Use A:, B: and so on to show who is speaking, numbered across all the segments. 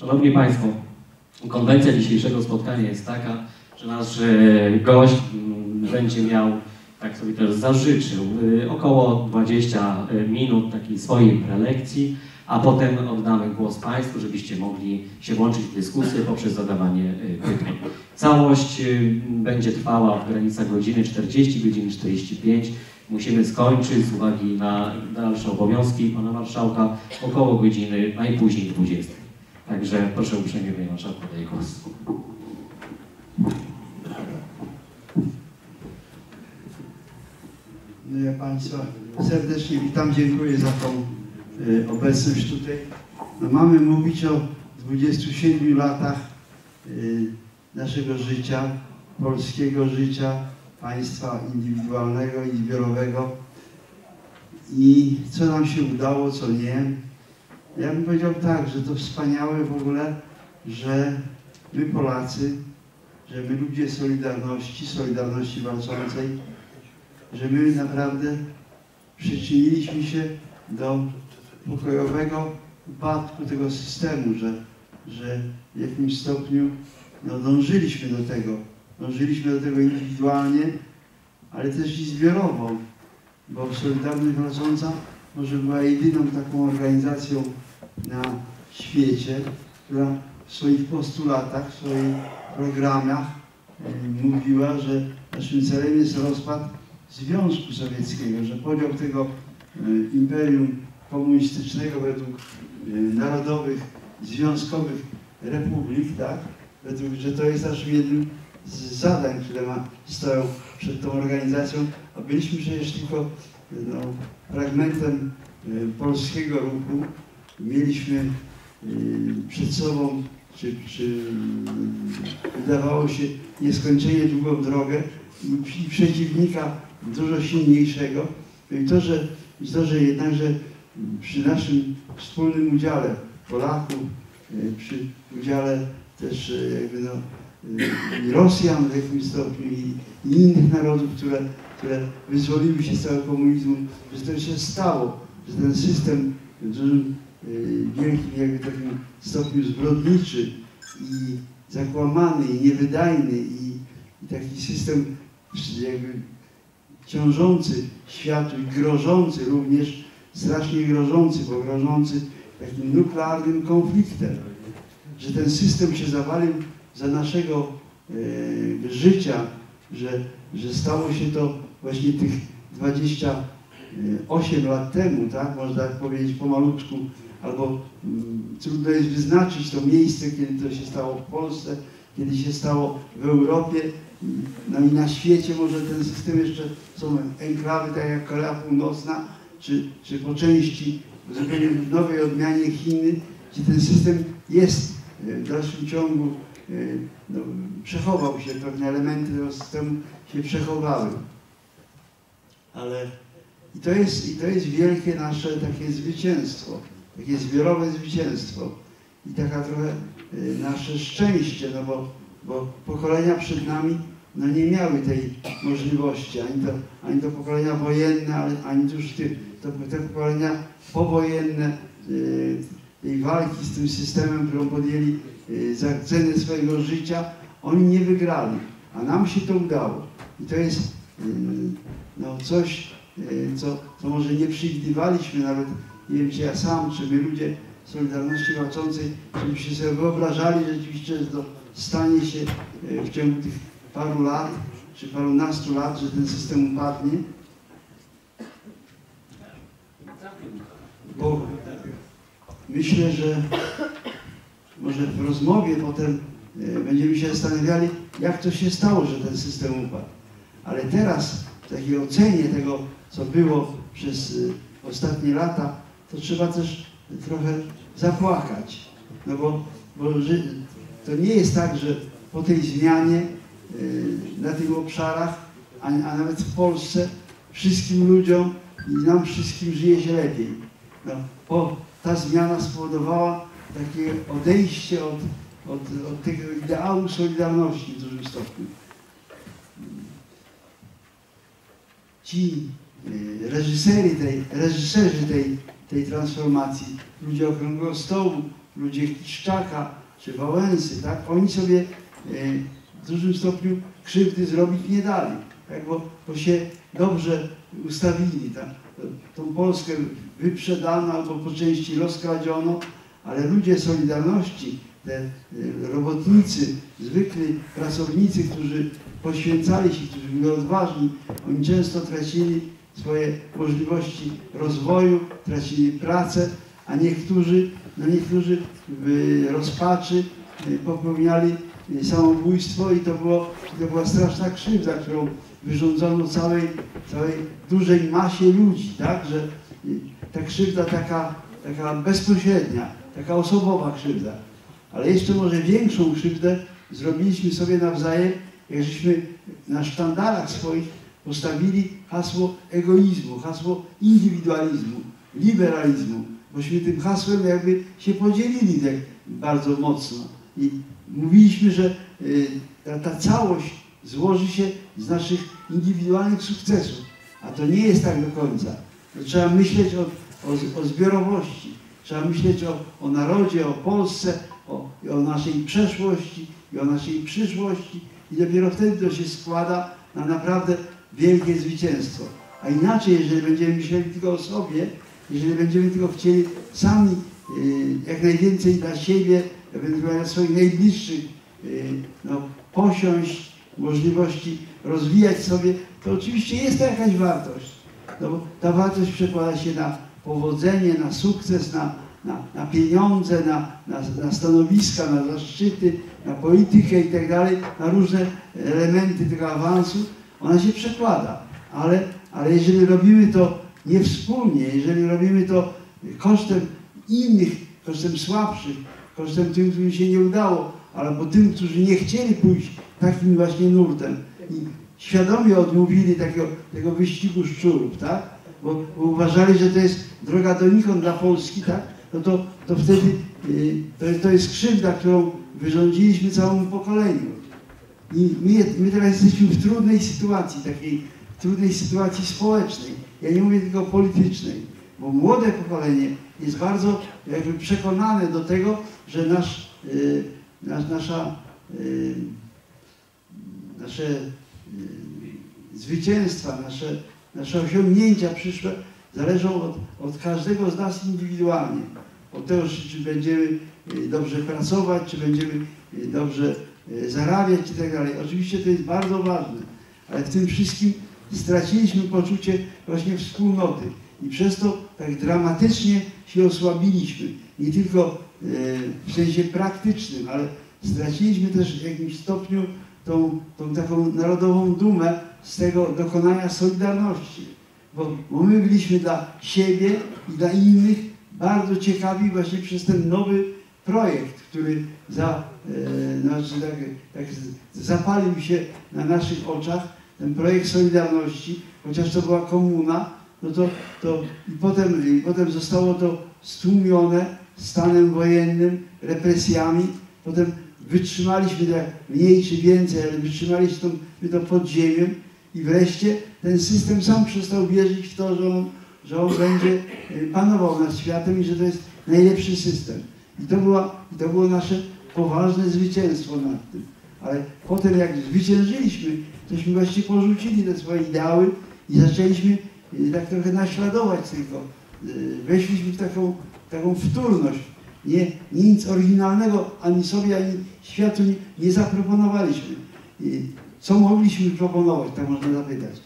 A: Szanowni Państwo, konwencja dzisiejszego spotkania jest taka, że nasz e, gość mm, będzie miał, tak sobie też zażyczył, y, około 20 minut takiej swojej prelekcji, a potem oddamy głos Państwu, żebyście mogli się włączyć w dyskusję poprzez zadawanie pytań. Całość będzie trwała w granicach godziny 40, godziny 45. Musimy skończyć z uwagi na dalsze obowiązki Pana Marszałka około godziny najpóźniej 20. Także proszę uprzejmie Panie Marszałku, daję głos.
B: Ja Państwa serdecznie witam, dziękuję za tą y, obecność tutaj. No, mamy mówić o 27 latach y, naszego życia, polskiego życia, państwa indywidualnego i zbiorowego i co nam się udało, co nie. Ja bym powiedział tak, że to wspaniałe w ogóle, że my Polacy, że my ludzie Solidarności, Solidarności Walczącej, że my naprawdę przyczyniliśmy się do pokojowego upadku tego systemu, że, że w jakimś stopniu no, dążyliśmy do tego. Dążyliśmy do tego indywidualnie, ale też i zbiorowo, bo Solidarność Walcząca może była jedyną taką organizacją na świecie, która w swoich postulatach, w swoich programach mówiła, że naszym celem jest rozpad Związku Sowieckiego, że podział tego imperium komunistycznego według narodowych, związkowych republik, tak? Według, że to jest naszym jednym z zadań, które ma, stoją przed tą organizacją, a byliśmy przecież tylko no, fragmentem polskiego ruchu. Mieliśmy przed sobą, czy, czy wydawało się, nieskończenie długą drogę i przeciwnika dużo silniejszego. I to, że, to, że jednakże przy naszym wspólnym udziale Polaków, przy udziale też jakby no, Rosjan w jakimś stopniu i, innych narodów, które, które wyzwoliły się z całego komunizmu, że to się stało, że ten system w dużym, wielkim jakby takim stopniu zbrodniczy i zakłamany i niewydajny i, i taki system jakby ciążący światu i grożący również, strasznie grożący, bo grożący takim nuklearnym konfliktem, że ten system się zawalił za naszego e, życia, że, że stało się to właśnie tych 28 lat temu, tak, można tak powiedzieć pomalutku, albo mm, trudno jest wyznaczyć to miejsce, kiedy to się stało w Polsce, kiedy się stało w Europie, no i na świecie może ten system jeszcze są enklawy, tak jak Korea Północna, czy, czy po części w zupełnie nowej odmianie Chiny, gdzie ten system jest e, w dalszym ciągu, e, no, przechował się, pewne elementy tego systemu się przechowały. Ale i to jest, i to jest wielkie nasze takie zwycięstwo, takie zbiorowe zwycięstwo. I taka trochę e, nasze szczęście, no bo bo pokolenia przed nami no nie miały tej możliwości, ani to, ani to pokolenia wojenne, ani już ty, to, te pokolenia powojenne yy, tej walki z tym systemem, którą podjęli yy, za cenę swojego życia, oni nie wygrali, a nam się to udało. I to jest no, coś, co, co może nie przewidywaliśmy nawet, nie wiem czy ja sam, czy my ludzie Solidarności Walczącej, żebyśmy sobie wyobrażali rzeczywiście, że to stanie się e, w ciągu tych paru lat, czy parunastu lat, że ten system upadnie. Bo myślę, że może w rozmowie potem e, będziemy się zastanawiali, jak to się stało, że ten system upadł. Ale teraz w takiej ocenie tego, co było przez e, ostatnie lata, to trzeba też trochę zapłakać. No bo, bo to nie jest tak, że po tej zmianie y, na tych obszarach, a, nawet w Polsce wszystkim ludziom i nam wszystkim żyje się lepiej. No, bo ta zmiana spowodowała takie odejście od, od, od tego ideału Solidarności w dużym stopniu. Ci y, reżysery tej, reżyserzy tej, tej transformacji, ludzie okrągłego stołu, ludzie Kiszczaka czy Wałęsy, tak? Oni sobie e, w dużym stopniu krzywdy zrobić nie dali, tak? bo, bo się dobrze ustawili. Tak? Tą Polskę wyprzedano albo po części rozkradziono, ale ludzie Solidarności, te e, robotnicy, zwykli pracownicy, którzy poświęcali się, którzy byli odważni, oni często tracili swoje możliwości rozwoju, tracili pracę, a niektórzy, no niektórzy w rozpaczy e, popełniali samobójstwo i to, było, to była straszna krzywda, którą wyrządzono całej, całej dużej masie ludzi, tak, że e, ta krzywda taka, taka bezpośrednia, taka osobowa krzywda. Ale jeszcze może większą krzywdę zrobiliśmy sobie nawzajem, jak żeśmy na sztandarach swoich postawili hasło egoizmu, hasło indywidualizmu, liberalizmu, bośmy tym hasłem jakby się podzielili tak bardzo mocno. I mówiliśmy, że y, ta, całość złoży się z naszych indywidualnych sukcesów, a to nie jest tak do końca. Trzeba myśleć o, o, o zbiorowości, trzeba myśleć o, o narodzie, o Polsce, o, o naszej przeszłości i o naszej przyszłości i dopiero wtedy to się składa na naprawdę wielkie zwycięstwo. A inaczej, jeżeli będziemy myśleli tylko o sobie, jeżeli będziemy tylko chcieli sami y, jak najwięcej dla siebie, ewentualnie dla swoich najbliższych, y, no, posiąść możliwości, rozwijać sobie, to oczywiście jest to jakaś wartość. No, bo ta wartość przekłada się na powodzenie, na sukces, na, na, na pieniądze, na, na, na stanowiska, na zaszczyty, na politykę i tak dalej, na różne elementy tego awansu, ona się przekłada. Ale, ale jeżeli robimy to nie wspólnie, jeżeli robimy to kosztem innych, kosztem słabszych, kosztem tym, którym się nie udało, albo tym, którzy nie chcieli pójść takim właśnie nurtem i świadomie odmówili takiego, tego wyścigu szczurów, tak? Bo, bo uważali, że to jest droga donikąd dla Polski, tak? No to, to wtedy y, to, to jest krzywda, którą wyrządziliśmy całemu pokoleniu. I my, my teraz jesteśmy w trudnej sytuacji, takiej trudnej sytuacji społecznej. Ja nie mówię tylko politycznej, bo młode pokolenie jest bardzo jakby przekonane do tego, że nasz, y, nasz, nasza, y, nasze y, zwycięstwa, nasze, nasze osiągnięcia przyszłe zależą od, od każdego z nas indywidualnie. Od tego, czy będziemy y, dobrze pracować, czy będziemy dobrze zarabiać i tak dalej. Oczywiście to jest bardzo ważne, ale w tym wszystkim straciliśmy poczucie właśnie wspólnoty i przez to tak dramatycznie się osłabiliśmy. Nie tylko w sensie praktycznym, ale straciliśmy też w jakimś stopniu tą, tą taką narodową dumę z tego dokonania solidarności. Bo, bo my byliśmy dla siebie i dla innych bardzo ciekawi właśnie przez ten nowy projekt, który za, e, znaczy tak, tak zapalił się na naszych oczach, ten projekt Solidarności, chociaż to była komuna, no to, to i potem, i potem zostało to stłumione stanem wojennym, represjami, potem wytrzymaliśmy tak mniej czy więcej, ale wytrzymaliśmy to, to pod ziemią i wreszcie ten system sam przestał wierzyć w to, że on, że on będzie y, panował nad światem i że to jest najlepszy system. I to, była, to było nasze poważne zwycięstwo nad tym. Ale potem jak zwyciężyliśmy, tośmy właściwie porzucili te swoje ideały i zaczęliśmy y, tak trochę naśladować tylko. Y, weszliśmy w taką, taką wtórność. Nie, nic oryginalnego ani sobie, ani światu nie, nie zaproponowaliśmy. Co mogliśmy proponować, tak można zapytać.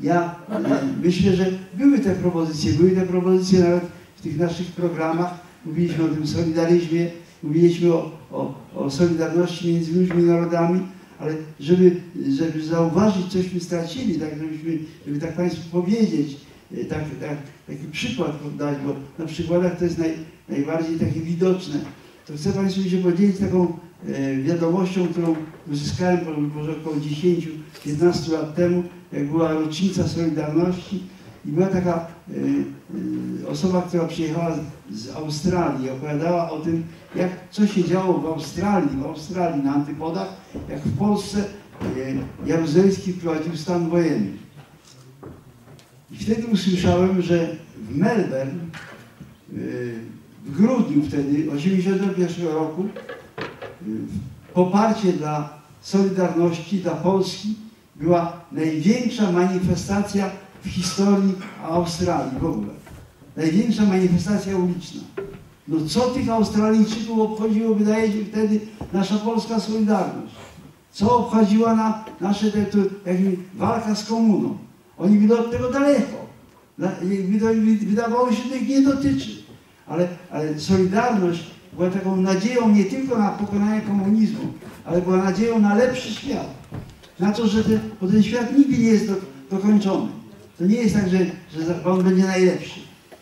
B: Ja e, myślę, że były te propozycje, były te propozycje nawet w tych naszych programach. Mówiliśmy o tym solidaryzmie, mówiliśmy o, o, o solidarności między ludźmi narodami, ale żeby, żeby zauważyć, cośmy stracili, tak, żebyśmy, żeby tak Państwu powiedzieć, e, tak, tak, taki przykład podać, bo na przykładach to jest naj, najbardziej takie widoczne, to chcę Państwu się podzielić taką e, wiadomością, którą uzyskałem może około 10-15 lat temu, jak była rocznica Solidarności i była taka y, y, osoba, która przyjechała z, Australii, opowiadała o tym, jak, co się działo w Australii, w Australii na antypodach, jak w Polsce y, Jaruzelski wprowadził stan wojenny. I wtedy usłyszałem, że w Melbourne w grudniu wtedy, 81 roku, poparcie dla Solidarności, dla Polski była największa manifestacja w historii Australii w ogóle. Największa manifestacja uliczna. No co tych Australijczyków obchodziło, wydaje się, wtedy nasza polska Solidarność? Co obchodziła na nasze te, tu, walka z komuną? Oni byli od tego daleko. Wydawało się, że ich nie dotyczy. Ale, ale Solidarność była taką nadzieją nie tylko na pokonanie komunizmu, ale była nadzieją na lepszy świat. Na to, że ten, bo ten świat nigdy nie jest do, dokończony. To nie jest tak, że, że będzie najlepszy.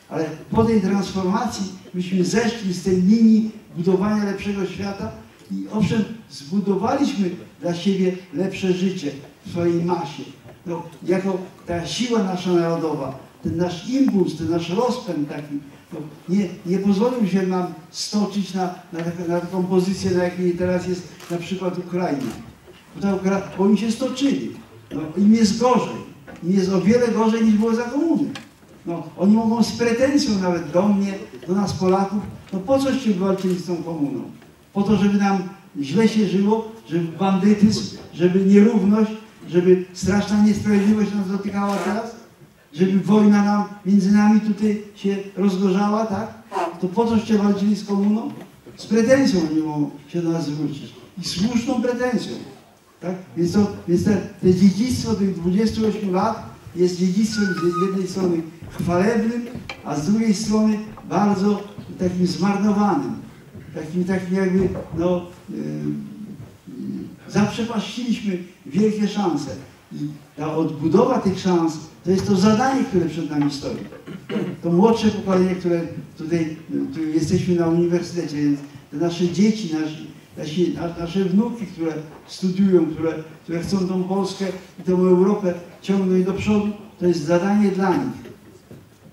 B: Ale po tej transformacji myśmy zeszli z tej linii budowania lepszego świata i owszem, zbudowaliśmy dla siebie lepsze życie w swojej masie. No, jako ta siła nasza narodowa, ten nasz impuls, ten nasz rozpęd taki, no, nie, nie pozwolił się nam stoczyć na, na, na taką pozycję, na jakiej teraz jest na przykład Ukraina. Bo, ta bo oni się stoczyli. No, Im jest gorzej. Im jest o wiele gorzej niż było za komuny. No, oni mogą z pretensją nawet do mnie, do nas Polaków, no po coście walczyli z tą komuną? Po to, żeby nam źle się żyło, żeby bandytyzm, żeby nierówność, żeby straszna niesprawiedliwość nas dotykała teraz? Żeby wojna nam, między nami tutaj się rozgorzała, tak? To po coście walczyli z komuną? Z pretensją oni mogą się do nas zwrócić. I słuszną pretensją. Tak? Więc, to, więc te, te dziedzictwo tych 28 lat jest dziedzictwem z jednej strony chwalebnym, a z drugiej strony bardzo takim zmarnowanym. Takim, takim jakby, no, yy, zaprzepaściliśmy wielkie szanse. I ta odbudowa tych szans to jest to zadanie, które przed nami stoi. To młodsze pokolenie, które tutaj, tu jesteśmy na uniwersytecie, więc te nasze dzieci, nasi, nasi, na- nasze wnuki, które studiują, które, które chcą tą Polskę i tą Europę ciągnąć do przodu, to jest zadanie dla nich.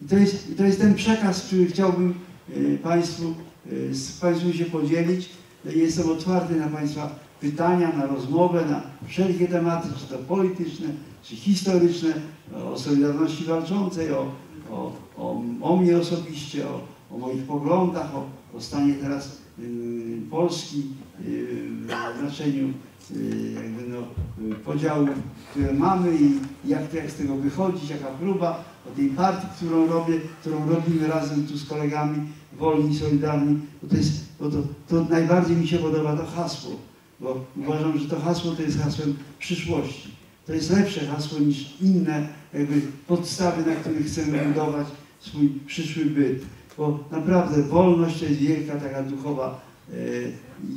B: I to jest, to jest ten przekaz, który chciałbym e, Państwu, e, z Państwem się podzielić. Jestem otwarty na Państwa pytania, na rozmowę, na wszelkie tematy, czy to polityczne, czy historyczne, o Solidarności Walczącej, o, o, o, o mnie osobiście, o, o moich poglądach, o, o stanie teraz Polski y, w znaczeniu y, jakby no, y, podziałów, które mamy i jak, jak z tego wychodzić, jaka próba o tej partii, którą robię, którą robimy razem tu z kolegami wolni, solidarni, bo to jest, bo to, to najbardziej mi się podoba to hasło, bo uważam, że to hasło to jest hasłem przyszłości. To jest lepsze hasło niż inne jakby podstawy, na których chcemy budować swój przyszły byt. Bo naprawdę wolność to jest wielka taka duchowa e,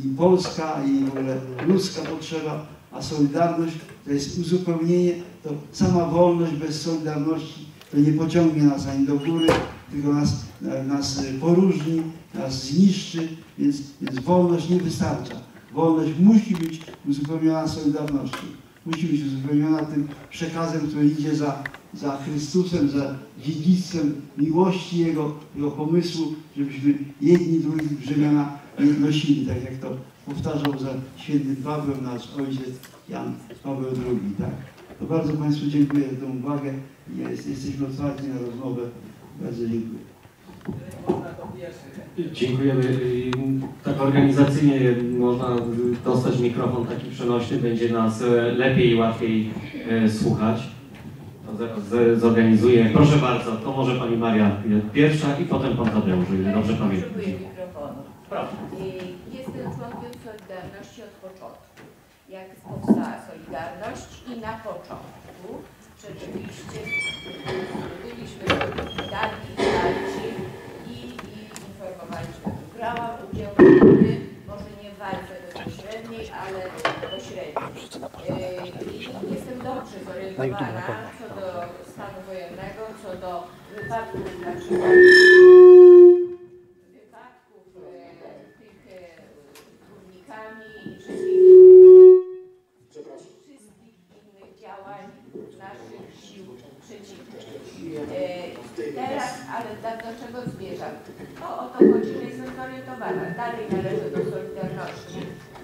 B: i polska i w ogóle ludzka potrzeba, a solidarność to jest uzupełnienie, to sama wolność bez solidarności to nie pociągnie nas ani do góry, tylko nas, na- nas poróżni, nas zniszczy, więc, więc wolność nie wystarcza. Wolność musi być uzupełniona solidarnością. Musi być uzupełniona tym przekazem, który idzie za, za Chrystusem, za dziedzictwem miłości Jego, Jego pomysłu, żebyśmy jedni drugich brzemiona nie nosili, tak jak to powtarzał za świętym Pawłem nasz ojciec Jan Paweł II. Tak? To bardzo Państwu dziękuję za tę uwagę. Jest, jesteśmy otwarci na rozmowę. Bardzo dziękuję.
A: Dziękujemy. Tak organizacyjnie można dostać mikrofon taki przenośny, będzie nas e, lepiej i łatwiej e, słuchać. Zaraz zorganizuję. Proszę bardzo, to może Pani Maria pierwsza i potem Pan Tadeusz, ile dobrze pamiętam.
C: Mikrofonu.
A: Proszę.
C: Jestem członkiem Solidarności od początku. Jak powstała Solidarność i na początku rzeczywiście byliśmy solidarni, starci i, i informowaliśmy. Brałam udział w tym, może nie w bezpośredniej, ale pośredniej. Y, i Jestem dobrze zorientowana co do stanu wojennego, co do wypadków na przykład wypadków e, tych e, górnikami i wszystkich, wszystkich innych działań naszych sił przeciwnych. E, teraz, ale do czego zmierzam? To o to chodzi, że jestem zorientowana. Dalej należę do Solidarności.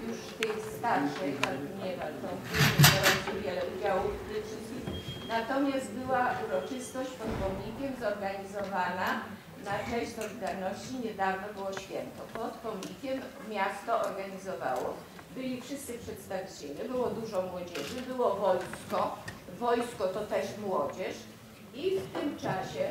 C: Już tej starszej, wal- nie nie biorącej wiele udziału w tych wszystkich. Natomiast była uroczystość pod pomnikiem zorganizowana na cześć Solidarności niedawno było święto. Pod pomnikiem miasto organizowało. Byli wszyscy przedstawiciele, było dużo młodzieży, było wojsko. Wojsko to też młodzież. I w tym czasie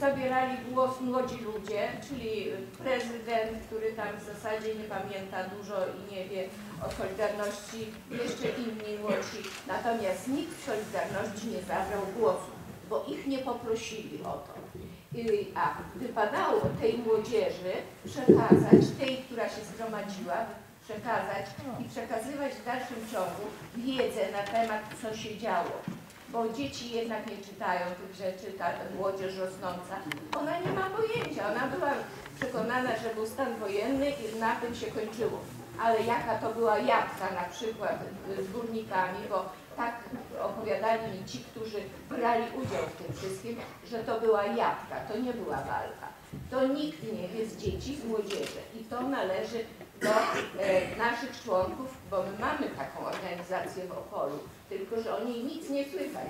C: zabierali głos młodzi ludzie, czyli prezydent, który tam w zasadzie nie pamięta dużo i nie wie o Solidarności, jeszcze inni młodzi. Natomiast nikt w Solidarności nie zabrał głosu, bo ich nie poprosili o to. A wypadało tej młodzieży przekazać, tej, która się zgromadziła, przekazać i przekazywać w dalszym ciągu wiedzę na temat, co się działo. Bo dzieci jednak nie czytają tych rzeczy, ta młodzież rosnąca. Ona nie ma pojęcia. Ona była przekonana, że był stan wojenny i na tym się kończyło. Ale jaka to była jadka na przykład z górnikami, bo tak opowiadali mi ci, którzy brali udział w tym wszystkim, że to była jadka, to nie była walka. To nikt nie wie z dzieci, z młodzieży i to należy do e, naszych członków, bo my mamy taką organizację w Opolu, tylko że o niej nic nie słychać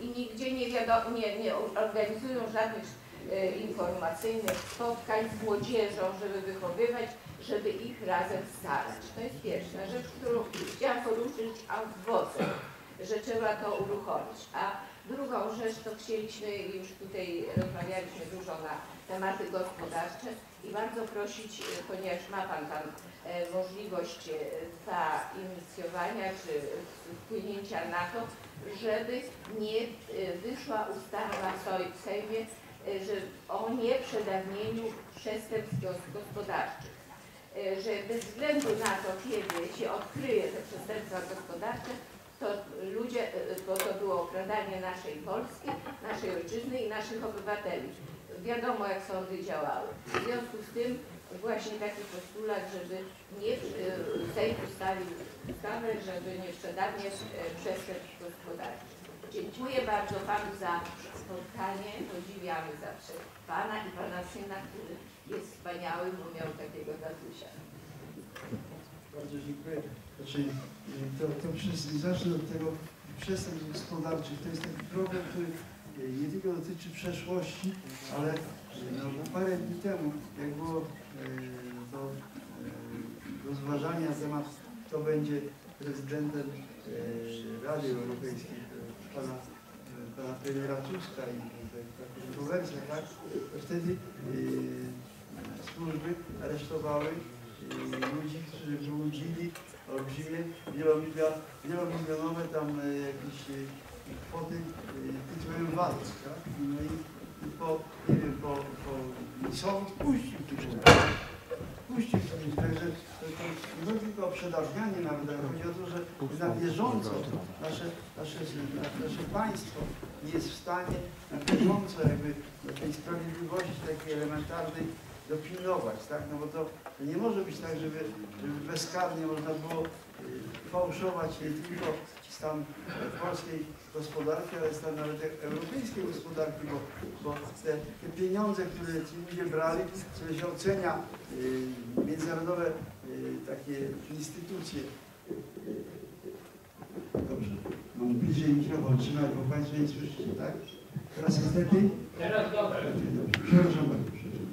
C: i nigdzie nie, wiadomo, nie, nie organizują żadnych e, informacyjnych spotkań z młodzieżą, żeby wychowywać, żeby ich razem starać. To jest pierwsza rzecz, którą chciałam poruszyć awwocem, że trzeba to uruchomić. A drugą rzecz to chcieliśmy, już tutaj rozmawialiśmy dużo na tematy gospodarcze i bardzo prosić, e, ponieważ ma Pan tam możliwość e, zainicjowania czy wpłynięcia na to, żeby nie e, wyszła ustawa w Sejmie e, że o nieprzedawnieniu przestępstw gos- gospodarczych. E, Że bez względu na to, kiedy się odkryje te przestępstwa gospodarcze, to ludzie, e, bo to było okradanie naszej Polski, naszej ojczyzny i naszych obywateli. Wiadomo, jak sądy działały. W związku z tym właśnie taki postulat, żeby nie, e, Sejm ustalił ustawę, żeby nie przedawniać e, przestępstw gospodarczych. Dziękuję bardzo Panu za spotkanie. Podziwiamy zawsze Pana i Pana syna, który jest wspaniały, bo miał takiego tatusia.
B: Bardzo dziękuję. Znaczy, y, to, to wszyscy, zacznę od tego przestępstw gospodarczych. To jest taki problem, który nie tylko dotyczy przeszłości, ale no, bo parę dni temu, jak było do y, rozważania na temat, kto będzie prezydentem y, Rady Europejskiej, pana, pana premiera Tuska i ta kontrowersja, tak? Wtedy służby aresztowały ludzi, którzy wyłudzili olbrzymie, wielomilio- wielomilionowe tam jakieś kwoty tytułem VAT, tak? No i, wiem, po, po i sąd puścił tych. Puścił tych także to, nie tylko o przedawnianie nawet, ale chodzi o to, że na bieżąco nasze, nasze, nasze państwo nie jest w stanie na bieżąco jakby tej sprawiedliwości takiej elementarnej dopilnować, tak? No bo to, to nie może być tak, żeby, żeby bezkarnie można było y, fałszować nie tylko stan e, polskiej gospodarki, ale stan nawet e- europejskiej gospodarki, bo, bo te, te pieniądze, które ci ludzie brali, które się ocenia y, międzynarodowe y, takie instytucje. Dobrze, mam bliżej mikrofon trzymać, bo Państwo nie słyszycie, tak? Teraz jest lepiej?
A: Teraz dobrze.
B: Przepraszam bardzo. przepraszam.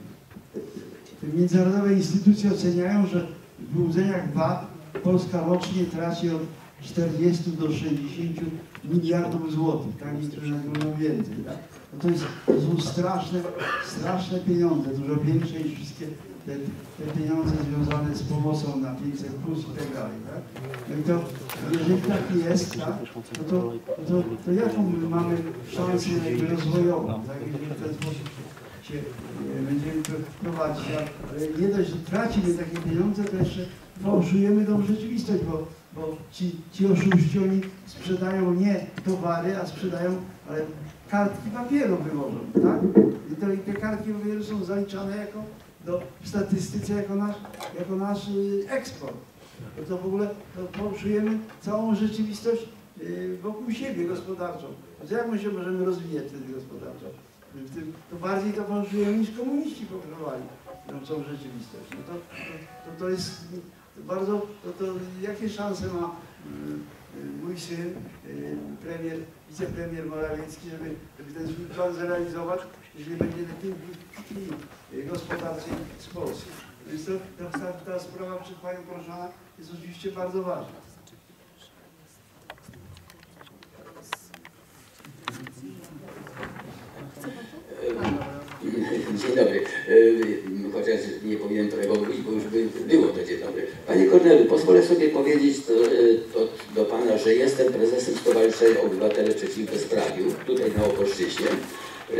B: Te międzynarodowe instytucje oceniają, że w wyłudzeniach VAT Polska rocznie traci od 40 do 60 miliardów złotych, tak? Niektórzy mówią więcej, tak? No to, jest, to są straszne, straszne pieniądze, dużo większe niż wszystkie te, te pieniądze związane z pomocą na 500 plus i tak dalej, tak? No i to, jeżeli tak jest, tak? No to, to, to jaką my mamy szansę rozwojową, tak? Jeżeli w ten sposób się e, będziemy pro- prowadzić, a- ale nie dość, że tracimy takie pieniądze, to jeszcze fałszujemy tą rzeczywistość, bo, bo ci, ci oszuści, oni sprzedają nie towary, a sprzedają, ale kartki papieru wywożą, tak? I, te kartki papieru są zaliczane jako do, w statystyce jako nasz, jako nasz y, eksport. To, to w ogóle to fałszujemy całą rzeczywistość y, wokół siebie gospodarczą. To jak my się możemy rozwijać wtedy gospodarczo? W tym, to bardziej to fałszujemy niż komuniści fałszowali tą rzeczywistość. No to, to, to, to jest bardzo, to, jakie szanse ma y, mój syn, y, premier, wicepremier Morawiecki, żeby, żeby ten swój plan zrealizować, jeżeli będzie lepiej gospodarczej z Polski. Więc to, ta, ta, sprawa przed Panią Proszana jest oczywiście bardzo ważna.
D: Dzień dobry. Chociaż nie powinienem tego mówić, bo już by było to dzień dobry. Panie Kornelu, pozwolę sobie powiedzieć to, e, to do Pana, że jestem prezesem Stowarzyszenia Obywatele Przeciw Bezprawiu, tutaj na Opolszczyźnie. E,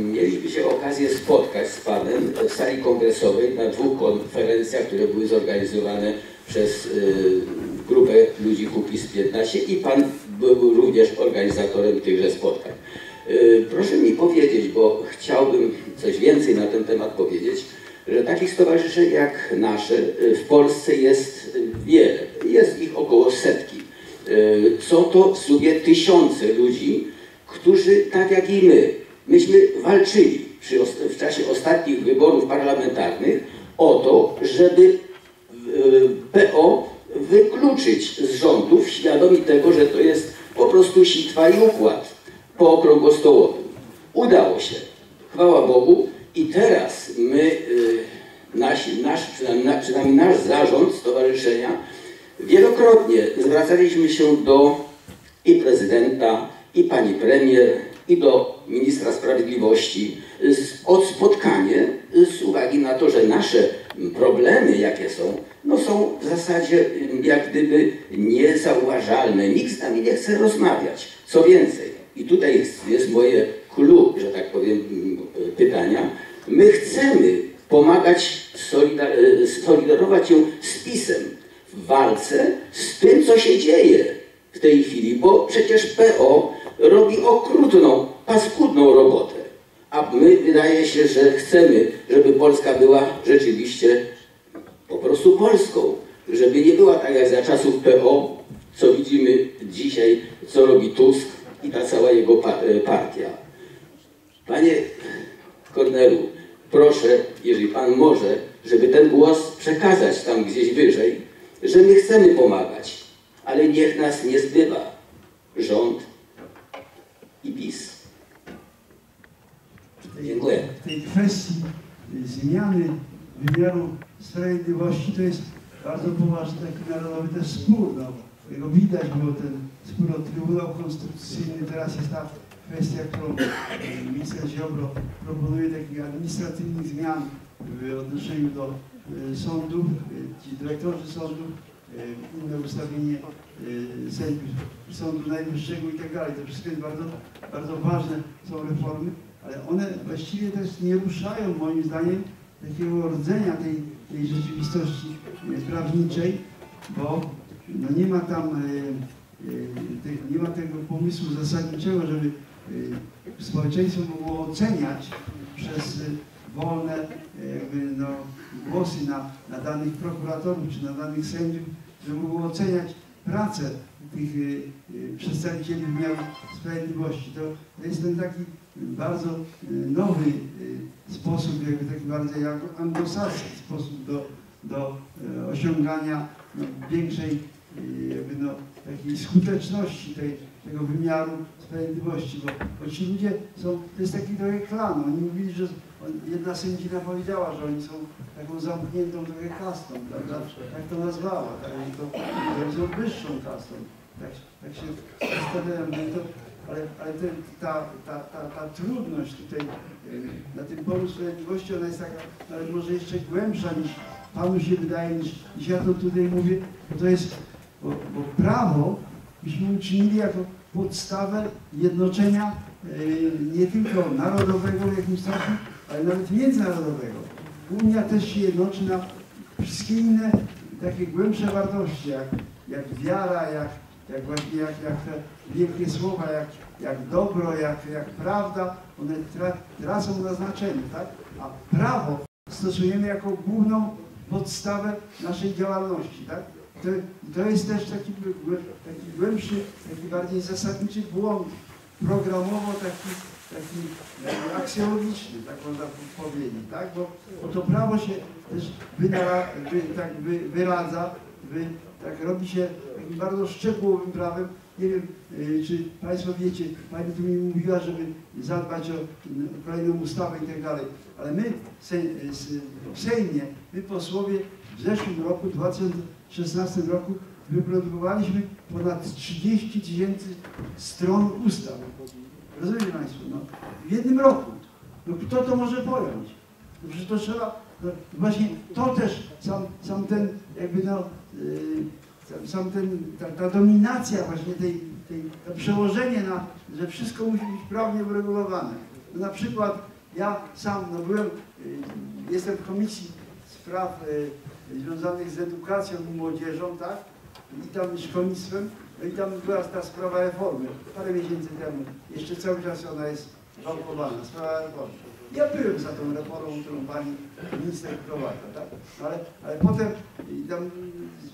D: Mieliśmy się okazję spotkać z Panem w sali kongresowej na dwóch konferencjach, które były zorganizowane przez e, grupę ludzi Kukiz 15 i Pan był również organizatorem tychże spotkań. Y, Proszę mi powiedzieć, bo chciałbym coś więcej na ten temat powiedzieć, że takich stowarzyszeń jak nasze y, w Polsce jest y, wiele. Jest ich około setki. Są to w sumie tysiące ludzi, którzy tak jak i my, myśmy walczyli przy, w czasie ostatnich wyborów parlamentarnych o to, żeby PO wykluczyć z rządów, świadomi tego, że to jest po prostu sitwa i układ po okrągłostołowym. Udało się. Chwała Bogu. I teraz my, y, nasi, nasz, przynajmniej, na- przynajmniej nasz zarząd stowarzyszenia, wielokrotnie zwracaliśmy się do i prezydenta, i pani premier, i do ministra sprawiedliwości z, o spotkanie z uwagi na to, że nasze problemy, jakie są, no są w zasadzie ym, jak gdyby niezauważalne. Nikt z nami nie chce rozmawiać. Co więcej, i tutaj jest, jest moje clue, że tak powiem, pytania, my chcemy pomagać, solidar, solidarować się z PiSem w walce z tym, co się dzieje w tej chwili, bo przecież PO robi okrutną, paskudną robotę. A my wydaje się, że chcemy, żeby Polska była rzeczywiście po prostu Polską. Żeby nie była tak jak za czasów PO, co widzimy dzisiaj, co robi Tusk i ta cała jego e, partia. Panie Kornelu, proszę, jeżeli Pan może, żeby ten głos przekazać tam gdzieś wyżej, że my chcemy pomagać, ale niech nas nie zbywa rząd i PiS. Dziękuję.
B: W tej kwestii zmiany wymiaru sprawiedliwości to jest bardzo poważny taki narodowy też spór. No, jego widać było ten spór Trybunał Konstytucyjny. Teraz jest ta kwestia, którą y, minister Ziobro proponuje takich administracyjnych zmian w odnoszeniu do y, sądów, y, ci dyrektorzy sądów, inne ustawienie sędziów Sądu Najwyższego i tak dalej. To wszystko jest bardzo, bardzo ważne, są reformy ale one właściwie też nie ruszają moim zdaniem takiego rdzenia tej, tej rzeczywistości e, prawniczej, bo no nie ma tam e, e, nie ma tego pomysłu zasadniczego, żeby e, społeczeństwo mogło oceniać przez e, wolne jakby, no, głosy na, na danych prokuratorów czy na danych sędziów, żeby mogło oceniać pracę tych e, e, przedstawicieli wymiaru sprawiedliwości. To, jest ten taki bardzo nowy sposób, jakby taki bardziej anglosaski sposób do, do osiągania no, większej jakby no, takiej skuteczności tej, tego wymiaru sprawiedliwości, bo, bo ci ludzie są, to jest taki trochę klan, oni mówili, że jedna sędzina powiedziała, że oni są taką zamkniętą trochę kastą, prawda? Tak to nazwała, tak? Oni, to, oni są wyższą kastą. Tak, tak się zastanawiam, no to, ale, ale te, ta, ta, ta, ta trudność tutaj e, na tym polu sprawiedliwości, ona jest taka nawet może jeszcze głębsza niż Panu się wydaje, niż, niż ja to tutaj mówię, to jest, bo, bo prawo byśmy uczynili jako podstawę jednoczenia e, nie tylko narodowego w jakimś stopniu, ale nawet międzynarodowego. Unia też się jednoczy na wszystkie inne takie głębsze wartości, jak, jak wiara, jak, jak właśnie jak, jak te wielkie słowa, jak, jak dobro, jak, jak prawda, one tra, tracą na znaczeniu, tak? A prawo stosujemy jako główną podstawę naszej działalności, tak? To, to jest też taki, taki głębszy, taki bardziej zasadniczy błąd, programowo taki, taki aksjologiczny, tak można powiedzieć, tak? Bo, bo to prawo się też wynara, wy, tak wy, wyradza, wy, tak robi się takim bardzo szczegółowym prawem. Nie wiem, y, czy Państwo wiecie, Pani tu mi mówiła, żeby zadbać o y, kolejną ustawę i tak dalej, ale my w w Sejmie, my posłowie w zeszłym roku, 2016 roku, wyprodukowaliśmy ponad 30 tysięcy stron ustaw. Rozumiecie Państwo? No, w jednym roku. No kto to może pojąć? No przecież to trzeba, no właśnie to też, sam, sam ten jakby no, yy, sam, ten, ta, ta dominacja właśnie tej, tej, to przełożenie na, że wszystko musi być prawnie uregulowane. No na przykład ja sam, no byłem, yy, jestem w komisji spraw yy, związanych z edukacją i młodzieżą, tak? I tam szkolnictwem, no i tam była ta sprawa reformy, parę miesięcy temu. Jeszcze cały czas ona jest wałkowana, sprawa reformy. Ja byłem za tą reformą, którą pani minister wprowadza, tak? No Ale, ale potem tam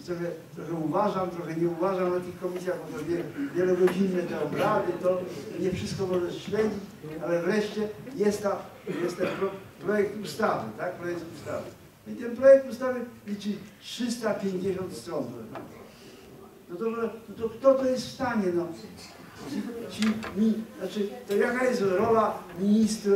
B: trochę, trochę uważam, trochę nie uważam na tych komisjach, bo to wie, wielogodzinne te obrady, to nie wszystko możesz śledzić, ale wreszcie jest, ta, jest ten pro, projekt ustawy, tak? Projekt ustawy. I ten projekt ustawy liczy 350 stron. No to, no to kto to jest w stanie, no? Ci, mi, znaczy, to jaka jest rola ministra,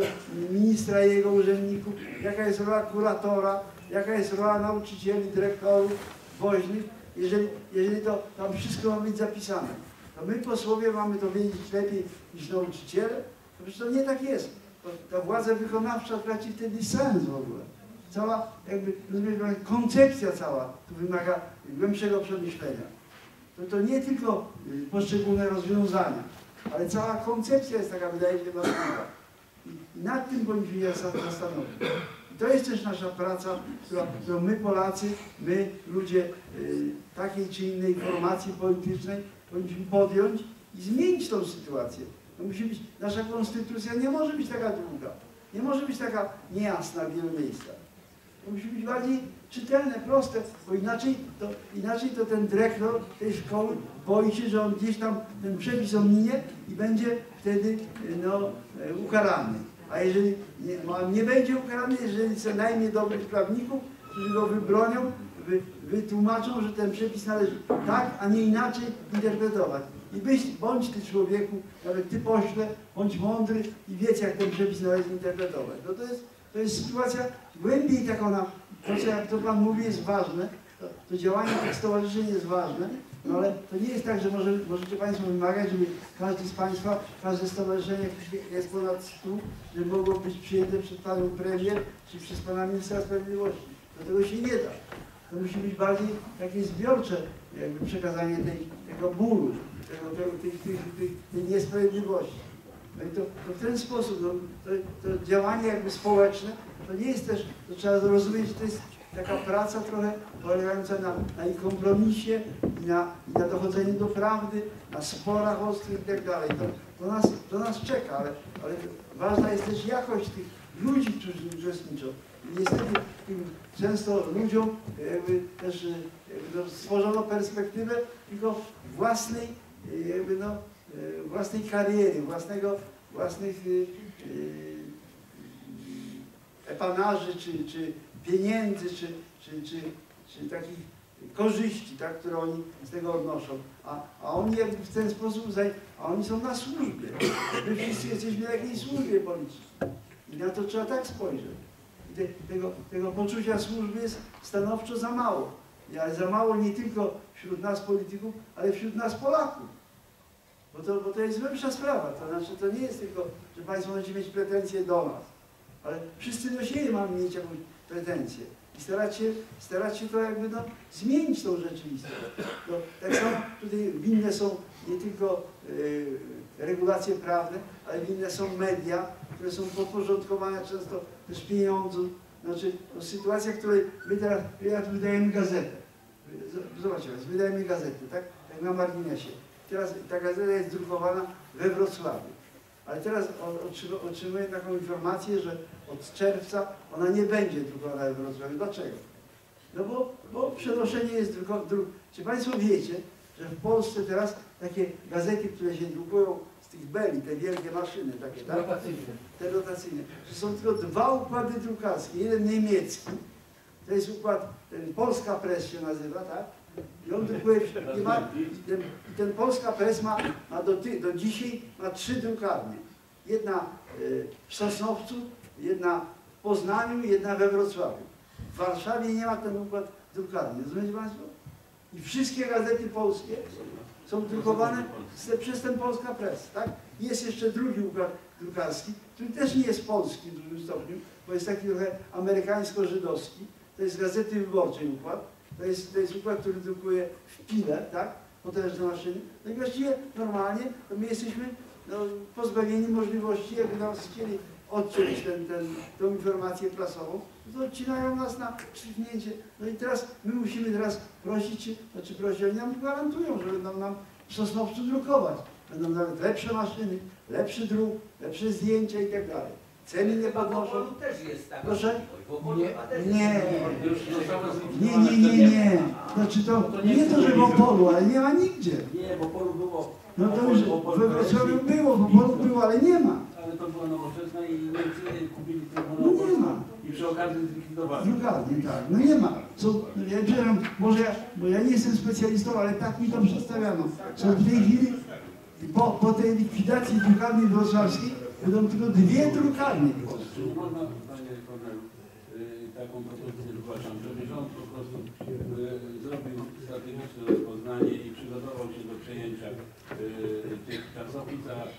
B: ministra i jego urzędników, jaka jest rola kuratora, jaka jest rola nauczycieli, dyrektorów, woźnych, jeżeli, jeżeli to tam wszystko ma być zapisane. To my posłowie mamy to wiedzieć lepiej niż nauczyciele, to przecież to nie tak jest. Ta władza wykonawcza traci wtedy sens w ogóle. Cała jakby, rozumiecie, koncepcja cała wymaga głębszego przemyślenia to, nie tylko y, poszczególne rozwiązania, ale cała koncepcja jest taka, wydaje się, ważna. I nad tym powinniśmy się zas- zastanowić. I to jest też nasza praca, która, którą my Polacy, my ludzie y, takiej czy innej formacji politycznej powinniśmy podjąć i zmienić tą sytuację. To musi być, nasza konstytucja nie może być taka długa, nie może być taka niejasna w wielu miejscach. To musi być bardziej czytelne, proste, bo inaczej to, inaczej to ten dyrektor tej szkoły boi się, że on gdzieś tam ten przepis ominie i będzie wtedy no, e, ukarany. A jeżeli nie, nie będzie ukarany, jeżeli co najmniej dobrych prawników, którzy go wybronią, wy, wytłumaczą, że ten przepis należy tak, a nie inaczej interpretować. I byś, bądź ty człowieku, nawet ty pośle, bądź mądry i wiedz, jak ten przepis należy interpretować. No to jest, to jest sytuacja głębiej tak ona, to co jak to Pan mówi jest ważne, to, to działanie tych stowarzyszeń jest ważne, no ale to nie jest tak, że może, możecie Państwo wymagać, żeby każdy z Państwa, każde stowarzyszenie, jakieś jest ponad 100, żeby mogło być przyjęte przez Panią Premier czy przez Pana Ministra Sprawiedliwości. Do tego się nie da. To musi być bardziej takie zbiorcze jakby przekazanie tej, tego bólu, tego, tego, tej, tej, tej, tej niesprawiedliwości. No i to, to w ten sposób, no, to, to działanie jakby społeczne, to nie jest też, to trzeba zrozumieć, to jest taka praca trochę polegająca na, na i kompromisie i na, i na dochodzeniu do prawdy, na sporach ostrych i tak dalej. To, to, nas, to nas czeka, ale, ale ważna jest też jakość tych ludzi, którzy uczestniczą. I niestety tym często ludziom jakby też jakby no, stworzono perspektywę tylko własnej, jakby no, własnej kariery, własnego, własnych y, y, epanarzy, czy, czy pieniędzy, czy, czy, czy, czy takich korzyści, tak, które oni z tego odnoszą. A, a oni jakby w ten sposób, a oni są na służbie. My wszyscy jesteśmy w jakiejś służbie politycznej. I na to trzeba tak spojrzeć. Te, tego, tego poczucia służby jest stanowczo za mało. Ale za mało nie tylko wśród nas polityków, ale wśród nas Polaków. Bo to, bo to jest głębsza sprawa. To znaczy, to nie jest tylko, że Państwo będziecie mieć pretensje do nas. Ale wszyscy do siebie mamy mieć jakąś pretensję. I starać się, starać się to jakby no, zmienić tą rzeczywistość. To, tak samo tutaj winne są nie tylko y, regulacje prawne, ale winne są media, które są podporządkowane często też pieniądzu. Znaczy, to sytuacja, w której my teraz, ja tu wydajemy gazetę. Zobaczcie, wydajemy gazetę, tak? Tak na marginesie. Teraz ta gazeta jest drukowana we Wrocławiu. Ale teraz otrzymuję taką informację, że od czerwca ona nie będzie drukowana we Wrocławiu. Dlaczego? No bo, bo przenoszenie jest druko, dru... Czy Państwo wiecie, że w Polsce teraz takie gazety, które się drukują z tych beli, te wielkie maszyny takie, tak? Te rotacyjne, że są tylko dwa układy drukarskie. Jeden niemiecki, to jest układ ten Polska Press się nazywa, tak? I on drukuje, i ma, ten, ten Polska Press ma, do, ty, do dzisiaj ma trzy drukarnie. Jedna y, w Sosnowcu, jedna w Poznaniu, jedna we Wrocławiu. W Warszawie nie ma ten układ drukarni, rozumiecie Państwo? I wszystkie gazety polskie są drukowane przez ten Polska Press, tak? Jest jeszcze drugi układ drukarski, który też nie jest polski w dużym stopniu, bo jest taki trochę amerykańsko-żydowski. To jest Gazety Wyborczej układ. To jest, to jest układ, który drukuje w pile, tak? Potężne maszyny. No i właściwie normalnie to my jesteśmy no, pozbawieni możliwości, jakby nas chcieli odciąć ten, ten, informację prasową, to odcinają nas na krzywnięcie. No i teraz my musimy teraz prosić, znaczy prosić, oni nam gwarantują, że będą nam w Sosnowcu drukować. Będą nawet lepsze maszyny, lepszy druk, lepsze zdjęcia i tak dalej. Ceny nie podnoszą.
E: Też jest tak.
B: Proszę?
E: Nie,
B: Nie, nie, nie, nie, nie. Znaczy to nie to, że w Opolu, ale nie ma nigdzie.
F: Nie, bo polu było.
B: No to już we Wrocławiu było, w Opolu było, ale nie ma.
F: Ale to było nowoczesne i Niemcy kupili ten
B: No nie ma.
F: i przy okazji zlikwidowali.
B: Drukarni, tak. No nie ma. Są, ja przepraszam, może ja, bo ja nie jestem specjalistą, ale tak mi to przedstawiano. Są w tej chwili, po, po tej likwidacji drukarni wrocławskiej, będą tylko dwie drukarnie.
F: Można, panie Kornelu, y, taką propozycję zgłaszam, żeby rząd po prostu y, zrobił strategiczne rozpoznanie i przygotował się do przejęcia y, tych czasopis a-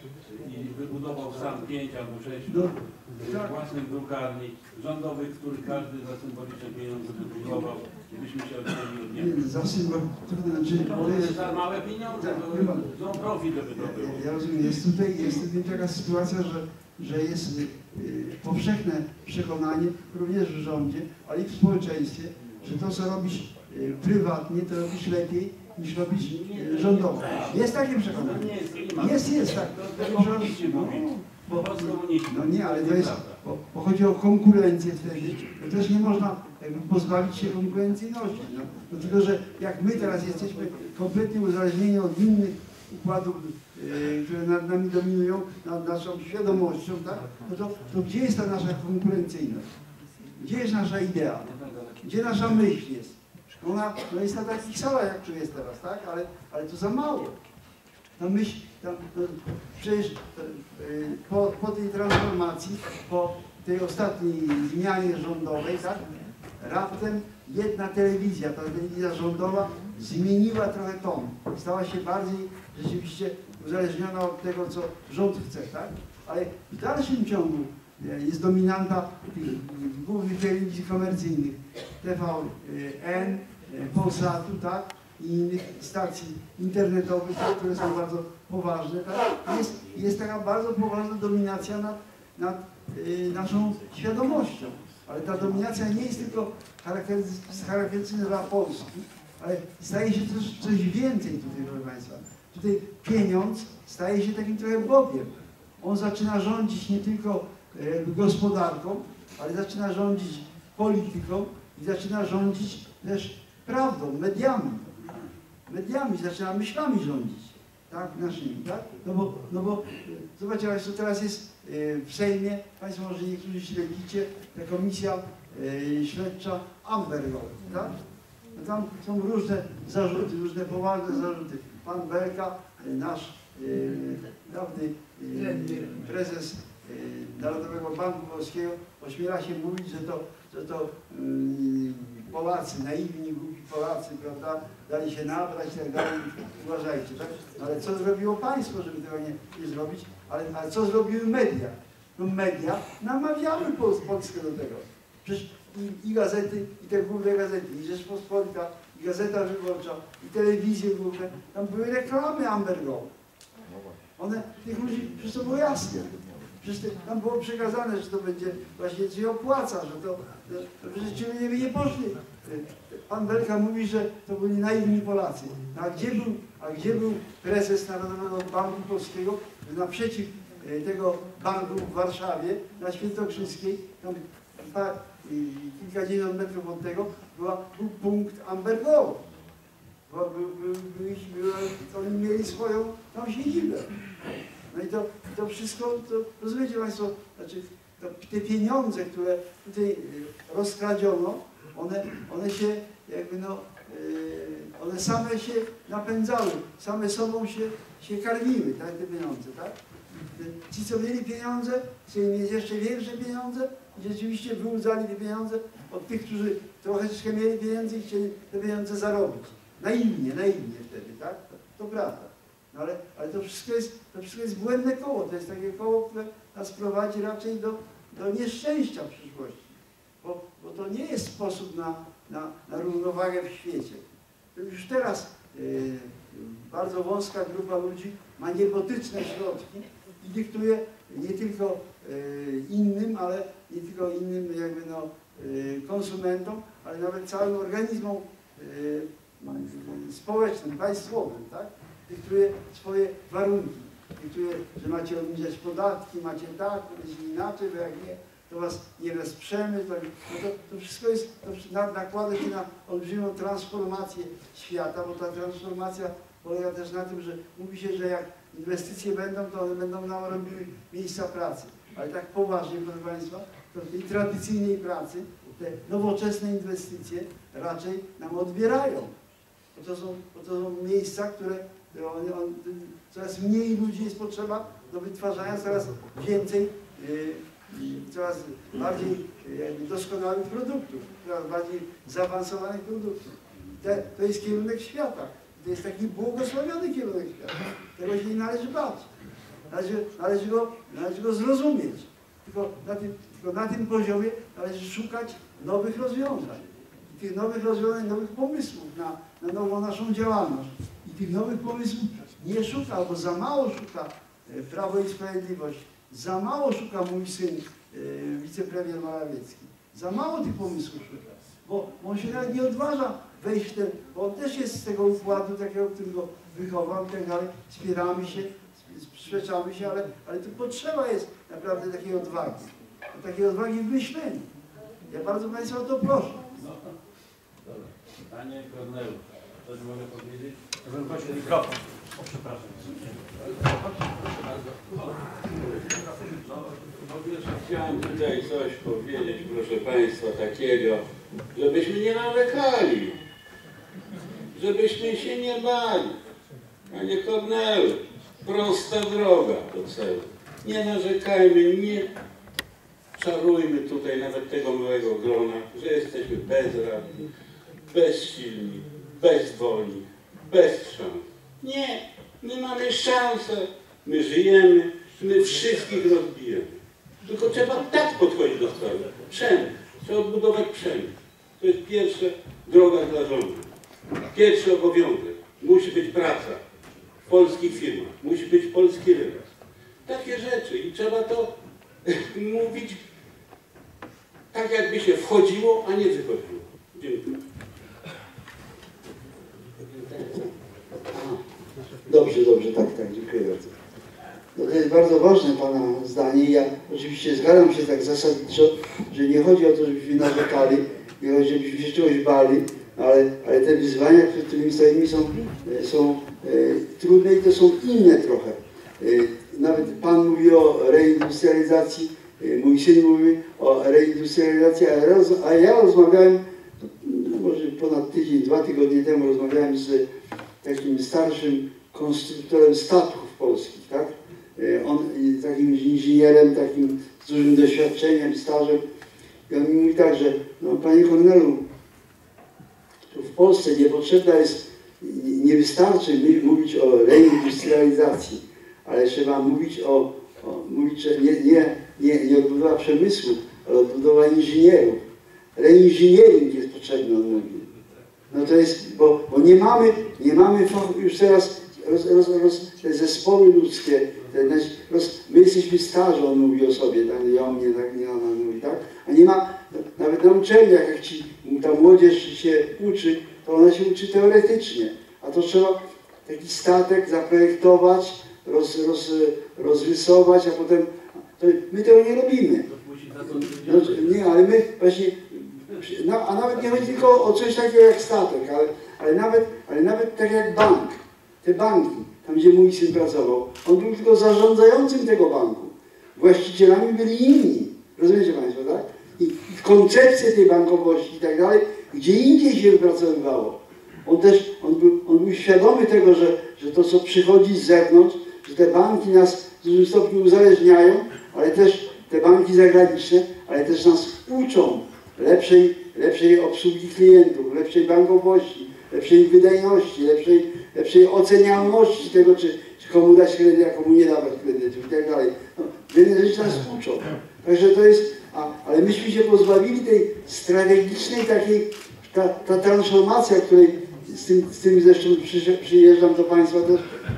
F: i wybudował sam pięć albo sześć
B: No, tak.
F: własnych drukarni rządowych, w których każdy za symboliczne pieniądze wydrukował i byśmy się odcięli od
B: Nie,
F: niego.
B: za symbol, to znaczy,
F: To
B: jest,
F: za małe pieniądze,
B: Tak,
F: to
B: chyba.
F: no profit, żeby to było.
B: Ja rozumiem, jest tutaj, jest tutaj taka sytuacja, że, że jest y, powszechne przekonanie, również w rządzie, ale i w społeczeństwie, że to, co robisz y, prywatnie, to robisz lepiej niż robisz y, rządowo. Jest takie
F: No
B: przekonanie.
F: nie jest.
B: Jest, tak. Tak, no, bo, no nie, ale to jest, bo, bo chodzi o konkurencję wtedy, to też nie można jakby pozbawić się konkurencyjności. No. Tylko, że jak my teraz jesteśmy kompletnie uzależnieni od innych układów, e, które nad nami dominują, nad naszą świadomością, tak? no to, to gdzie jest ta nasza konkurencyjność? Gdzie jest nasza idea? Gdzie nasza myśl jest? Ona no jest na takich salach, jak tu jest teraz, tak? Ale, ale to za mało. Ta myśl, ta, no, przecież e, po, po tej transformacji, po tej ostatniej zmianie rządowej, tak? Raptem jedna telewizja, ta telewizja rządowa zmieniła trochę ton. Stała się bardziej rzeczywiście uzależniona od tego, co rząd chce, tak? Ale w dalszym ciągu e, jest dominanta tych głównych telewizji komercyjnych, TVN, e, Polsatu, tak? I innych stacji internetowych, które są bardzo poważne, tak? Jest, jest taka bardzo poważna dominacja nad, nad y, naszą świadomością. Ale ta dominacja nie jest tylko charakterys- charakterystyczna dla Polski, ale staje się też coś więcej tutaj, proszę Państwa. Tutaj pieniądz staje się takim trochę Bogiem. On zaczyna rządzić nie tylko e, gospodarką, ale zaczyna rządzić polityką i zaczyna rządzić też prawdą, mediami. Mediami, zaczyna myślami rządzić, tak, naszymi, tak? No bo, no bo e, zobaczcie Państwo, teraz jest w Sejmie, Państwo może niektórzy śledzicie, ta komisja e, śledcza Amber Gold, tak? No tam są różne zarzuty, różne poważne zarzuty. Pan Belka, e, nasz dawny prezes Narodowego Banku Polskiego ośmiela się mówić, że to, że to Polacy, naiwni, głupi Polacy, prawda, dali się nabrać i tak dalej, uważajcie, tak? No Ale co zrobiło państwo, żeby tego nie, nie zrobić? Ale, co zrobiły media? No media namawiały Pol Polskę do tego. Przecież i, i gazety, i te główne gazety, i Rzeczpospolita, i Gazeta Wyborcza, i telewizje główne, tam były reklamy Amber Gold. One, tych ludzi, przecież to było jasne. Przecież tam było przekazane, że to będzie właśnie się opłaca, że to, że, ci ludzie by nie poszli. Pan Belka mówi, że to byli naiwni Polacy. No, a, gdzie był, a gdzie był prezes Narodowego Banku Polskiego, naprzeciw e, tego banku w Warszawie, na Świętokrzyskiej, tam i kilkadziesiąt metrów od tego była, był punkt Amber Gold. Bo by, by, by, by, oni mieli swoją tam siedzibę. No i to, to wszystko, to rozumiecie Państwo, znaczy to, te pieniądze, które tutaj rozkradziono, one, one się jakby no, one same się napędzały, same sobą się, się karmiły, tak, te pieniądze, tak? Ci, co mieli pieniądze, chcieli mieć jeszcze większe pieniądze i rzeczywiście wyłudzali te pieniądze od tych, którzy troszeczkę mieli pieniędzy i chcieli te pieniądze zarobić. Naiwnie, naiwnie wtedy, tak? To, to prawda. No ale, ale to, wszystko jest, to wszystko jest błędne koło. To jest takie koło, które nas prowadzi raczej do, do nieszczęścia w przyszłości. Bo, bo to nie jest sposób na, na, na równowagę w świecie. Już teraz yy, bardzo wąska grupa ludzi ma niebotyczne środki i dyktuje nie tylko yy, innym, ale nie tylko innym jakby no, yy, konsumentom, ale nawet całym organizmom yy, społecznym, państwowym, tak? Dyktuje swoje warunki. Dyktuje, że macie obniżać podatki, macie tak, jeśli inaczej, bo jak nie, to was nie wesprzemy. To, no to, to wszystko jest, to na- nakłada się na olbrzymią transformację świata, bo ta transformacja polega też na tym, że mówi się, że jak inwestycje będą, to one będą nam robiły miejsca pracy. Ale tak poważnie, proszę Państwa, to tej tradycyjnej pracy te nowoczesne inwestycje raczej nam odbierają. Bo to są, bo to są miejsca, które on, on, coraz mniej ludzi jest potrzeba do wytwarzania coraz więcej, yy, coraz bardziej jakby doskonałych produktów, coraz bardziej zaawansowanych produktów. Te, to jest kierunek świata. To jest taki błogosławiony kierunek świata. Tego się nie należy bać. Należy, należy, go, należy go zrozumieć. Tylko na, tym, tylko na tym poziomie należy szukać nowych rozwiązań. I tych nowych rozwiązań, nowych pomysłów na, na nową naszą działalność. I tych nowych pomysłów nie szuka, albo za mało szuka e, Prawo i Sprawiedliwość, za mało szuka mój syn, e, wicepremier Morawiecki. Za mało tych pomysłów szuka, bo on się nawet nie odważa wejść w ten, bo on też jest z tego układu takiego, który go wychował i tak dalej, spieramy się, sp- sprzeczamy się, ale, ale tu potrzeba jest naprawdę takiej odwagi, takiej odwagi w myśleniu. Ja bardzo Państwa o to proszę.
F: No, dobra. Kornelu, coś mogę powiedzieć?
E: Prosił mikrofon.
F: No, chciałem tutaj coś powiedzieć, proszę Państwa, takiego, żebyśmy nie nawlekali, żebyśmy się nie bali. Panie Kornelu, prosta droga do celu. Nie narzekajmy, nie czarujmy tutaj nawet tego małego grona, że jesteśmy bezradni, bezsilni, bezwolni, bez szans. Nie, my mamy szansę, my żyjemy, my wszystkich rozbijemy. Tylko trzeba tak podchodzić do sprawy. Przemysł. Trzeba odbudować przemysł. To jest pierwsza droga dla rządu. Pierwszy obowiązek. Musi być praca w polskich firmach. Musi być polski rynek. Takie rzeczy i trzeba to mówić tak, jakby się wchodziło, a nie wychodziło. Dziękuję.
B: Dobrze, dobrze, tak, tak, dziękuję bardzo. No to jest bardzo ważne Pana zdanie. Ja oczywiście zgadzam się tak zasadniczo, że nie chodzi o to, żebyśmy narzekali, nie chodzi, żebyśmy się czegoś bali, ale, ale te wyzwania, przed którymi stoimy są, e, są e, trudne i to są inne trochę. E, nawet Pan mówi o reindustrializacji, e, mój syn mówi o reindustrializacji, a roz, a ja rozmawiałem, no, może ponad tydzień, dwa tygodnie temu rozmawiałem z takim starszym konstruktorem statków polskich, tak? E, On takim inżynierem, takim z dużym doświadczeniem, stażem. I on mi mówi tak, że no panie Kornelu, tu w Polsce niepotrzebna jest, nie wystarczy mówić o reindustrializacji, ale trzeba mówić o, o mówić, że nie, nie, nie, nie odbudowa przemysłu, ale odbudowa inżynierów. Reinżyniering jest potrzebny, on mówi. No to jest, bo, bo nie mamy, nie mamy już teraz roz, roz, roz, te zespoły ludzkie, te, roz, my jesteśmy starzy, on mówi o sobie, tak, nie o mnie, tak, nie ona mówi, tak, a nie ma, nawet na uczelniach, jak ci, ta młodzież się uczy, to ona się uczy teoretycznie, a to trzeba taki statek zaprojektować, roz, roz, rozrysować, a potem, to my tego nie robimy. No, nie, ale my właśnie, no, a nawet nie chodzi tylko o coś takiego jak statek, ale, ale, nawet, ale nawet tak jak bank, te banki, tam gdzie mój syn pracował, on był tylko zarządzającym tego banku. Właścicielami byli inni. Rozumiecie Państwo, tak? I, i koncepcję tej bankowości i tak dalej, gdzie indziej się wypracowywało. On też, on był, on był świadomy tego, że, że to co przychodzi z zewnątrz, że te banki nas w dużym stopniu uzależniają, ale też te banki zagraniczne, ale też nas uczą lepszej, lepszej obsługi klientów, lepszej bankowości, lepszej wydajności, lepszej, lepszej ocenialności tego, czy, czy komu dać kredyt, a komu nie dawać kredytu i tak dalej. No, wiele rzeczy nas uczą. Także to jest, a, ale myśmy się pozbawili tej strategicznej takiej, ta, ta transformacja, której z tym, z tym zresztą przyjeżdżam do Państwa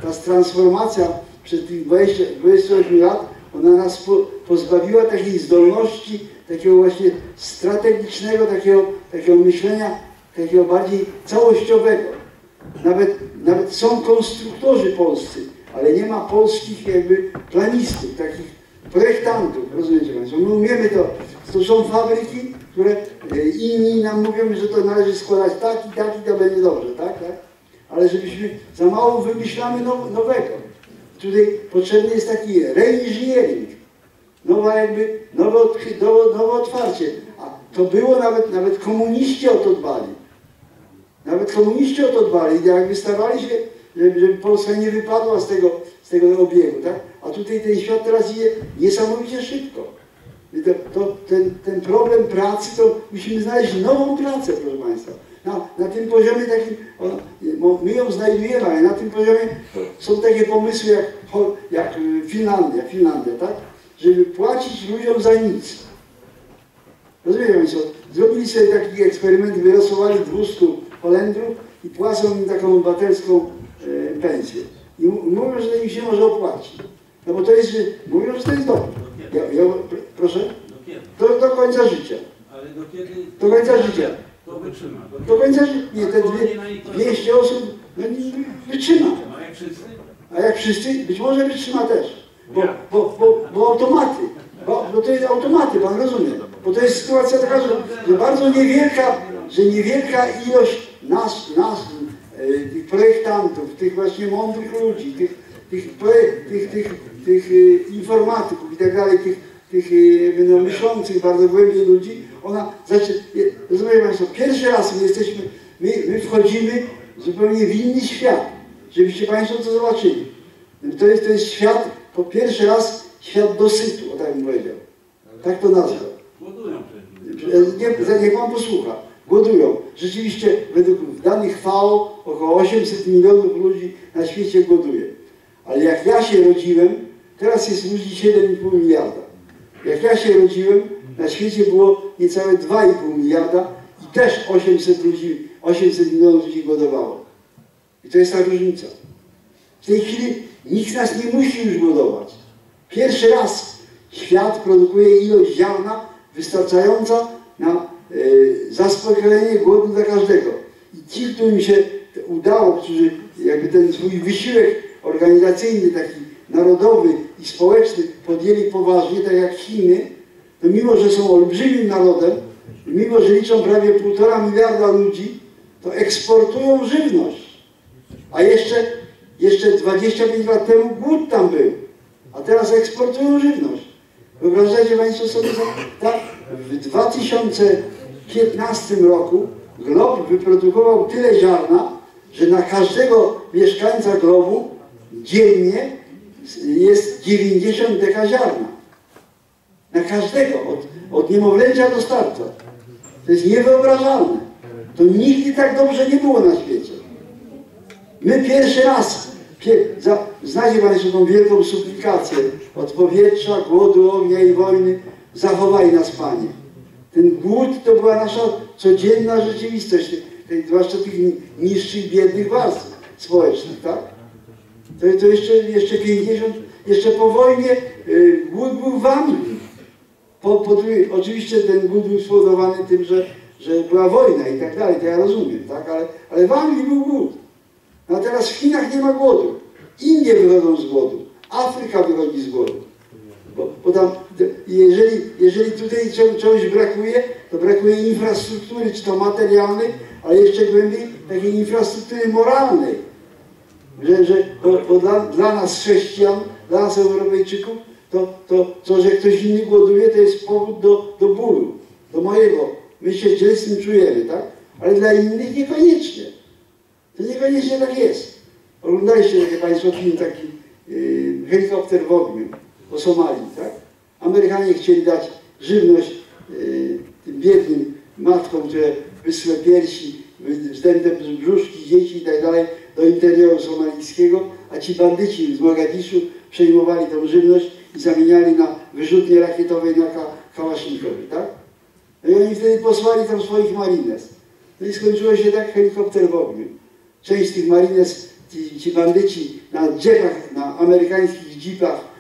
B: ta transformacja przez tych 20, 28 lat, ona nas po, pozbawiła takiej zdolności, takiego właśnie strategicznego, takiego, takiego myślenia, takiego bardziej całościowego. Nawet, nawet są konstruktorzy polscy, ale nie ma polskich jakby planistów, takich projektantów, rozumiecie Państwo? My umiemy to, to są fabryki, które e, inni nam mówią, że to należy składać tak i tak i to będzie dobrze, tak, tak? Ale żebyśmy za mało wymyślamy now, nowego. Tutaj potrzebny jest taki reinżyniering, nowa jakby, nowe, nowe, nowe otwarcie. A to było nawet, nawet komuniści o to dbali. Nawet komuniści o to dbali jakby starali się, żeby, żeby Polska nie wypadła z tego, z tego obiegu, tak? A tutaj ten świat teraz idzie niesamowicie szybko. To, to, ten, ten problem pracy, to musimy znaleźć nową pracę, proszę Państwa. Na, na tym poziomie takim, my ją znajdujemy, ale na tym poziomie są takie pomysły jak, jak y, Finlandia, Finlandia, tak? Żeby płacić ludziom za nic. Rozumiem Państwo, zrobili sobie taki eksperyment, wylosowali 200 Holendrów i płacą im taką obywatelską e, pensję. I mówią, że im się może opłacić. No bo to jest, że, mówią, że to jest dobre. Ja, ja, pr- proszę?
F: Do?
B: Do, końca życia.
F: Ale do kiedy?
B: Do końca życia.
F: To wytrzyma.
B: Do końca życia. Nie, te dwie, 200 osób no, wytrzyma.
F: No jak wszyscy?
B: A jak wszyscy, być może wytrzyma też. Bo, bo, bo, bo automaty. Bo, bo to jest automaty, pan rozumie. Bo to jest sytuacja taka, że, że bardzo niewielka, że niewielka ilość nas, nas e, tych projektantów, tych właśnie mądrych ludzi, tych, tych, tych, tych, tych e, informatyków i tak dalej, tych, tych e, no, myślących bardzo głębiej ludzi, ona zaczyna, rozumiem Państwo, pierwszy raz my jesteśmy, my, my wchodzimy zupełnie w inny świat, żebyście Państwo to zobaczyli. To jest, to jest świat, po pierwszy raz świat dosytu, o tak bym powiedział. Tak to
F: przecież.
B: Nie, niech Pan posłucha. Głodują. Rzeczywiście według danych FAO około 800 milionów ludzi na świecie głoduje. Ale jak ja się rodziłem, teraz jest ludzi 7,5 miliarda. Jak ja się rodziłem, na świecie było niecałe 2,5 miliarda i też 800, ludzi, 800 milionów ludzi głodowało. I to jest ta różnica. W tej chwili nikt nas nie musi już głodować. Pierwszy raz świat produkuje ilość ziarna wystarczająca na zaspokojenie głodu dla każdego. I ci, którym się udało, którzy jakby ten swój wysiłek organizacyjny, taki narodowy i społeczny podjęli poważnie, tak jak Chiny, to mimo, że są olbrzymim narodem, mimo, że liczą prawie półtora miliarda ludzi, to eksportują żywność. A jeszcze, jeszcze 25 lat temu głód tam był, a teraz eksportują żywność. Wyobrażacie Państwo sobie, tak, w 2015 roku Glob wyprodukował tyle ziarna, że na każdego mieszkańca Globu dziennie jest 90 deka ziarna. Na każdego, od, od niemowlęcia do starca. To jest niewyobrażalne. To nigdy tak dobrze nie było na świecie. My pierwszy raz, pie, za, znacie Państwo tą wielką suplikację od powietrza, głodu, ognia i wojny, zachowaj nas Panie. Ten głód to była nasza codzienna rzeczywistość, tej, zwłaszcza tych ni- niższych, biednych warstw społecznych, tak? To, to jeszcze, jeszcze 50, jeszcze po wojnie y, głód był w Anglii. Po, po, oczywiście ten głód był spowodowany tym, że, że była wojna i tak dalej, to ja rozumiem, tak? Ale, ale w Anglii był głód. No a teraz w Chinach nie ma głodu. Indie wychodzą z głodu. Afryka wychodzi z głodu. Bo, bo tam, jeżeli, jeżeli tutaj cze- czegoś brakuje, to brakuje infrastruktury, czy to materialnej, ale jeszcze głębiej takiej infrastruktury moralnej. Że, że bo, bo dla, dla nas chrześcijan, dla nas Europejczyków, to, to, to, że ktoś inny głoduje, to jest powód do, do bólu, do mojego. My się źle z tym czujemy, tak? Ale dla innych niekoniecznie. To niekoniecznie tak jest. Oglądaliście, jak Państwo film taki yy, helikopter w ogniu po Somalii, tak? Amerykanie chcieli dać żywność yy, tym biednym matkom, które wyschłe piersi, wzdęte brzuszki, dzieci i tak dalej do interioru somalijskiego, a ci bandyci z Mogadiszu przejmowali tą żywność i zamieniali na wyrzutnie rakietowe na ka tak? No i oni wtedy posłali tam swoich marines. No i skończyło się tak helikopter w ogniu. Część tych marines, ci, ci bandyci na jeepach, na amerykańskich jeepach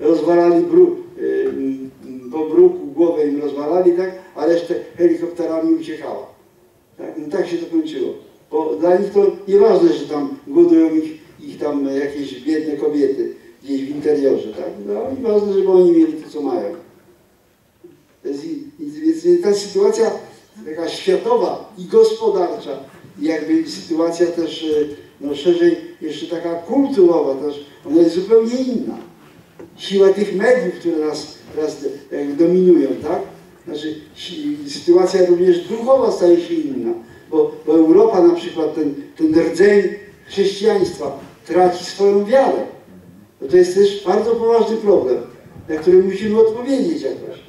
B: rozwalali bruk, yy, po bruku głowę im rozwalali, tak? A resztę helikopterami uciekała. Tak, no tak się to kończyło. Bo dla nich to nieważne, że tam głodują ich, ich tam jakieś biedne kobiety gdzieś w interiorze, tak? No i ważne, żeby oni mieli to, co mają. Więc ta sytuacja taka światowa i gospodarcza, jakby sytuacja też e, no, szerzej jeszcze taka kulturowa też, ona jest zupełnie inna. Siła tych mediów, które nas teraz dominują, tak? Znaczy sytuacja również duchowa staje się inna, bo, bo Europa na przykład, ten, ten rdzeń chrześcijaństwa traci swoją wiarę. No to jest też bardzo poważny problem, na który musimy odpowiedzieć jakoś.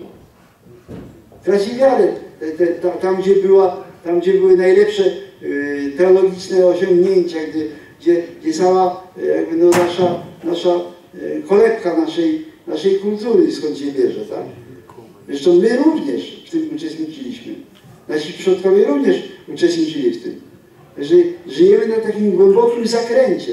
B: Traci wiarę. Te, te, ta, tam, gdzie była, tam, gdzie były najlepsze y, teologiczne osiągnięcia, gdzie, gdzie, gdzie cała y, jakby no, nasza, nasza y, kolebka naszej, naszej kultury skąd się bierze, tak? Zresztą my również w tym uczestniczyliśmy. Nasi przodkowie również uczestniczyli w tym. Że żyjemy na takim głębokim zakręcie.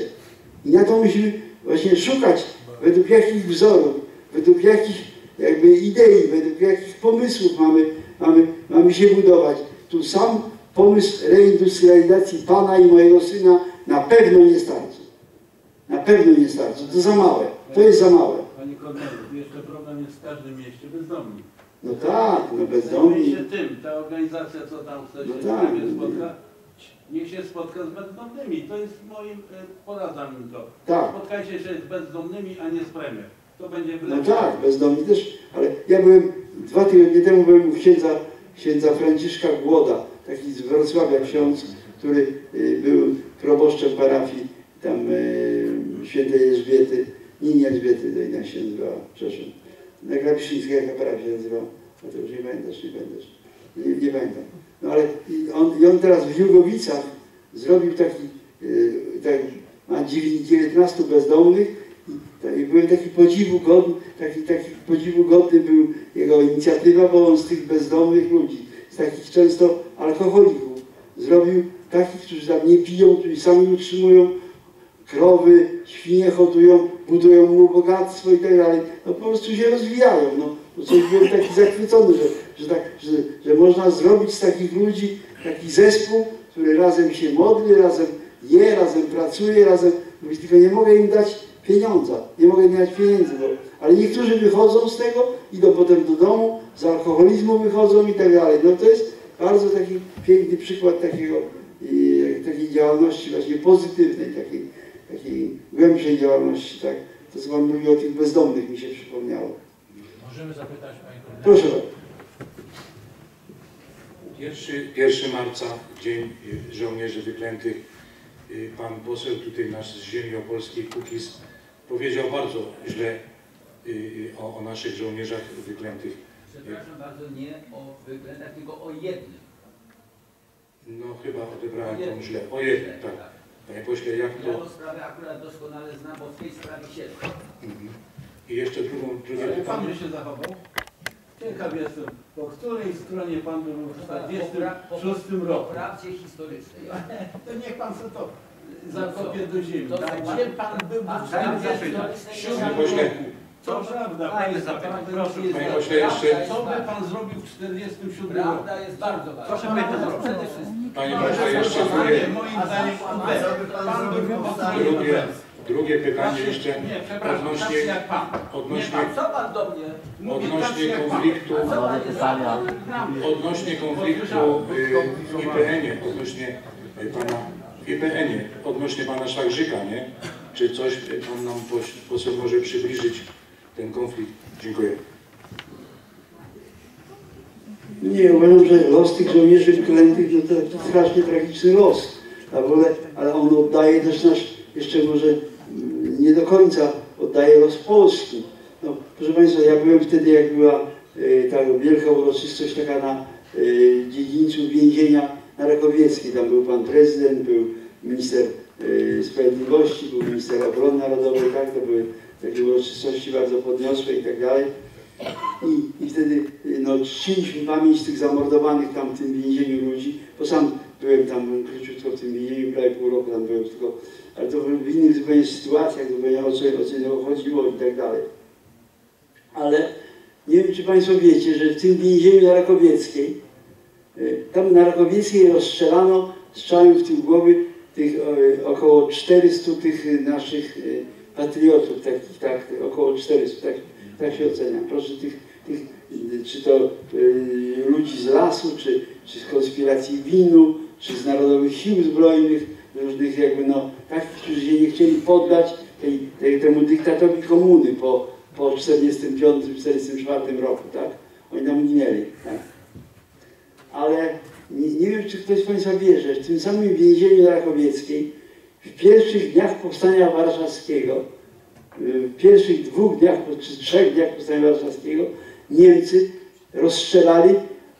B: I na to musimy właśnie szukać według jakich wzorów, według jakich jakby idei, według jakich pomysłów mamy, mamy, mamy się budować. Tu sam pomysł reindustrializacji Pana i mojego Syna na pewno nie starczy. Na pewno nie starczy. To za małe. To jest za małe.
F: Panie Kornelu, jeszcze problem jest w każdym mieście bezdomni.
B: No tak, no
F: Zajmij
B: bezdomni.
F: się tym, ta organizacja, co tam chce się
B: No
F: z
B: tak.
F: nami spotka, niech się spotka z bezdomnymi. To jest moim, e, poradzam im to.
B: Tak.
F: Spotkajcie się z bezdomnymi, a nie z premier. To będzie
B: No
F: lepsze.
B: tak, bezdomni też, ale ja byłem, dwa tygodnie temu byłem u księdza, księdza Franciszka Głoda, taki z Wrocławia ksiądz, który y, był proboszczem parafii tam y, świętej Elżbiety, nie Elżbiety, to inaczej się nazywała, przepraszam, na Grabiszyńskiej jaka parafia się nazywała, a to już nie pamiętasz, nie pamiętasz, nie, nie pamiętam. No ale on, i on teraz w Jugowicach zrobił taki, y, tak, ma dziewię- 19 bezdomnych i, tak, i byłem taki podziwu godny, taki, taki podziwu godny był jego inicjatywa, bo on z tych bezdomnych ludzi, z takich często alkoholików, zrobił takich, którzy tam nie piją, którzy sami utrzymują krowy, świnie hodują, budują mu bogactwo i tak dalej. No po prostu się rozwijają. No, coś byłem taki zachwycony, że, że, tak, że, że można zrobić z takich ludzi taki zespół, który razem się modli, razem je, razem pracuje, razem mówi, tylko nie mogę im dać pieniądza, nie mogę im dać pieniędzy, bo, ale niektórzy wychodzą z tego, idą potem do domu, z alkoholizmu wychodzą i tak dalej. No to jest bardzo taki piękny przykład takiego, takiej działalności właśnie pozytywnej, takiej, takiej głębszej działalności, tak. To co Pan mówił o tych bezdomnych mi się przypomniało.
G: Możemy zapytać Panie?
B: Proszę bardzo.
G: 1, 1 marca, Dzień y, Żołnierzy Wyklętych. Y, Pan poseł tutaj nasz z ziemi opolskiej, Kukiz, powiedział bardzo źle y, o, o naszych żołnierzach wyklętych.
H: Przepraszam bardzo, nie o wyglądach, tylko o jednym.
G: No chyba odebrałem to źle. O jednym, tak. Panie pośle, jak
H: Ja
G: to...
H: tą sprawę akurat doskonale znam, bo w tej sprawie siedzę.
G: Mhm. I jeszcze drugą, drugie
F: Ale pan by się zachował? Ciekaw jestem, po której stronie pan był w 1946 roku?
H: Po prawdzie historycznej.
F: To niech pan sobie to zakopie do ziemi.
H: To
F: Tak? Gdzie pan był w
H: A
F: 1947
G: Panie pośle,
F: roku? To prawda, zapytać, proszę.
G: Panie pośle, jeszcze...
F: Co by pan zrobił w 1947 roku?
H: Prawda jest bardzo ważna.
F: Proszę pana,
H: przede wszystkim.
G: Panie
F: Proszę
G: pośle, jeszcze drugie,
F: moim zdaniem pan by był
G: drugie, drugie pytanie jeszcze
F: Nie, przepraszam,
G: odnośnie,
F: jak pan.
G: odnośnie,
F: Nie.
H: Co pan do mnie?
F: Mówię tacy
G: odnośnie
F: jak pan.
G: konfliktu,
H: Co pan jest?
G: odnośnie konfliktu y, w IPN-ie, odnośnie y, pana, w IPN-ie, odnośnie pana Szwagrzyka, nie? Czy coś y, pan nam poś- poseł może przybliżyć ten konflikt? Dziękuję.
B: Nie, uważam, że los tych żołnierzy wyklętych no to taki strasznie tragiczny los. A w ogóle, ale on oddaje też nasz, jeszcze może nie do końca oddaje los Polski. No, proszę Państwa, ja byłem wtedy, jak była y, ta wielka uroczystość taka na y, dziedzińcu więzienia na Rakowieckiej. Tam był pan prezydent, był minister y, sprawiedliwości, był minister obrony narodowej, tak? To były takie uroczystości bardzo podniosłe i tak dalej. I, I wtedy y, no, czciliśmy pamięć tych zamordowanych tam w tym więzieniu ludzi, bo sam byłem tam króciutko w tym więzieniu, prawie pół roku tam byłem tylko, ale to w innych zupełnie sytuacjach, zupełnie o co, o co chodziło i tak dalej. Ale nie wiem, czy Państwo wiecie, że w tym więzieniu na Rakowieckiej, y, tam na Rakowieckiej rozstrzelano strzałem w tył głowy tych y, około 400 tych naszych patriotów, takich, tak, około 400, tak, tak się ocenia. Proszę tych, tych czy to y, ludzi z lasu, czy, czy z konspiracji winu, czy z Narodowych Sił Zbrojnych, różnych jakby no, takich, którzy się nie chcieli poddać tej, tej, temu dyktatowi komuny po, po 45-44 roku, tak? Oni tam ginęli, tak? Ale nie, nie wiem, czy ktoś z Państwa wie, że w tym samym więzieniu Rakowieckiej w pierwszych dniach Powstania Warszawskiego, y, w pierwszych dwóch dniach, czy trzech dniach Powstania Warszawskiego Niemcy rozstrzelali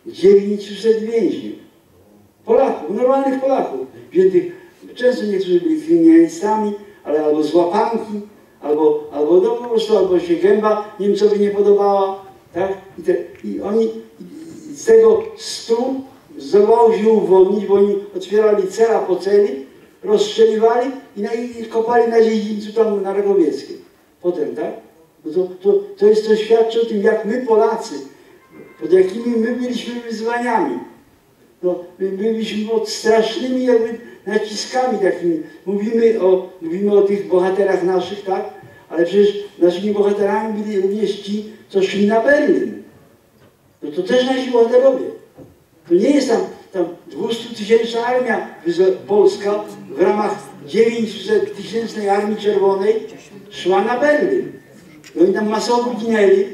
B: 900 więźniów. Polaków, normalnych Polaków, wziętych, często niektórzy byli kryminalistami, ale albo z łapanki, albo, albo no po prostu, albo się gęba Niemcowi nie podobała, tak? I, te, i oni z tego stu zdołało się uwolnić, bo oni otwierali cela po celi, rozstrzeliwali i, na, i kopali na dziedzińcu tam na Rakowieckiej. Potem, tak? No to, to, to jest to świadczy o tym, jak my Polacy, pod jakimi my byliśmy wyzwaniami. No, my byliśmy pod strasznymi jakby naciskami takimi. Mówimy o, mówimy o tych bohaterach naszych, tak? Ale przecież naszymi bohaterami byli również ci, co szli na Berlin. No to też nasi bohaterowie. To nie jest tam, tam 200 tysięczna armia polska w ramach 900 tysięcznej Armii Czerwonej szła na Berlin. I oni tam masowo ginęli,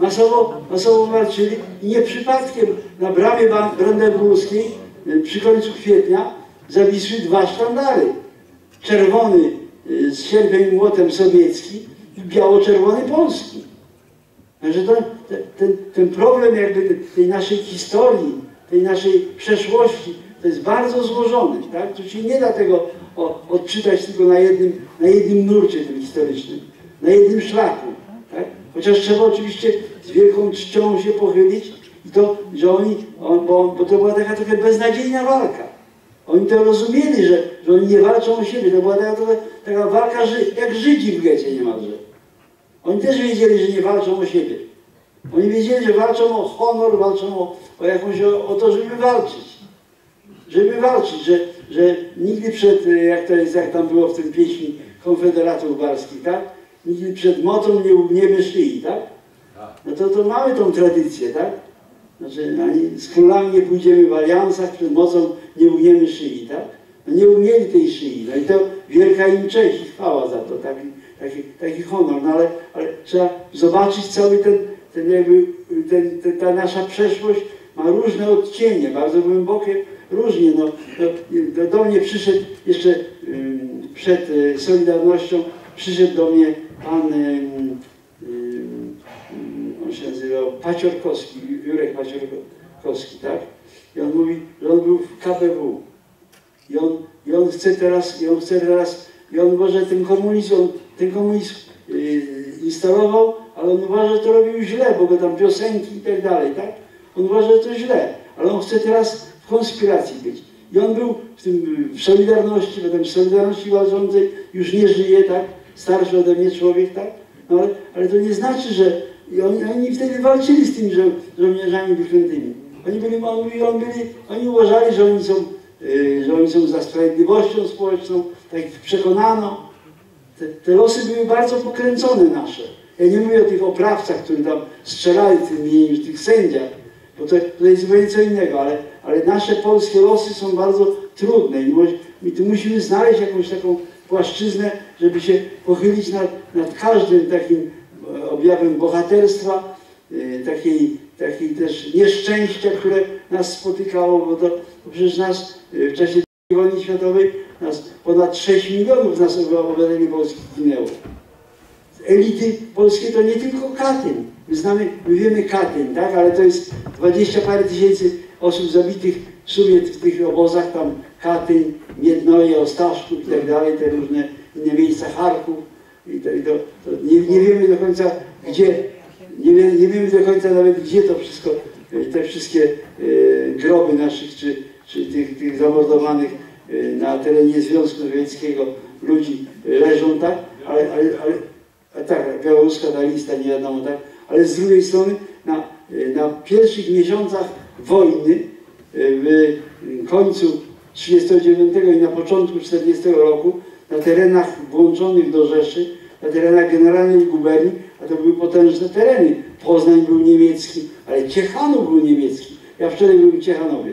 B: masowo, masowo walczyli i nie przypadkiem na bramie brandenburskiej y, przy końcu kwietnia zawisły dwa sztandary. Czerwony y, z sierpem i młotem sowiecki i biało-czerwony polski. Także to, te- ten, ten problem jakby tej naszej historii, tej naszej przeszłości, to jest bardzo złożony, tak? Tu się nie da tego odczytać tylko na jednym, na jednym nurcie tym historycznym, na jednym szlaku, tak? Chociaż trzeba oczywiście z wielką czcią się pochylić i to, że oni, bo, bo to była taka trochę beznadziejna walka. Oni to rozumieli, że, że oni nie walczą o siebie, to była taka, taka walka Ży, jak Żydzi w getcie niemalże. Oni też wiedzieli, że nie walczą o siebie. Oni wiedzieli, że walczą o honor, walczą o, o jakąś, o, o to, żeby walczyć. Żeby walczyć, że, że nigdy przed, jak to jest, jak tam było w tym pieśni Konfederatów Barskich, tak? Nigdy przed mocą nie ugniemy szyi, tak? No to, to mamy tą tradycję, tak? Znaczy, ani z królami nie pójdziemy w aliansach, przed mocą nie ugniemy szyi, tak? No nie umieli tej szyi, no i to wielka im cześć i chwała za to, taki, taki, taki honor, no ale, ale trzeba zobaczyć cały ten, ten ten, ten, ta nasza przeszłość ma różne odcienie, bardzo głębokie, różnie, no, do, do, do mnie przyszedł jeszcze przed y, Solidarnością, przyszedł do mnie pan, on się nazywał Paciorkowski, Jurek Paciorkowski, tak? I on mówi, że on był w KBW. I on, i on chce teraz, i on chce teraz, i on może ten komunizm, on, ten komunizm yy, instalował, ale on uważa, że to robił źle, bo go tam piosenki i tak dalej, tak? On uważa, że to źle, ale on chce teraz w konspiracji być. I on był w tym w Solidarności, potem w Solidarności walczącej, już nie żyje, tak? Starszy ode mnie człowiek, tak? No ale, ale to nie znaczy, że i oni, oni wtedy walczyli z tymi żo żołnierzami wyklętymi. Oni byli, on, on byli, oni uważali, że oni są, y, że oni są za sprawiedliwością społeczną, tak ich przekonano. Te, te losy były bardzo pokręcone nasze. Ja nie mówię o tych oprawcach, którzy tam strzelali w tym imieniu, tych sędziach, bo to, to jest zupełnie co innego, ale, ale nasze polskie losy są bardzo trudne i, i tu musimy znaleźć jakąś taką płaszczyznę, żeby się pochylić nad, nad każdym takim e, objawem bohaterstwa, e, takiej, takiej też nieszczęścia, które nas spotykało, bo to, przecież nas y, w czasie II wojny światowej nas ponad 6 milionów nas obywateli polskich zginęło. Elity polskie to nie tylko Katyn. My znamy, my wiemy Katyn, tak, ale to jest 20 parę tysięcy osób zabitych w sumie w tych obozach, tam Katyn, Miednoje, Ostaszków i tak dalej, te różne inne miejsca, Charków i to, i to, to nie, nie wiemy do końca gdzie, nie, nie wiemy do końca nawet gdzie to wszystko, te wszystkie e, groby naszych, czy, czy tych, tych zamordowanych e, na terenie Związku Sowieckiego ludzi e, leżą, tak, ale, ale, ale tak, białoruska ta lista, nie wiadomo, tak, ale z drugiej strony na, na pierwszych miesiącach wojny w końcu 1939 i na początku 1940 roku na terenach włączonych do Rzeszy, na terenach generalnej guberni, a to były potężne tereny. Poznań był niemiecki, ale Ciechanów był niemiecki. Ja wczoraj byłem w Ciechanowie.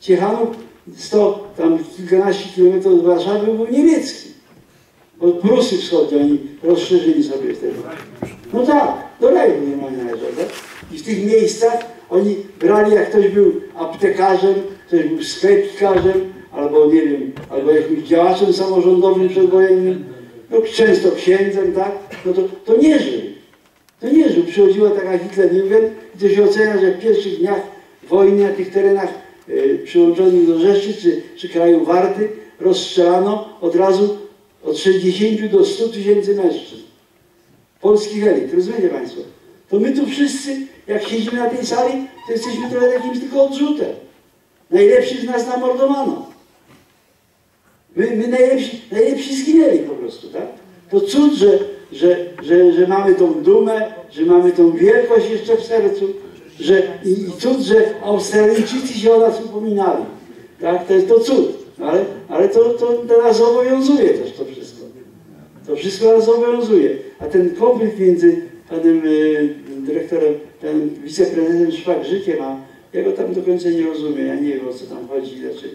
B: Ciechanów 100, tam kilkanaście kilometrów od Warszawy był niemiecki. Bo Prusy Wschodnie oni rozszerzyli sobie wtedy. No tak, do raju normalnie należał, tak? I w tych miejscach oni brali, jak ktoś był aptekarzem, ktoś był sklepikarzem, albo nie wiem, albo jakimś działaczem samorządowym przedwojennym, no często księdzem, tak? No to, to nie żył. To nie żył. Przychodziła taka Hitlerjugend i to się ocenia, że w pierwszych dniach wojny na tych terenach y, przyłączonych do Rzeszy czy, czy kraju Warty rozstrzelano od razu od 60 do 100 tysięcy mężczyzn. Polskich elit, rozumiecie Państwo? To my tu wszyscy, jak siedzimy na tej sali, to jesteśmy trochę jakimś tylko odrzutem. Najlepszych z nas zamordowano. My, my najlepsi, najlepsi zginęli po prostu, tak? To cud, że, że, że, że mamy tą dumę, że mamy tą wielkość jeszcze w sercu, że, i, i cud, że Australijczycy się o nas upominali. Tak? To jest to cud. Ale, ale to, to, nas obowiązuje też to wszystko. To wszystko nas obowiązuje. A ten konflikt między panem y, dyrektorem, panem wiceprezesem Szwagżykiem, a ja go tam do końca nie rozumiem. Ja nie wiem o co tam chodzi. Znaczy,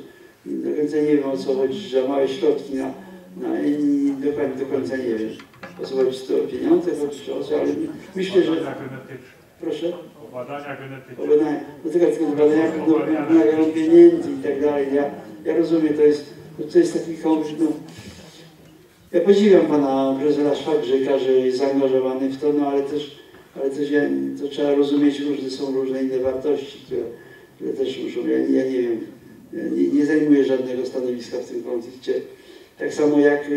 B: do końca nie wiem o co chodzi, że małe środki na, na i dokładnie do końca nie wiem. O co chodzi, to o pieniądze chodzi, czy o co, ale myślę, że... Proszę?
I: O badania genetyczne.
B: O badania, no tylko tylko badania no, wymagają pieniędzy i tak dalej. Ja, ja rozumiem, to jest, to jest taki konflikt, no, ja podziwiam pana profesora Szwagrzyka, że jest zaangażowany w to, no ale też, ale też ja, to trzeba rozumieć, różne są różne inne wartości, które, które też muszą, ja, ja nie wiem, nie, nie zajmuję żadnego stanowiska w tym konflikcie. Tak samo jak,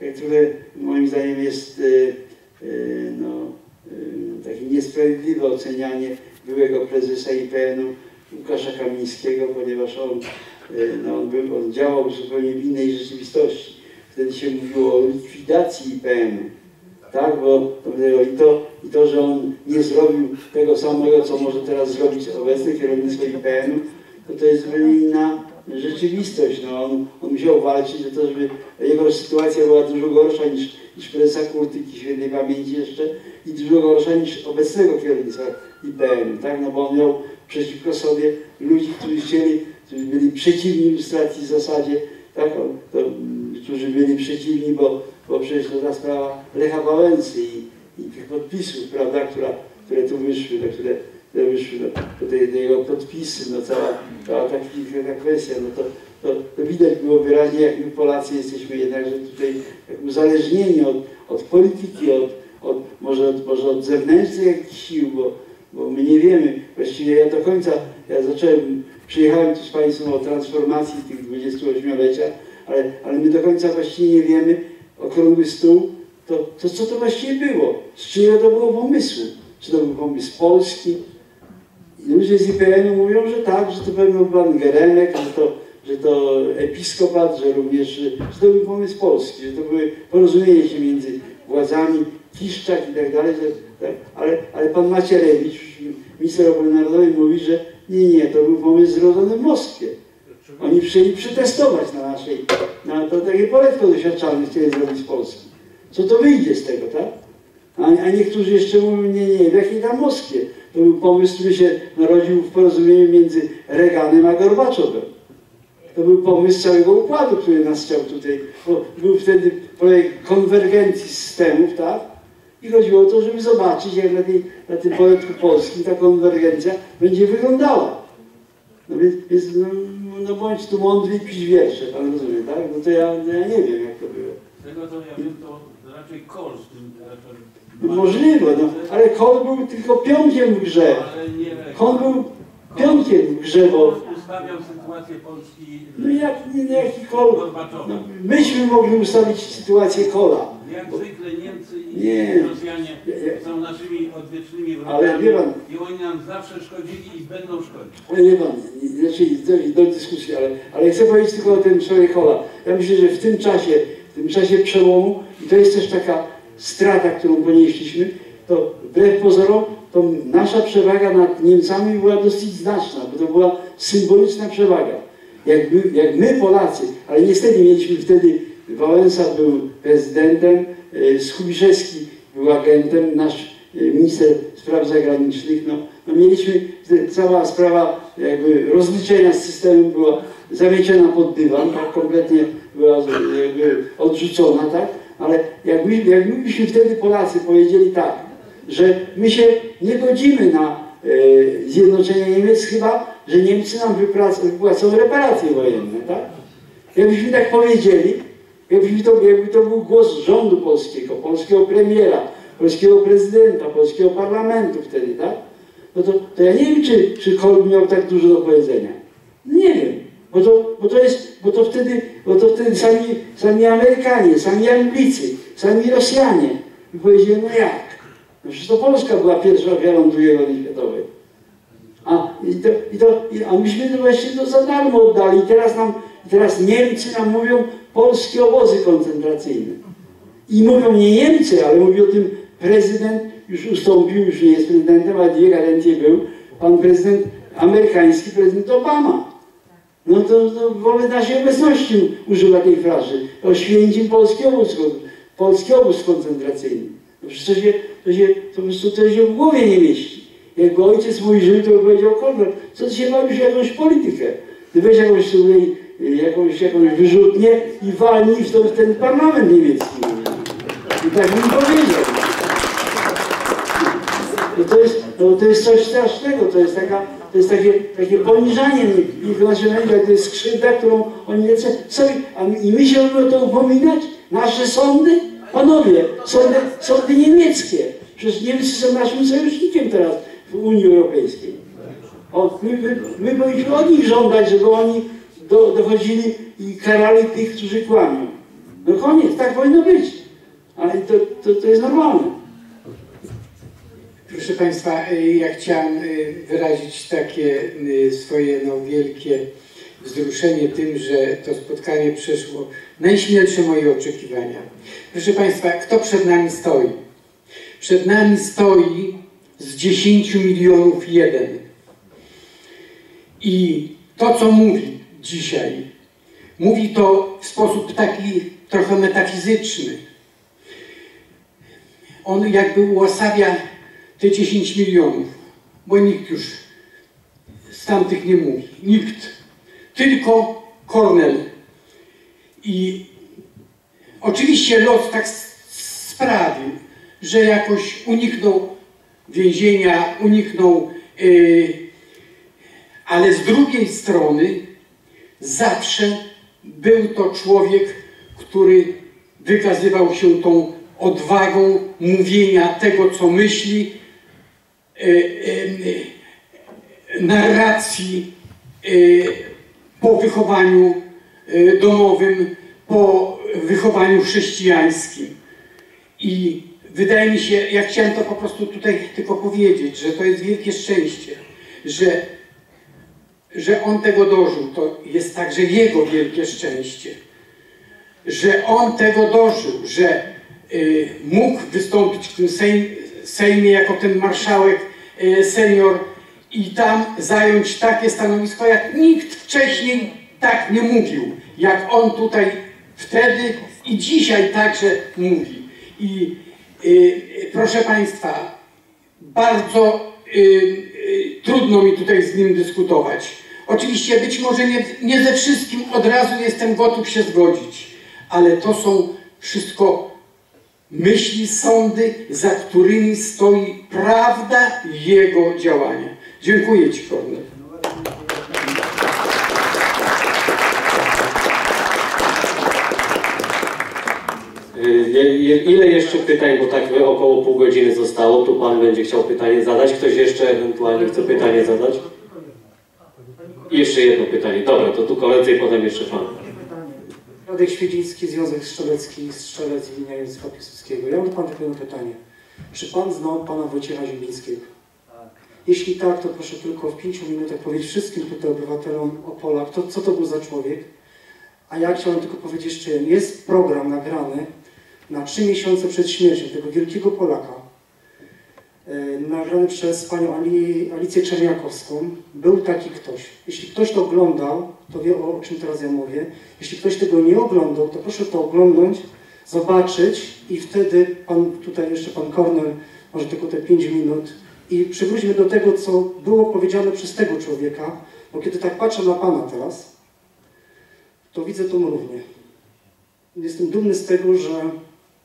B: jak trochę moim zdaniem jest y, y, no, y, takie niesprawiedliwe ocenianie byłego prezesa IPN-u Łukasza Kamińskiego, ponieważ on, no, on, był, on działał zupełnie w innej rzeczywistości. Wtedy się mówiło o likwidacji IPN-u, tak, bo i to, i to, że on nie zrobił tego samego, co może teraz zrobić obecne kierownictwo IPN-u, to to jest zupełnie inna rzeczywistość. No, on, on musiał walczyć o to, żeby jego sytuacja była dużo gorsza niż, niż prezesa Kurtyki świętej pamięci jeszcze i dużo gorsza niż obecnego kierownictwa IPN-u, tak, no bo on miał przeciwko sobie ludzi, którzy chcieli, którzy byli przeciwni ilustracji w zasadzie, tak, to, którzy byli przeciwni, bo, bo przecież to ta sprawa Lecha Wałęsy i, i tych podpisów, prawda, która, które tu wyszły, no, które, które wyszły, no, to te, jego podpisy, no cała, cała ta, ta kwestia, no to, to, to widać było wyraźnie, jak my Polacy jesteśmy jednakże tutaj tak uzależnieni od, od polityki, od, od, może, od, może od zewnętrznych sił, bo, bo my nie wiemy, właściwie ja do końca, ja zacząłem, przyjechałem tu z Państwem o transformacji tych 28-lecia, ale, ale my do końca właściwie nie wiemy, okrągły stół, to, to co to właściwie było? Z czyjego to było pomysłu? Czy to był pomysł polski? Ludzie z IPN-u mówią, że tak, że to pewno pan Geremek, że to, że to episkopat, że również, że to był pomysł polski, że to były porozumienie się między władzami, Kiszczak i tak dalej, że, tak, ale, ale pan Macierewicz, minister obrony narodowej mówi, że nie, nie, to był pomysł zrodzony w Moskwie. Oni chcieli przetestować na naszej, na to takie poletko doświadczalne chcieli zrobić z Polski. Co to wyjdzie z tego, tak? A, a niektórzy jeszcze mówią, nie, nie, w jakiej tam Moskwie? To był pomysł, który się narodził w porozumieniu między Reaganem a Gorbaczowem. To był pomysł całego układu, który nas chciał tutaj, bo był wtedy projekt konwergencji systemów, tak? I chodziło o to, żeby zobaczyć, jak na, tej, na tym poletku polskim ta konwergencja będzie wyglądała. No więc, więc no, no bądź tu mądry i pisz wiersze, pan rozumie, tak? No to ja, no ja nie wiem, jak to było.
F: Z tego co ja wiem, to raczej kol z tym raczej.
B: No możliwe, no, ale Kohl był tylko piątkiem w grze. Był piątkiem w grze, bo
F: ustawiał sytuację Polski
B: no jak, nie, no jaki
F: Gorbaczowa.
B: no, myśmy mogli ustawić sytuację Kohla.
F: Jak zwykle Niemcy i
B: Nie.
F: Rosjanie
B: Nie, nie.
F: są naszymi odwiecznymi
B: Ale
F: wrogami
B: wie pan-
F: i oni nam zawsze szkodzili i będą szkodzić.
B: Ale nie pan, znaczy do, do dyskusji, ale, ale chcę powiedzieć tylko o tym sprawie Kola. Ja myślę, że w tym czasie, w tym czasie przełomu, i to jest też taka strata, którą ponieśliśmy, to wbrew pozorom, to nasza przewaga nad Niemcami była dosyć znaczna, bo to była symboliczna przewaga. Jak my, jak my Polacy, ale niestety mieliśmy wtedy, Wałęsa był prezydentem, e, Skubiszewski był agentem, nasz e, minister spraw zagranicznych, no, no mieliśmy, cała sprawa jakby rozliczenia z systemem była zamieciona pod dywan, tak kompletnie była jakby odrzucona, tak? Ale jakby, jakbyśmy wtedy Polacy powiedzieli tak, że my się nie godzimy na e, zjednoczenie Niemiec, chyba, że Niemcy nam wypłacą reparacje wojenne, tak? Jakbyśmy tak powiedzieli, jakby to, jakby to był głos rządu polskiego, polskiego premiera, polskiego prezydenta, polskiego parlamentu wtedy, tak? No to, to ja nie wiem, czy, czy Kohl miał tak dużo do powiedzenia. Nie wiem, bo to, bo to jest, bo to wtedy, bo to wtedy sami, sami Amerykanie, sami Anglicy, sami Rosjanie by powiedzieli, no jak? Przecież to Polska była pierwsza ofiarą II wojny światowej. A, i to, i to, i, a myśmy to właśnie to za darmo oddali. I teraz nam, teraz Niemcy nam mówią polskie obozy koncentracyjne. I mówią nie Niemcy, ale mówi o tym prezydent, już ustąpił, już nie jest prezydentem, ale dwie kadencje był, pan prezydent, amerykański prezydent Obama. No to, to wobec naszej obecności używa tej frazy. Oświęcim polski obóz, polski obóz koncentracyjny. No przecież się, to się, po prostu to się w głowie nie mieści. Jakby ojciec mój żył, to powiedział, Konrad, co ty się bawisz jakąś politykę? Ty weź jakąś tutaj, jakąś, jakąś wyrzutnię i walnij w, to, w ten parlament niemiecki. I tak bym powiedział. No to, jest, no to jest coś strasznego, to jest, taka, to jest takie, takie poniżanie ich nacjonalizmu, to jest skrzywda, którą oni lecą i my się mamy o to upominać? Nasze sądy? Panowie, sądy, sądy niemieckie. Przecież Niemcy są naszym sojusznikiem teraz w Unii Europejskiej. O, my, my, my powinniśmy od nich żądać, żeby oni do, dochodzili i karali tych, którzy kłamią. No koniec, tak powinno być. Ale to, to, to jest normalne.
J: Proszę Państwa, y, ja chciałem y, wyrazić takie y, swoje no, wielkie wzruszenie tym, że to spotkanie przeszło najśmielsze moje oczekiwania. Proszę Państwa, kto przed nami stoi? Przed nami stoi z 10 milionów jeden. I to, co mówi dzisiaj, mówi to w sposób taki trochę metafizyczny. On jakby uosabia te 10 milionów, bo nikt już z tamtych nie mówi. Nikt. Tylko Kornel. I oczywiście los tak sprawił, że jakoś uniknął więzienia, uniknął, yy, ale z drugiej strony zawsze był to człowiek, który wykazywał się tą odwagą mówienia tego, co myśli, e, e, narracji e, po wychowaniu e, domowym, po wychowaniu chrześcijańskim. I wydaje mi się, ja chciałem to po prostu tutaj tylko powiedzieć, że to jest wielkie szczęście, że, że on tego dożył. To jest także jego wielkie szczęście że on tego dożył, że y, mógł wystąpić w tym sejm, Sejmie jako ten marszałek y, senior i tam zająć takie stanowisko, jak nikt wcześniej tak nie mówił, jak on tutaj wtedy i dzisiaj także mówi. I y, y, proszę Państwa, bardzo y, y, trudno mi tutaj z nim dyskutować. Oczywiście być może nie, nie ze wszystkim od razu jestem gotów się zgodzić, ale to są wszystko myśli, sądy, za którymi stoi prawda jego działania. Dziękuję Ci, Kornel.
A: Y, je- je- Ile jeszcze pytań, bo tak około pół godziny zostało, tu Pan będzie chciał pytanie zadać, ktoś jeszcze ewentualnie chce pytanie zadać? Jeszcze jedno pytanie, dobra, to tu koledzy i potem jeszcze Pan.
K: Radek Świeciński, Związek Strzelecki, strzelec imienia Józefa Piłsudskiego. Ja mam do Pana takie pytanie. Czy Pan znał Pana Wojciecha Zielińskiego? Jeśli tak, to proszę tylko w pięciu minutach powiedzieć wszystkim tutaj obywatelom Opola, kto, co to był za człowiek. A ja chciałem tylko powiedzieć jeszcze, jest program nagrany na trzy miesiące przed śmiercią tego wielkiego Polaka, e, nagrany przez panią Ali, Alicję Czerniakowską. Był taki ktoś. Jeśli ktoś to oglądał, to wie o, czym teraz ja mówię. Jeśli ktoś tego nie oglądał, to proszę to oglądnąć, zobaczyć i wtedy pan, tutaj jeszcze pan Kornel, może tylko te 5 minut i przywróćmy do tego, co było powiedziane przez tego człowieka, bo kiedy tak patrzę na pana teraz, to widzę to równie. Jestem dumny z tego, że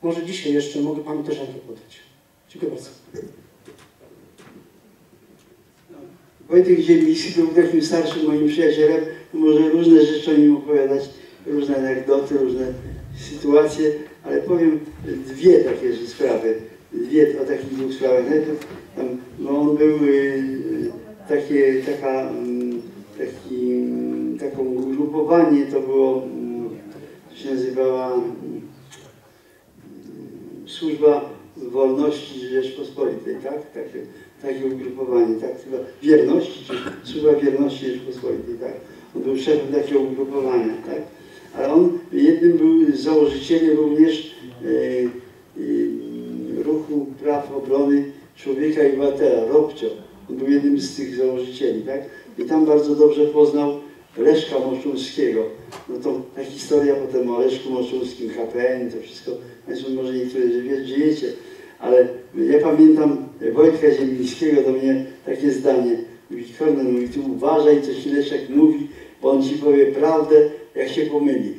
K: może dzisiaj jeszcze mogę panu też rękę podać. Dziękuję bardzo.
B: Wojtek Ziemiński był takim starszym moim przyjacielem, może różne rzeczy o nim opowiadać, różne anegdoty, różne sytuacje, ale powiem dwie takie sprawy, dwie o takich dwóch sprawach. Najpierw tam, no on był y, takie, taka, mm, taki, taką ugrupowanie, to było, mm, to się nazywała Służba Wolności Rzeczpospolitej, tak? Takie, takie ugrupowanie, tak? Wierności, czy Służba Wierności Rzeczpospolitej, tak? On był szefem takiego ugrupowania, tak? Ale on jednym był z założycieli również e, e, ruchu praw obrony człowieka i obywatela, ROBCio. On był jednym z tych założycieli, tak? I tam bardzo dobrze poznał Leszka Moszulskiego. No to ta historia potem o Leszku Moszulskim, KPN, to wszystko, Państwo może niektóre wie- żyjecie, ale ja pamiętam Wojtka Ziemińskiego, do mnie takie zdanie, mówi Kornel, mówi, tu uważaj, co ci Leszek mówi, bo on ci powie prawdę, jak się pomyli.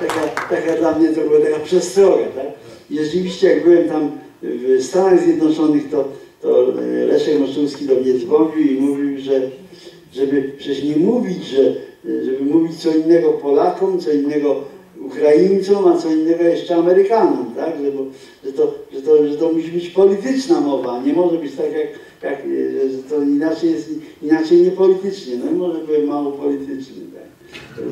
B: taka, taka dla mnie to była taka przestroga, tak? I rzeczywiście jak byłem tam w Stanach Zjednoczonych, to, to Leszek Moszulski do mnie dzwonił i mówił, że żeby przecież nie mówić, że żeby mówić co innego Polakom, co innego Ukraińcom, a co innego jeszcze Amerykanom, tak? Że, bo, że, to, że, to, że to musi być polityczna mowa, nie może być tak jak, jak że- że to inaczej jest, inaczej nie politycznie. No może byłem mało polityczny, tak?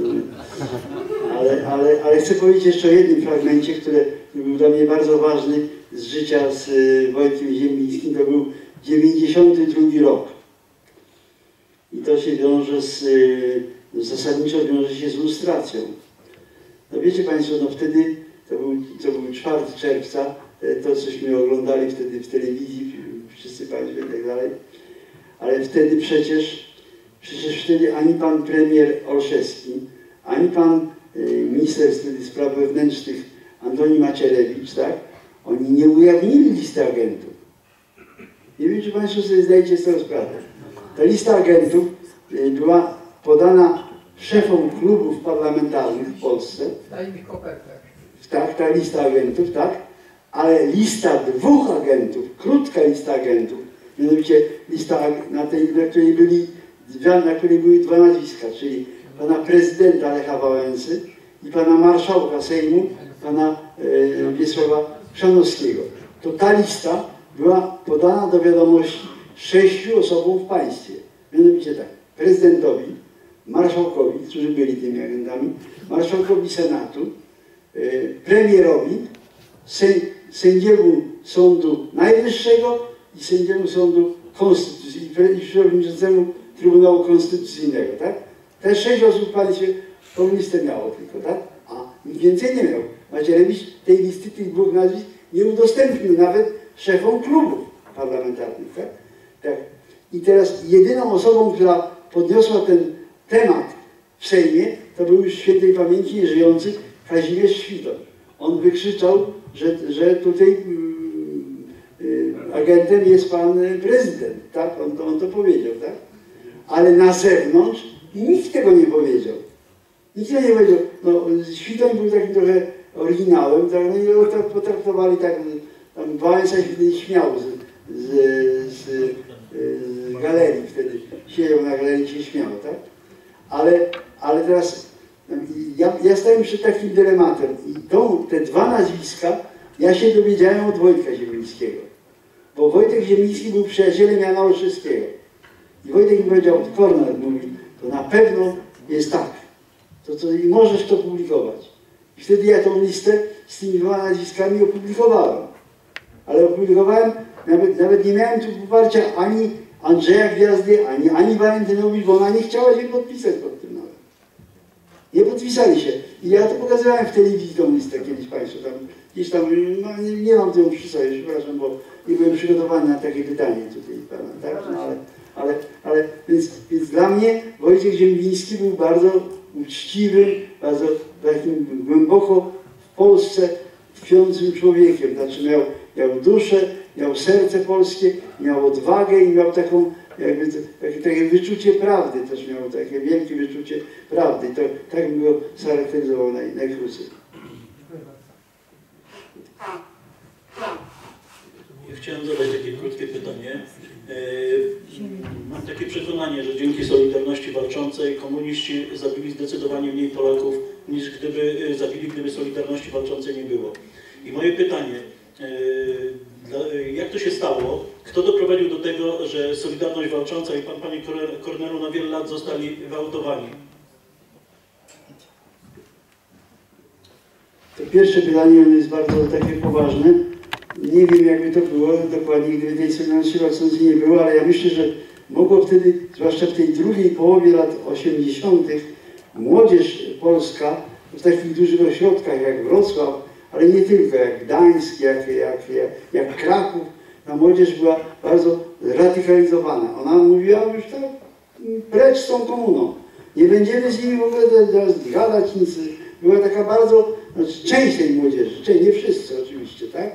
B: Ale, ale, ale chcę powiedzieć jeszcze o jednym fragmencie, który był dla mnie bardzo ważny z życia z y, Wojtkiem Ziemińskim. To był 92 rok. I to się wiąże z, y, zasadniczo wiąże się z lustracją. No wiecie Państwo, no wtedy, to był, to był 4 czerwca, e, to cośmy oglądali wtedy w telewizji, wszyscy Państwo i tak dalej, ale wtedy przecież, przecież wtedy ani Pan Premier Olszewski, ani Pan y, Minister Spraw Wewnętrznych Antoni Macierewicz, tak, oni nie ujawnili listy agentów. Nie wiem, czy Państwo sobie zdajecie z tego sprawę. Ta lista agentów y, była podana szefom klubów parlamentarnych w Polsce,
K: W tajnych kopertach.
B: tak, ta lista agentów, tak, ale lista dwóch agentów, krótka lista agentów, mianowicie lista, na, tej, na której byli, na której były dwa nazwiska, czyli pana prezydenta Lecha Wałęsy i pana marszałka Sejmu, pana e, Wiesława Chrzanowskiego. To ta lista była podana do wiadomości sześciu osobom w państwie. Mianowicie tak, prezydentowi, marszałkowi, którzy byli tymi agentami, marszałkowi Senatu, e, premierowi, sę- sędziemu Sądu Najwyższego i sędziemu Sądu Konstytucyjnego i przewodniczącemu Trybunału Konstytucyjnego, tak? Te sześć osób w państwie komunistę miało tylko, tak? Więcej nie miał. Macierewicz tej listy tych dwóch nazwisk nie udostępnił nawet szefom klubów parlamentarnych, tak? tak? I teraz jedyną osobą, która podniosła ten temat w Sejmie, to był już świętej pamięci żyjący Kazimierz Świdon. On wykrzyczał, że, że tutaj mm, y, agentem jest pan prezydent, tak? On to, on to powiedział, tak? Ale na zewnątrz nikt tego nie powiedział. Nikt nie powiedział, no Świtoń był takim trochę oryginałem, tak, no i potraktowali tak, tam Wałęsa się śmiał z, z, z, z galerii wtedy, siedział na galerii się śmiał, tak? Ale, ale teraz ja, ja stałem przed takim dylematem i te dwa nazwiska ja się dowiedziałem od Wojtka Ziemińskiego, bo Wojtek Ziemiński był przyjacielem Jana Olszewskiego. I Wojtek mi powiedział, Kornel mówi, to na pewno jest tak, to, to i możesz to publikować. I wtedy ja tą listę z tymi dwoma nazwiskami opublikowałem. Ale opublikowałem, nawet, nawet nie miałem tu poparcia ani Andrzeja Gwiazdy, ani Ani Walentynowicz, bo ona nie chciała się podpisać pod tym nawet. Nie podpisali się. I ja to pokazywałem w telewizji tą listę kiedyś Państwu tam, gdzieś tam, no nie, nie mam tego przy sobie, przepraszam, bo nie byłem przygotowany na takie pytanie tutaj Pana, tak? No, ale, ale, ale więc, więc dla mnie Wojciech Ziembiński był bardzo uczciwym, bardzo takim głęboko w Polsce tkwiącym człowiekiem. Znaczy miał, miał duszę, miał serce polskie, miał odwagę i miał taką jakby takie, takie wyczucie prawdy też miał, takie wielkie wyczucie prawdy. To tak bym go charakteryzował naj, najkrócej.
L: Ja chciałem zadać takie krótkie pytanie. E, Mam takie przekonanie, że dzięki Solidarności Walczącej komuniści zabili zdecydowanie mniej Polaków niż gdyby e, zabili, gdyby Solidarności Walczącej nie było. I moje pytanie, dla- jak to się stało? Kto doprowadził do tego, że Solidarność Walcząca i pan, panie Kornel- Kornelu na wiele lat zostali wyautowani?
B: To pierwsze pytanie jest bardzo takie poważne. Nie wiem jakby to było dokładnie, gdyby tej Solidarności Walczącej nie było, ale ja myślę, że mogło wtedy, zwłaszcza w tej drugiej połowie lat 80., młodzież polska w takich dużych ośrodkach jak Wrocław, ale nie tylko, jak Gdańsk, jak, jak, jak, jak Kraków, ta młodzież była bardzo radykalizowana. Ona mówiła już tak, precz z tą komuną. Nie będziemy z nimi w ogóle gadać nic. Była taka bardzo, znaczy część tej młodzieży, część, nie wszyscy oczywiście, tak?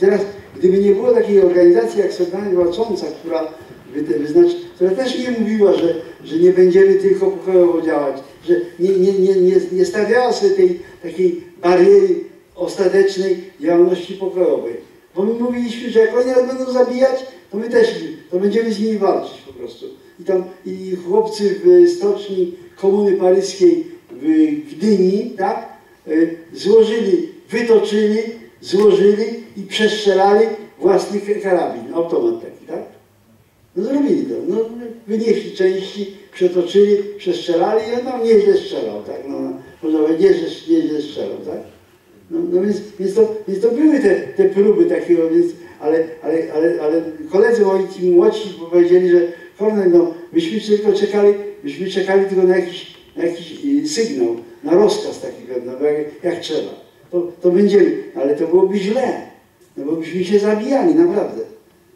B: I teraz, gdyby nie było takiej organizacji jak Solidarność Walcząca, która, wy- wyznacz, która też nie mówiła, że, że nie będziemy tylko pokojowo działać, że nie, nie, nie, nie, nie stawiała sobie tej takiej bariery ostatecznej działalności pokojowej. Bo my mówiliśmy, że jak oni nas będą zabijać, to my też, to będziemy z nimi walczyć po prostu. I tam i chłopcy w stoczni Komuny Paryskiej w Gdyni, tak, y, złożyli, wytoczyli, złożyli i przestrzelali własny karabin, automat taki, tak? No zrobili to, no wynieśli części, przetoczyli, przestrzelali i on tam nieźle strzelał, tak? No, można powiedzieć, nieźle, strzelał, tak? No, no więc, więc, to, więc to były te, te próby takiego, więc, ale, ale, ale, ale koledzy moi ci młodsi powiedzieli, że Kornel, no myśmy tylko czekali, myśmy czekali tylko na jakiś, na jakiś y, sygnał, na rozkaz taki pewno, no, jak, jak trzeba. To, to będziemy, ale to byłoby źle, no bo byśmy się zabijali, naprawdę.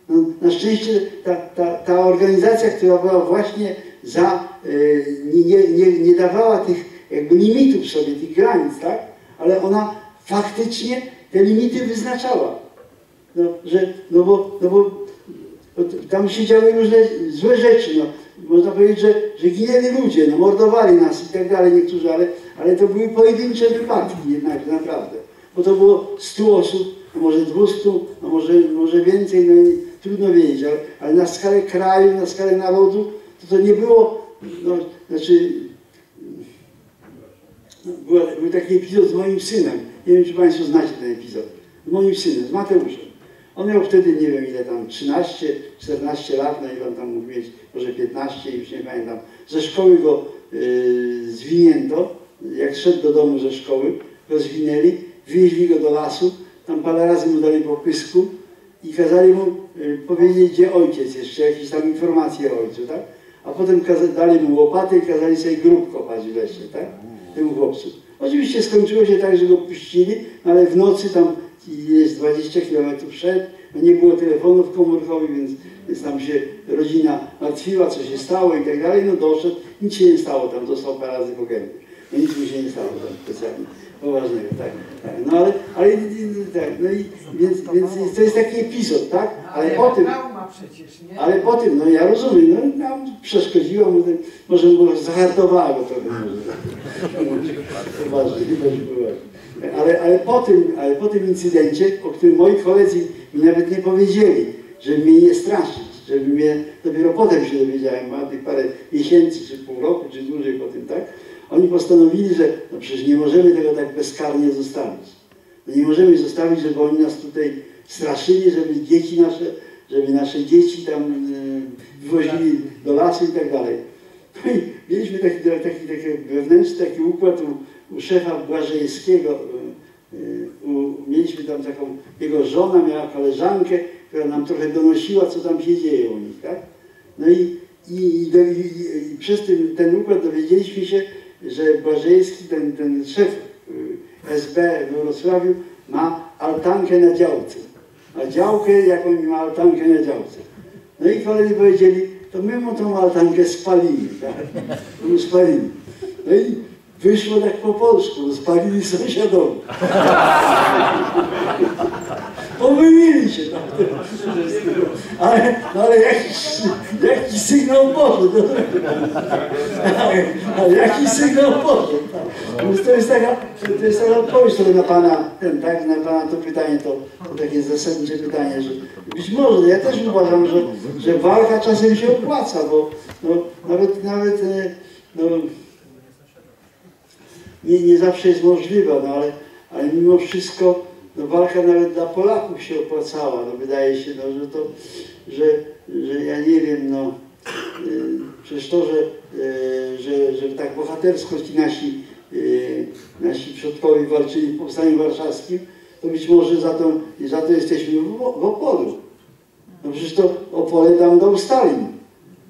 B: No, na szczęście ta, ta, ta organizacja, która była właśnie za, y, nie, nie, nie dawała tych jakby limitów sobie, tych granic, tak? Ale ona faktycznie te limity wyznaczała. No, że, no bo, no bo, tam się działy różne złe rzeczy, no. Można powiedzieć, że, że ginęli ludzie, no, mordowali nas i tak dalej niektórzy, ale, ale to były pojedyncze wypadki jednak naprawdę. Bo to było 100 osób, no może 200, no może, może więcej, no i trudno wiedzieć, ale, na skalę kraju, na skalę narodu, to to nie było, no, znaczy no, była, był taki epizod z moim synem. Nie wiem, czy Państwo znacie ten epizod. Z moim synem, z Mateuszem. On miał wtedy, nie wiem ile tam, 13, 14 lat, no i on tam mógł mieć może 15, już nie pamiętam. Ze szkoły go yy, zwinięto, jak szedł do domu ze szkoły, go zwinęli, wieźli go do lasu, tam parę razy mu dali po pysku i kazali mu yy, powiedzieć, gdzie ojciec, jeszcze jakieś tam informacje o ojcu, tak? A potem dali mu łopatę i kazali sobie grób kopać w lesie, tak? Temu chłopcu. Oczywiście skończyło się tak, że go puścili, no ale w nocy tam jest 20 km szedł, no nie było telefonów komórkowych, więc, więc tam się rodzina martwiła, co się stało i tak dalej, no doszedł, nic się nie stało, tam dostał parę razy po gębie. No nic mu się nie stało tam specjalnie poważnego, tak, tak. No ale, ale tak, no i więc, więc to jest taki epizod, tak? Ale po tym,
M: przecież, nie?
B: ale po tym, no ja rozumiem, no nam przeszkodziło, może, może było zahartowało trochę może. Ale, ale, po tym, ale po tym incydencie, o którym moi koledzy mi nawet nie powiedzieli, żeby mnie nie straszyć, żeby mnie, dopiero potem się dowiedziałem, ma tych parę miesięcy, czy pół roku, czy dłużej po tym, tak? Oni postanowili, że no przecież nie możemy tego tak bezkarnie zostawić. No nie możemy zostawić, żeby oni nas tutaj straszyli, żeby dzieci nasze, żeby nasze dzieci tam e, wywozili do lasu i tak dalej. No i mieliśmy taki, taki, taki wewnętrzny taki układ u, u szefa Błażejskiego. e, U, mieliśmy tam taką, jego żona miała koleżankę, która nam trochę donosiła, co tam się dzieje u nich, tak? No i, i, i, i przez ten, ten układ dowiedzieliśmy się, że Błażejski, ten, ten szef y, SB we Wrocławiu ma altankę na działce. Ma działkę, jaką ma altankę na działce. No i koledzy powiedzieli, to my mu tą altankę spalili, tak? Mu spalili. No i wyszło tak po polsku, spalili sąsiadowi. Pomylili się tam. Ale, no ale jakiś, jakiś sygnał poszedł. Ale, ale jaki sygnał poszedł. Więc to jest taka, to jest taka odpowiedź na Pana, ten, tak, na Pana to pytanie, to, to takie zasadnicze pytanie, że być może, ja też uważam, że, że walka czasem się opłaca, bo no, nawet, nawet e, no, nie, nie zawsze jest możliwa, no ale, ale mimo wszystko no, walka nawet dla Polaków się opłacała. No, wydaje się, no, że to, że, że ja nie wiem, no, y, przecież to, że, y, że, że tak bohatersko ci nasi, y, nasi przodkowie walczyli w Powstaniu Warszawskim, to być może za to, za to jesteśmy w, w. No przecież to Opole nam dał Stalin.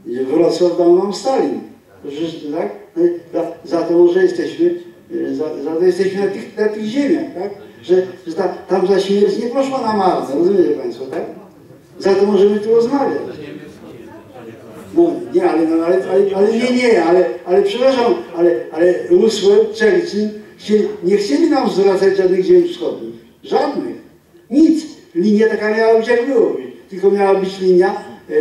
B: I Wrocław dał nam Stalin. Przecież, tak? No za, za to może jesteśmy, za, za to jesteśmy na tych, na tych ziemiach, tak? Że, że ta, tam za śmierć nie poszła na marne, rozumiecie Państwo, tak? Za to możemy tu rozmawiać. No nie, ale, no, ale, ale, ale nie, nie, ale, ale przepraszam, ale, ale Roosevelt, Churchill nie chcieli nam zwracać żadnych ziem wschodnich. Żadnych. Nic. Linia taka miała być jak było. Tylko miała być linia e,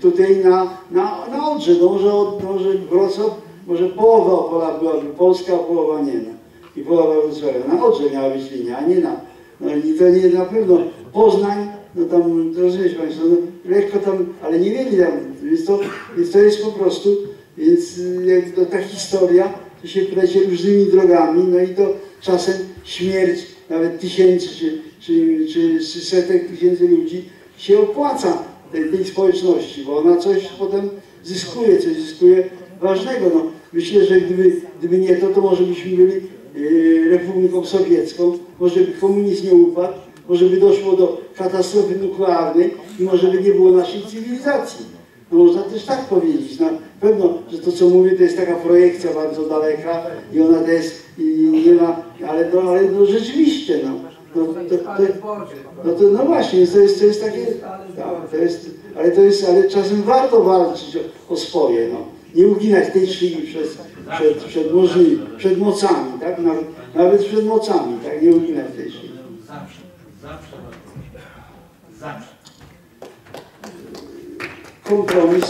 B: tutaj na, na, na Odrze. No może, od- może Wrocław, może połowa Opola byłaby Polska, a połowa nie. No. I połowa Wrocławia. Na Odrze miała być linia, a nie na... No i to nie na pewno Poznań, no tam, rozumiecie Państwo, no, lekko tam, ale nie mieli tam, więc to, więc to jest po prostu, więc y, jak to ta historia, to się plecie różnymi drogami, no i to czasem śmierć nawet tysięcy czy, czy, czy, czy setek tysięcy ludzi się opłaca tej, tej społeczności, bo ona coś potem zyskuje, coś zyskuje ważnego. No, myślę, że gdyby, gdyby nie to, to może byśmy byli yy, Republiką Sowiecką, może by komunizm nie upadł, może by doszło do katastrofy nuklearnej i może by nie było naszej cywilizacji. No można też tak powiedzieć. Na pewno, że to co mówię to jest taka projekcja bardzo daleka i ona to jest i nie ma, ale, no, ale no rzeczywiście no. No, to, to, no, to, no właśnie, to jest, to jest takie, tak, to jest, ale to jest, ale czasem warto walczyć o, o swoje, no. Nie uginać tej szyi przed, przed, przed, przed mocami, tak? Nawet, nawet przed mocami, tak? Nie uginać tej szyi.
A: Zawsze, zawsze warto. Zawsze.
B: Kompromis.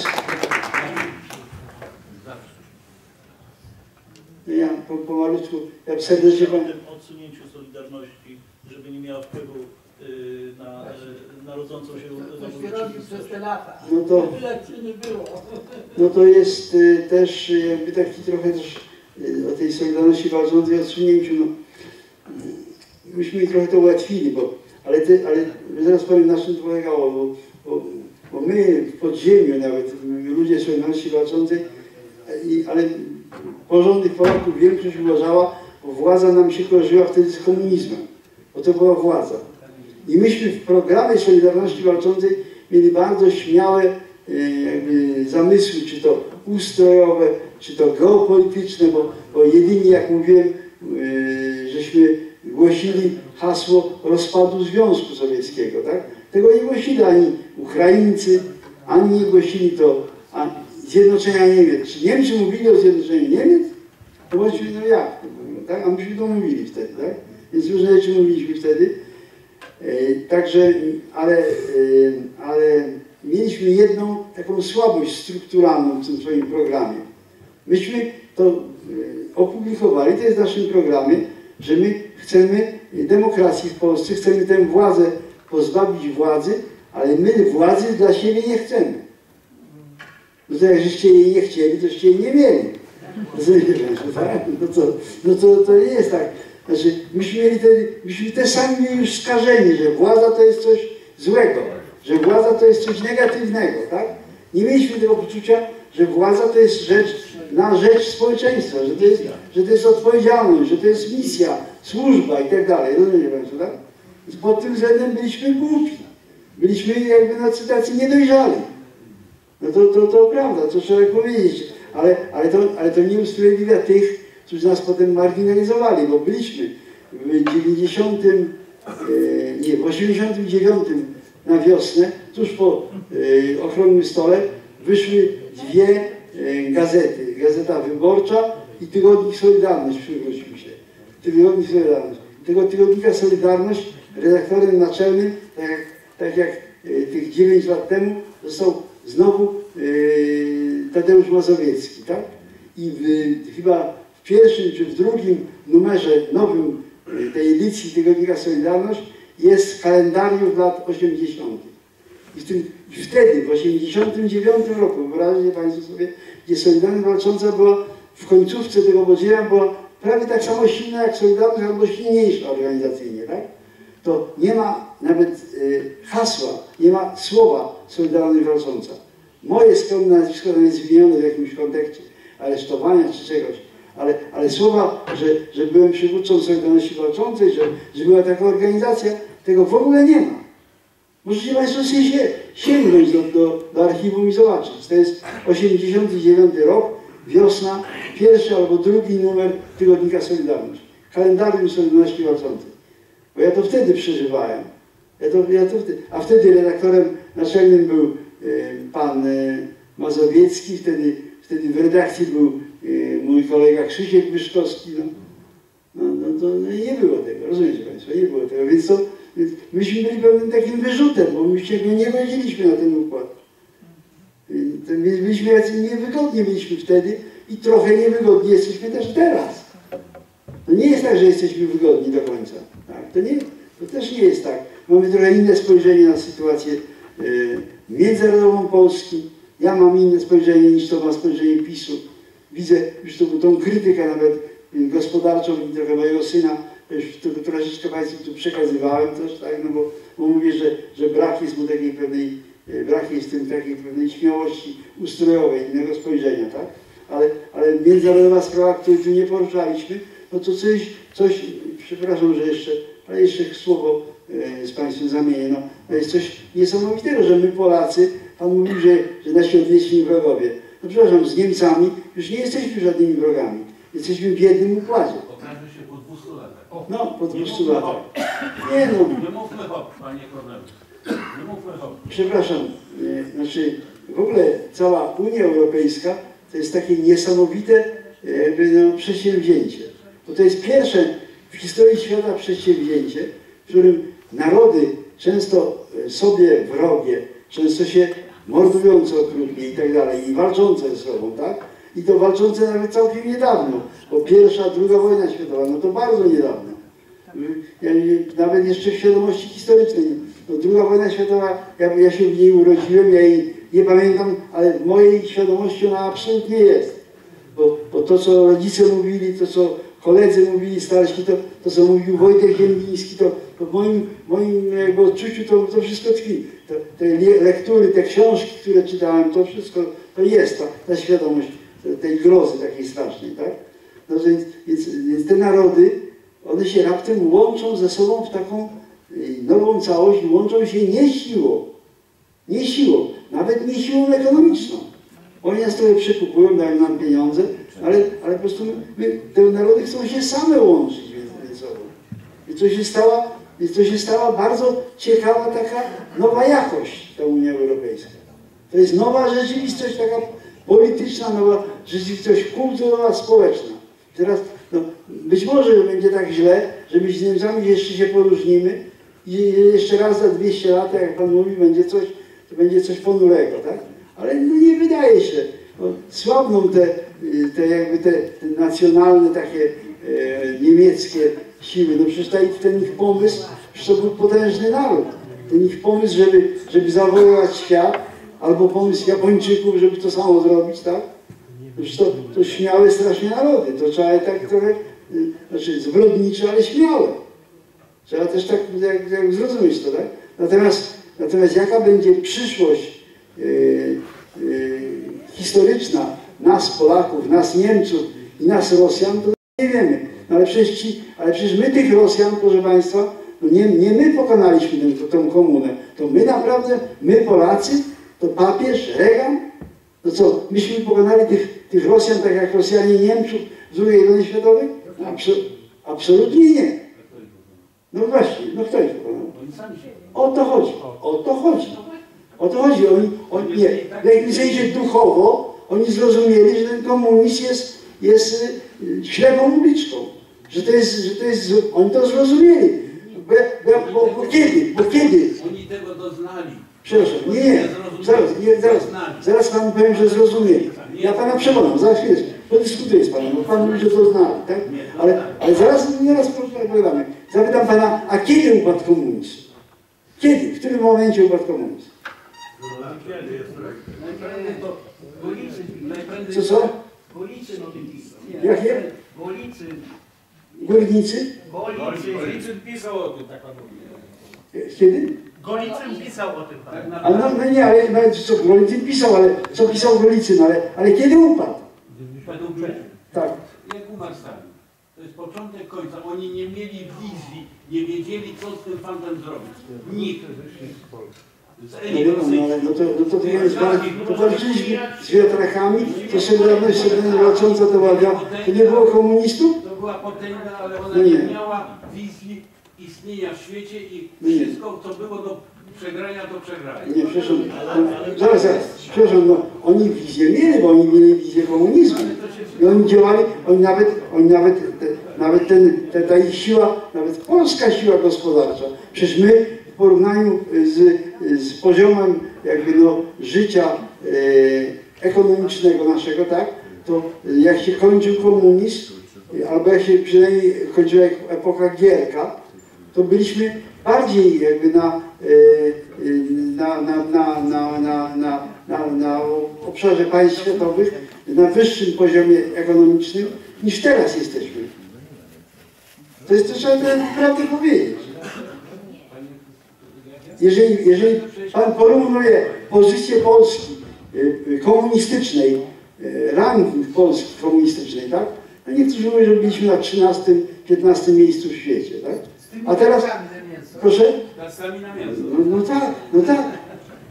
A: Zawsze.
B: Ja po, pomalutku, ja serdecznie
L: o
B: Pan...
L: odsunięciu Solidarności, żeby nie miała wpływu y, na y, narodzącą się
M: To się robi przez te lata.
B: No to-. No to jest y, też jakby taki trochę też o tej Solidarności walczącej odsunięciu, no. Myśmy jej trochę to ułatwili, bo, ale, te, ale zaraz powiem na czym to polegało, bo, bo, bo my w podziemiu nawet, ludzie Solidarności walczącej, ale porządnych Polaków większość uważała, bo władza nam się kojarzyła wtedy z komunizmem, bo to była władza. I myśmy w programie Solidarności Walczącej mieli bardzo śmiałe e, jakby zamysły, czy to ustrojowe, czy to geopolityczne, bo, bo jedynie, jak mówiłem, e, żeśmy głosili hasło rozpadu Związku Sowieckiego, tak? Tego nie głosili ani Ukraińcy, ani nie głosili to zjednoczenia Niemiec. Czy Niemcy mówili o zjednoczeniu Niemiec? To właściwie no jak? Tak? A myśmy to mówili wtedy, tak? Więc różne rzeczy mówiliśmy wtedy. E, Także, ale, e, ale mieliśmy jedną taką słabość strukturalną w tym swoim programie. Myśmy to e, opublikowali, to jest w naszym programie, że my chcemy demokracji w Polsce, chcemy tę władzę pozbawić władzy, ale my władzy dla siebie nie chcemy. No to jak żeście jej nie chcieli, toście jej nie mieli. Że tak? No to, no to, to nie jest tak. Znaczy, myśmy mieli te, myśmy te sami już skażeni, że władza to jest coś złego, że władza to jest coś negatywnego, tak? Nie mieliśmy tego poczucia, że władza to jest rzecz na rzecz społeczeństwa, że to jest, że to jest odpowiedzialność, że to jest misja, służba i tak dalej. Rozumiecie Państwo, tak? Pod tym względem byliśmy głupi. Byliśmy jakby na cytacji niedojrzali. No to, to, to prawda, to trzeba powiedzieć. Ale, ale, to, ale to nie usprawiedliwia tych, którzy nas potem marginalizowali, bo byliśmy w 90, e, nie, w 89 na wiosnę, tuż po e, okrągłym stole, wyszły dwie e, gazety. Gazeta Wyborcza i Tygodnik Solidarność przywrócił się. Tygodnik Solidarność. Tego Tygodnika Solidarność redaktorem naczelnym, tak jak, tak jak e, tych 9 lat temu, został znowu e, Tadeusz Mazowiecki, tak? I w, chyba w pierwszym czy w drugim numerze nowym e, tej edycji Tygodnika Solidarność jest kalendarium lat 80. I, w tym, wtedy, w 89 roku, wyobraźcie Państwo sobie, gdzie Solidarność Walcząca była w końcówce tego podziemia, była prawie tak samo silna jak Solidarność, albo silniejsza organizacyjnie, tak? To nie ma nawet y, hasła, nie ma słowa Solidarność Walcząca. Moje skromne nazwisko tam jest wymienione w jakimś kontekście aresztowania czy czegoś, ale, ale słowa, że, że byłem przywódcą Solidarności Walczącej, że, że była taka organizacja, tego w ogóle nie ma. Możecie Państwo sobie się sięgnąć do, do, do archiwum i zobaczyć. To jest 89 rok, wiosna, pierwszy albo drugi numer tygodnika Solidarność. Kalendarium Solidarności Walczącej. Bo ja to wtedy przeżywałem. Ja to, ja to wtedy, a wtedy redaktorem naczelnym był e, pan e, Mazowiecki, wtedy, wtedy w redakcji był e, mój kolega Krzysiek Wyszkowski. No, no, no to nie było tego, rozumiecie Państwo, nie było tego. Więc to, więc myśmy byli pewnym takim wyrzutem, bo myśmy go nie godziliśmy na ten układ. My byliśmy jacy niewygodni byliśmy wtedy i trochę niewygodni jesteśmy też teraz. To nie jest tak, że jesteśmy wygodni do końca. Tak? To, nie, to też nie jest tak. Mamy trochę inne spojrzenie na sytuację e, międzynarodową Polski. Ja mam inne spojrzenie niż to ma spojrzenie PiSu. Widzę już tą, tą krytykę nawet gospodarczą i trochę mojego syna, już to, troszeczkę Państwu tu przekazywałem też, tak? no bo, bo mówię, że, że brak jest mu takiej pewnej, brak jest tym takiej pewnej śmiałości ustrojowej, innego spojrzenia, tak? Ale, ale międzynarodowa sprawa, której tu nie poruszaliśmy, no to coś, coś przepraszam, że jeszcze, ale jeszcze słowo e, z Państwem zamienię, no, to jest coś niesamowitego, że my Polacy, Pan mówił, że, że nasi odwieczni wrogowie. No przepraszam, z Niemcami już nie jesteśmy żadnymi wrogami. Jesteśmy w jednym układzie.
F: Okaże się po 200 latach. O,
B: No, po
F: nie
B: 200
F: mówmy
B: latach. Nie no,
F: Nie mówmy hop, panie Korneliusz. Nie mówmy hop.
B: przepraszam, e, znaczy w ogóle cała Unia Europejska to jest takie niesamowite e, jakby, no, przedsięwzięcie. Bo to jest pierwsze w historii świata przedsięwzięcie, w którym narody często e, sobie wrogie, często się mordujące okrutnie i tak dalej, i walczące ze sobą, tak? I to walczące nawet całkiem niedawno, bo pierwsza, druga wojna światowa, no to bardzo niedawno. Ja, nawet jeszcze w świadomości historycznej. No, druga wojna światowa, ja, ja się w niej urodziłem, ja jej nie pamiętam, ale w mojej świadomości ona absolutnie jest. Bo, bo to, co rodzice mówili, to, co koledzy mówili starsi, to, to co mówił Wojtek Ziembiński, to, to w moim, moim jakby odczuciu to, to wszystko tkwi. Te le- lektury, te książki, które czytałem, to wszystko, to jest ta, ta świadomość tej grozy takiej strasznej, tak? No więc, więc, więc te narody, one się raptem łączą ze sobą w taką y, nową całość łączą się nie siłą, nie siłą, nawet nie siłą ekonomiczną. Oni nas trochę przekupują, dają nam pieniądze, ale, ale po prostu my, te narody chcą się same łączyć między sobą. I to się stała, i to się stała bardzo ciekawa taka nowa jakość, ta Unia Europejska. To jest nowa rzeczywistość taka polityczna, nowa rzeczywistość kulturowa, społeczna. Teraz, no, być może będzie tak źle, że my z Niemcami jeszcze się poróżnimy i jeszcze raz za 200 lat, jak Pan mówi, będzie coś, to będzie coś ponurego, tak? Ale no nie wydaje się. Słabną te, y, te jakby te, te nacjonalne takie e, niemieckie siły. No przecież ten, ich pomysł, to był potężny naród. Ten ich pomysł, żeby, żeby zawoływać świat, albo pomysł Japończyków, żeby to samo zrobić, tak? Przecież to, to śmiałe strasznie narody. To trzeba tak trochę, y, znaczy zbrodnicze, ale śmiałe. Trzeba też tak jak, jak zrozumieć to, tak? Natomiast, natomiast jaka będzie przyszłość historyczna nas Polaków, nas Niemców i nas Rosjan, to nie wiemy. No ale, przecież ci, ale przecież my tych Rosjan, proszę Państwa, no nie, nie my pokonaliśmy tę, tę komunę, to my naprawdę, my Polacy, to papież, Reagan, no co, myśmy pokonali tych, tych Rosjan tak jak Rosjanie Niemców z II wojny światowej? Abso, absolutnie nie. No właśnie, no kto ich pokonał? O to chodzi, o to chodzi. O to chodzi. Oni, oni nie, sensie duchowo oni zrozumieli, że ten komunizm jest, jest y, ślepą uliczką. Że to jest, że to jest, oni to zrozumieli. Bo, bo, bo, bo kiedy, bo kiedy?
F: Oni tego doznali.
B: Przepraszam, nie, nie, zaraz, nie, zaraz, zaraz panu powiem, że zrozumieli. Ja pana przekonam, za chwilę, podyskutuję z panem, bo pan mówi, że to znali, tak? Ale, ale zaraz, nieraz pogadamy. Zapytam pana, a kiedy upadł komunizm? Kiedy? W którym momencie upadł komunizm?
F: Najprędzej to Golicy, najprędzej
B: Co, co?
M: Golicy no
B: Jakie?
M: Golicy.
B: Górnicy?
M: Golicy.
I: Golicyn pisał o tym, tak pan mówi.
B: Kiedy?
I: Golicyn pisał o tym, tak?
B: Ale no, no nie, ale nawet co Golicyn pisał, ale co pisał Golicyn, ale, ale kiedy upadł?
F: według mnie,
B: Tak.
F: jak umarł Stalin. To jest początek końca. Oni nie mieli wizji, nie wiedzieli, co z tym fantem zrobić. Nikt. Z
B: No,
F: elit
B: wie pan, no,
F: rosyjskich.
B: ale no to, no to, to, jest, to walczyliśmy z wiatrakami, to Solidarność walcząca to była, to nie było komunistów?
F: To była potęga, ale ona
B: No
F: nie.
B: nie.
F: miała wizji istnienia w świecie i
B: No nie.
F: wszystko, co było do przegrania, to przegrali.
B: Nie, przepraszam, no, zaraz, zaraz, przepraszam, no, oni wizję mieli, bo oni mieli wizję komunizmu. I oni działali, oni nawet, oni nawet, te, nawet ten, te, ta ich siła, nawet polska siła gospodarcza, przecież my w porównaniu z, z poziomem jakby no, życia e, ekonomicznego naszego, tak, to jak się kończył komunizm, albo jak się przynajmniej kończyła epoka Gierka, to byliśmy bardziej jakby na, e, na, na, na, na, na, na, na, na obszarze państw światowych, na wyższym poziomie ekonomicznym niż teraz jesteśmy. To jest to trzeba prawdę powiedzieć. Jeżeli, jeżeli Pan porównuje pozycję Polski y, y, komunistycznej, y, ranking Polski komunistycznej, tak? No niektórzy mówią, że byliśmy na 13, 15 miejscu w świecie, tak? A teraz, proszę? No, no tak, no tak,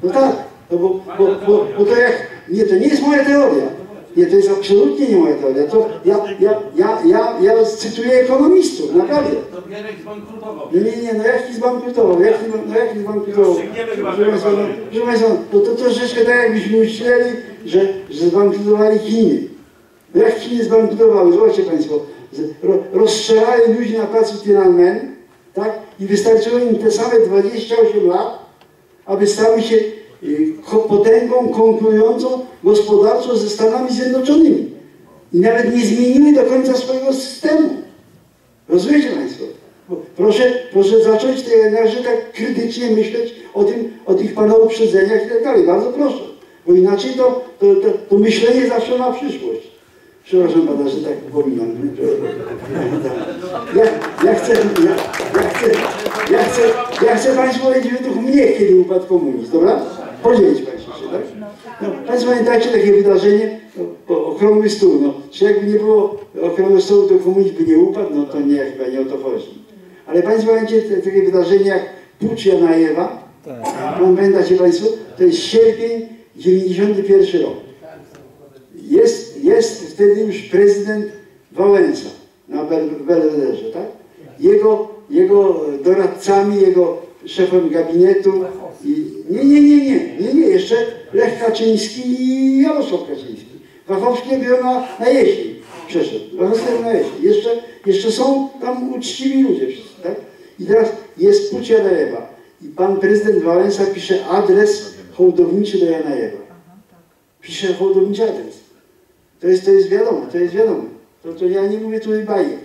B: no tak. No bo, bo, bo, bo to jak, nie, to nie jest moja teoria. Nie, to jest absolutnie nie moja teoria. To ja, ja, ja, ja, ja cytuję ekonomistów, naprawdę.
F: To Gierek zbankrutował.
B: No nie, nie, no jaki zbankrutował, jaki, no jaki zbankrutował. Proszę Państwa, no, proszę Państwa, no, to, to troszeczkę tak jakbyśmy myśleli, że, że zbankrutowali Chiny. No jak Chiny zbankrutowały, zobaczcie Państwo, ro, rozstrzelali ludzi na placu Tiananmen, tak, i wystarczyło im te same 28 lat, aby stały się potęgą konkurującą gospodarczo ze Stanami Zjednoczonymi. I nawet nie zmieniły do końca swojego systemu. Rozumiecie Państwo? Proszę, proszę zacząć te jednakże tak krytycznie myśleć o, tym, o tych Pana uprzedzeniach i tak dalej. Bardzo proszę. Bo inaczej to, to, to, to myślenie zawsze ma przyszłość. Przepraszam Pana, że tak upominam. Ja, ja, chcę, ja, ja, chcę, ja, chcę, ja chcę Państwu powiedzieć według mnie, kiedy upadł komunizm, dobra? Podzielić Państwo się, tak? No, Państwo pamiętacie takie wydarzenie, no, okrągły stół, no. Czy jakby nie było okrągłego stołu, to komunizm by nie upadł? No to nie, chyba nie o to chodzi. Ale Państwo pamiętacie takie wydarzenie jak Pucz Janajewa? Tak. Pamiętacie Państwo? To jest sierpień 91 rok. Jest, jest wtedy już prezydent Wałęsa na Bel- Belwederze, tak? Jego, jego doradcami, jego szefem gabinetu i nie, nie, nie, nie, nie, nie, jeszcze Lech Kaczyński i Jarosław Kaczyński. Wachowski dopiero na, na przeszedł. Wrocław Janajewa. Jeszcze, jeszcze są tam uczciwi ludzie wszyscy, tak? I teraz jest Puć Janajewa. I pan prezydent Wałęsa pisze adres hołdowniczy do Janajewa. Pisze hołdowniczy adres. To jest, to jest wiadomo, to jest wiadomo. To, to ja nie mówię tutaj bajek.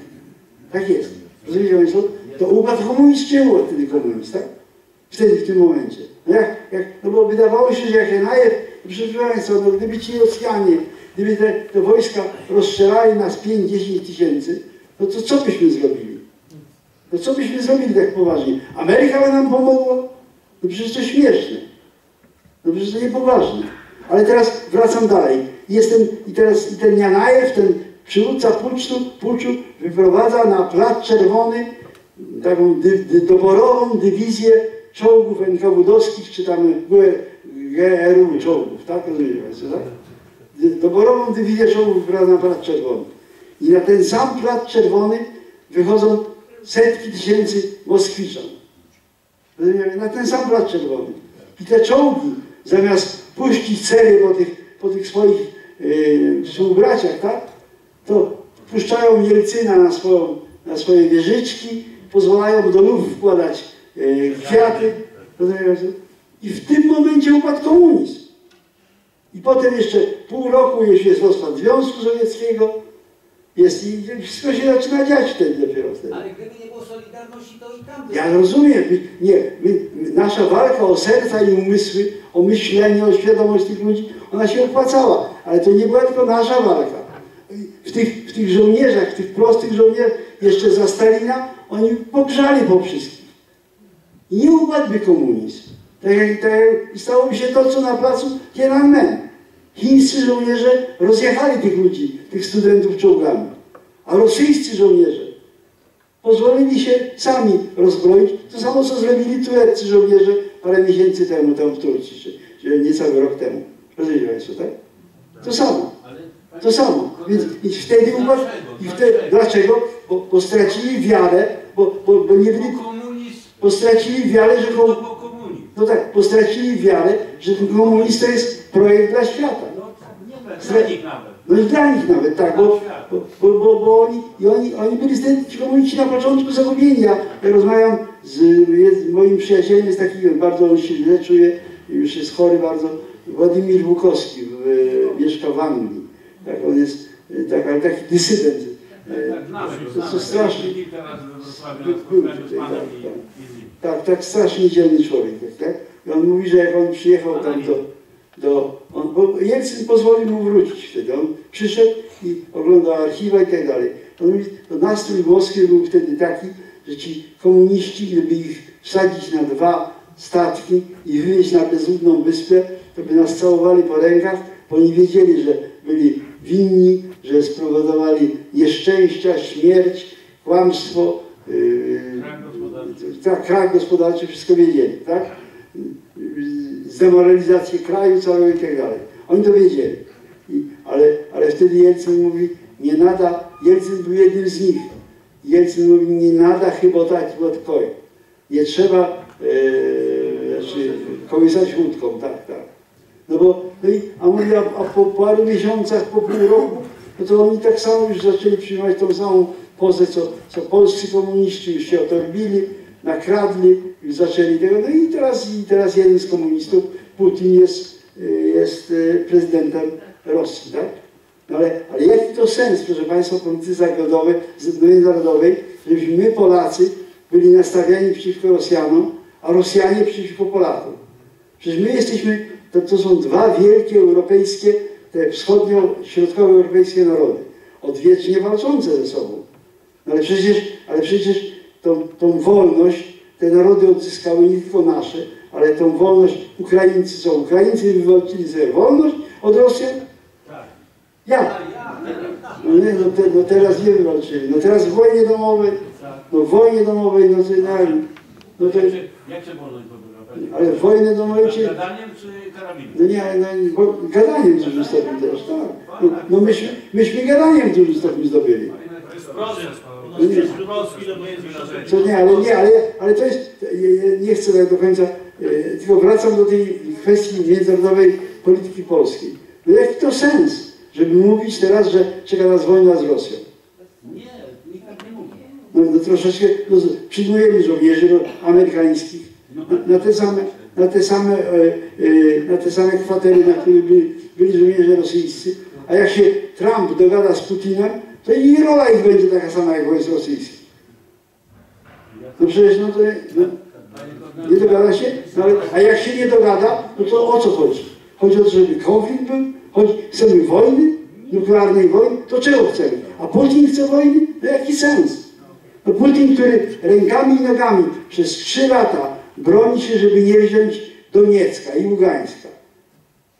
B: Tak jest. Rozumiecie Państwo? To komunizm czy upadł wtedy komunizm, tak? Wtedy, w tym momencie. Jak, no bo wydawało się, że jak Janajew, proszę Państwa, no gdyby ci Rosjanie, gdyby te, te wojska rozstrzelali nas 5-10 tysięcy, no to co byśmy zrobili? No co byśmy zrobili tak poważnie? Ameryka by nam pomogła? No przecież to śmieszne. No przecież to niepoważne. Ale teraz wracam dalej. Jestem, i teraz i ten Janajew, ten przywódca puczu, puczu wyprowadza na Plac Czerwony taką dy, dy, doborową dywizję czołgów NKWD-owskich, czy tam GRU czołgów, tak? Rozumiecie Państwo, tak? Doborową dywizję czołgów wyprowadza na Plac Czerwony. I na ten sam Plac Czerwony wychodzą setki tysięcy Moskwiczan. Na ten sam Plac Czerwony. I te czołgi, zamiast puścić cery po tych, po tych swoich yy, współbraciach, tak? to puszczają Jelcyna na, swoją, na swoje wieżyczki, pozwalają do luf wkładać kwiaty. rozumiecie? I w tym momencie upadł komunizm. I potem jeszcze pół roku już jest rozpad Związku Sowieckiego, jest i wszystko się zaczyna dziać wtedy dopiero wtedy.
H: Ale gdyby nie było Solidarności, to i tam by...
B: Ja rozumiem, nie, my, nasza walka o serca i umysły, o myślenie, o świadomość tych ludzi, ona się opłacała, ale to nie była tylko nasza walka. W tych, w tych żołnierzach, w tych prostych żołnierzach, jeszcze za Stalina, oni pogrzali po wszystkich. I nie upadłby komunizm. Tak jak, tak jak stałoby się to, co na placu Tiananmen. Chińscy żołnierze rozjechali tych ludzi, tych studentów czołgami, a rosyjscy żołnierze pozwolili się sami rozbroić. To samo, co zrobili tureccy żołnierze parę miesięcy temu tam w Turcji, czy, czy niecały rok temu. Rozumiecie Państwo, tak? To samo. To samo. Więc i wtedy upadł. I wtedy, dlaczego? Bo, bo stracili wiarę, bo, bo, bo nie byli. Bo stracili wiarę, że kom, no tak, bo stracili wiarę, że ten komunizm to jest projekt dla świata.
F: Dla nich nawet.
B: No i dla nich nawet, tak, bo, bo, bo, bo, oni, i oni, oni byli wtedy ci komuniści na początku zagubieni. Ja, rozmawiam z, jest, moim przyjacielem, jest taki, bardzo on się źle czuje, już jest chory bardzo, Władimir Łukowski, w, e, mieszka w Anglii. Tak, on jest e, tak, ale taki dysydent. To, strasznie. Tak, tak. strasznie dzielny człowiek, tak? I on mówi, że jak on przyjechał tam do, do on, bo Jelcyn pozwolił mu wrócić wtedy. On przyszedł i oglądał archiwa i tak dalej. On mówi, to nastrój w Moskwie był wtedy taki, że ci komuniści, gdyby ich wsadzić na dwa statki i wywieźć na bezludną wyspę, to by nas całowali po rękach, bo oni wiedzieli, że byli winni, że sprowadzowali nieszczęścia, śmierć, kłamstwo, yy,
F: gospodarczy.
B: tak, krach gospodarczy, wszystko wiedzieli, tak? Zdemoralizację kraju całego i tak dalej. Oni to wiedzieli. I, ale, ale wtedy Jelcyn mówi, nie nada, Jelcyn był jednym z nich. Jelcyn mówi, nie nada chyba tak łatkoje. Nie trzeba e, znaczy, kołysać łódką, tak. No bo, a mówi, a, a po paru miesiącach, po pół roku, no to oni tak samo już zaczęli przyjmować tą samą pozę, co, co polscy komuniści, już się otorbili, nakradli, już zaczęli tego, no i teraz, i teraz jeden z komunistów, Putin jest, y, jest y, prezydentem Rosji, tak? No ale, ale jaki to sens, proszę Państwa, polityce zagrodowej, międzynarodowej, żebyśmy my Polacy byli nastawiani przeciwko Rosjanom, a Rosjanie przeciwko Polakom. Przecież my jesteśmy, to, to są dwa wielkie europejskie, te wschodnio-środkowoeuropejskie narody, odwiecznie walczące ze sobą. No ale przecież, ale przecież tą, tą wolność te narody odzyskały nie tylko nasze, ale tą wolność Ukraińcy są. Ukraińcy wywalczyli sobie wolność od Rosjan? Jak? No nie, no, te, no teraz nie wywalczyli. No teraz w wojnie domowej, no w wojnie domowej, no to no, no to,
F: Jak się, wolność?
B: Ale w wojnie domowej cię,
F: Gadaniem czy karabinem?
B: no nie, no, bo gadaniem w dużym stopniu też, tak. No, no myśmy, myśmy gadaniem w dużym stopniu zdobyli.
F: To jest proces.
B: No nie.
F: Jest Polski, no bo jest wydarzenie.
B: Co nie, ale nie, ale, ale to jest, nie- nie chcę tak do końca, e, tylko wracam do tej kwestii międzynarodowej polityki polskiej. No jaki to sens, Żeby mówić teraz, że czeka nas wojna z Rosją.
F: Nie, nikt tak nie mówi.
B: No, no troszeczkę no, przyjmujemy żołnierzy no, amerykańskich na, te same, na te same, e, e, na te same kwatery, na których byli, byli żołnierze rosyjscy. A jak się Trump dogada z Putinem, to i rola ich będzie taka sama jak wojsk rosyjski. No przecież no to no, nie dogada się, no, ale, a jak się nie dogada, no to o co chodzi? Chodzi o to, żeby konflikt był? Chodzi, chcemy wojny? Nuklearnej wojny? To czego chcemy? A Putin chce wojny? No jaki sens? No Putin, który rękami i nogami przez trzy lata broni się, żeby nie wziąć Doniecka i Ługańska.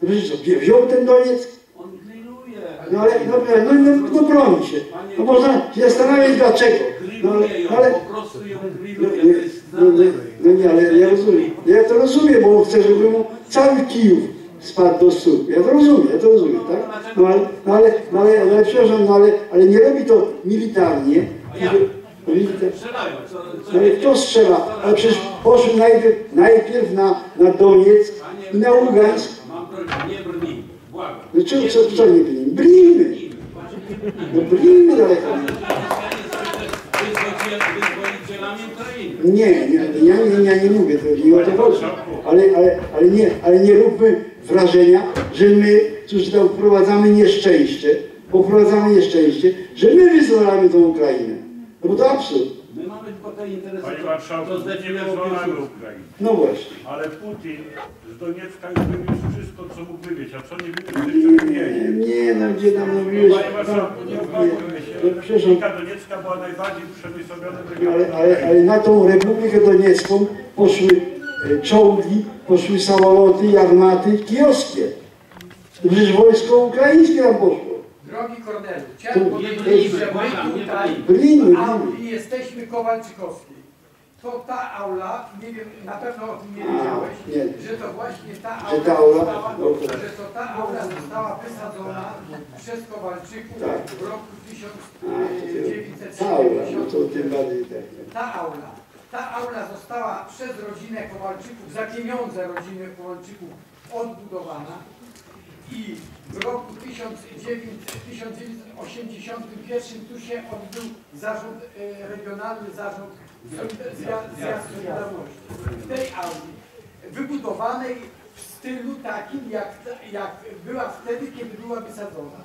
B: No przecież co, wziął ten Donieck?
F: On grilluje.
B: No ale no, no, no, no broni się. No można się zastanawiać dlaczego. No, ale,
F: po prostu ją
B: no,
F: grilluje.
B: no, no, no nie, ale ja rozumiem. Ja to rozumiem, bo on chce, żeby mu cały Kijów spadł do stóp. Ja to rozumiem, ja to rozumiem, tak? No ale, no ale, no ale, no ale przepraszam, no ale, ale nie robi to militarnie.
F: Ja.
B: No, no ale kto strzela? Ale przecież poszły najpierw, najpierw na, na Donieck i na Ługańsk.
F: Mam prośbę, nie brnij. Błagam.
B: No co, co, co nie brnimy? Brnijmy. No brnijmy daleko.
F: Ukrainy.
B: Nie, nie, ja nie, ja nie mówię, to nie o to chodzi. Ale, ale, ale, nie, ale nie róbmy wrażenia, że my, cóż tam wprowadzamy nieszczęście, bo wprowadzamy nieszczęście, że my wyzwalamy tą Ukrainę. No bo to absurd.
F: My mamy tylko te interesy.
N: Panie Marszałku,
F: co
N: nie
F: zdecydowało
N: wyzwalamy
F: Piłsudski.
N: Ukrainy.
B: No właśnie.
N: Ale Putin z Doniecka już wywiózł wszystko, co mógł wywieźć, a co nie wywiózł, jeszcze
B: Nie,
N: wymieni.
B: nie, no gdzie tam mówiłeś.
N: Panie Marszałku, nie uwagujmy się.
B: No.
N: Republika Doniecka była najbardziej przemysłowionym regionem
B: Ale, ale, ale na tą Republikę Doniecką poszły e, czołgi, poszły samoloty i armaty kijowskie. To przecież wojsko ukraińskie tam poszło.
O: Drogi Kornelu,
B: Tu-
O: chciałem
F: Nie
O: powiedzieć, że my tutaj
B: brnijmy.
O: w auli jesteśmy Kowalczykowskiej. To ta aula, nie wiem, na pewno o tym nie
B: A,
O: wiedziałeś,
B: nie.
O: że to właśnie ta
B: Że
O: aula,
B: ta aula-
O: została, że to ta aula została wysadzona przez Kowalczyków
B: Tak.
O: w roku
B: A, to ta aula, no to
O: 1970.
B: tym bardziej tak.
O: Ta aula. Ta aula została przez rodzinę Kowalczyków, za pieniądze rodziny Kowalczyków odbudowana i w roku 1900 1981 tu się odbył zarząd, e, regionalny zarząd Zjazd Solidarności. W tej auli wybudowanej w stylu takim, jak, jak była wtedy, kiedy była wysadzona.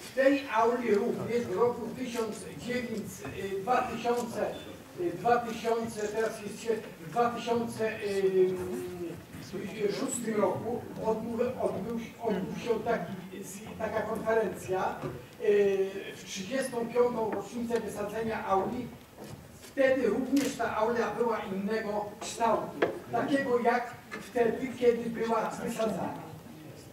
O: W tej auli również w roku 1900, e, 2000, e, 2000 teraz jest się, w 2006 roku odbył, odbył, odbył się taki, taka konferencja e, w 35. rocznicę wysadzenia auli. Wtedy również ta aula była innego kształtu, takiego jak wtedy, kiedy była wysadzana.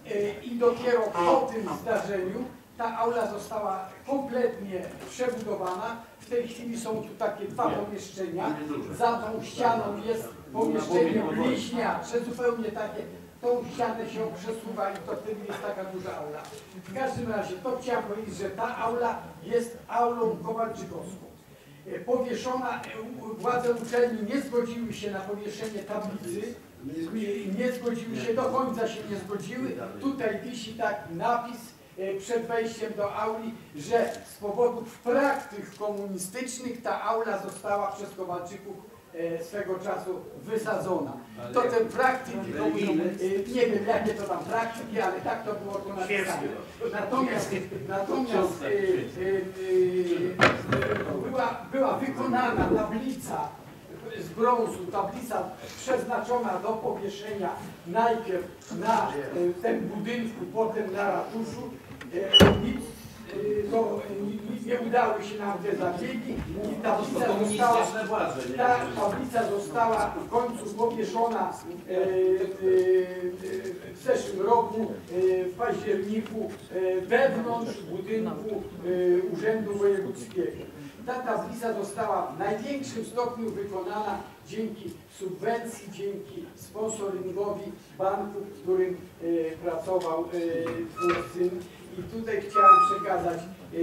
O: E, I dopiero po tym zdarzeniu ta aula została kompletnie przebudowana. W tej chwili są tu takie dwa pomieszczenia. Za tą ścianą jest pomieszczenie bliźniacze, zupełnie takie. Tą ścianę się przesuwa i to wtedy jest taka duża aula. W każdym razie to chciałem powiedzieć, że ta aula jest aulą kowalczykowską. E, Powieszona, e, władze uczelni nie zgodziły się na powieszenie tablicy, nie, zgodziły się, do końca się nie zgodziły. Tutaj wisi taki napis e, przed wejściem do auli, że z powodów praktyk komunistycznych ta aula została przez Kowalczyków swego czasu wysadzona. To te praktyki komunistyczne, nie wiem jakie to tam praktyki, ale tak to było to napisane. Natomiast, natomiast e, e, e, była, była wykonana tablica z brązu, tablica przeznaczona do powieszenia najpierw na e, tym budynku, potem na ratuszu. To ni- nie udały się nam te zabiegi i tablica została, ta tablica została w końcu powieszona e, e, w zeszłym roku, e, w październiku, wewnątrz budynku Urzędu Wojewódzkiego. Ta tablica została w największym stopniu wykonana dzięki subwencji, dzięki sponsoringowi banku, w którym pracował twój syn. I tutaj chciałem przekazać, e,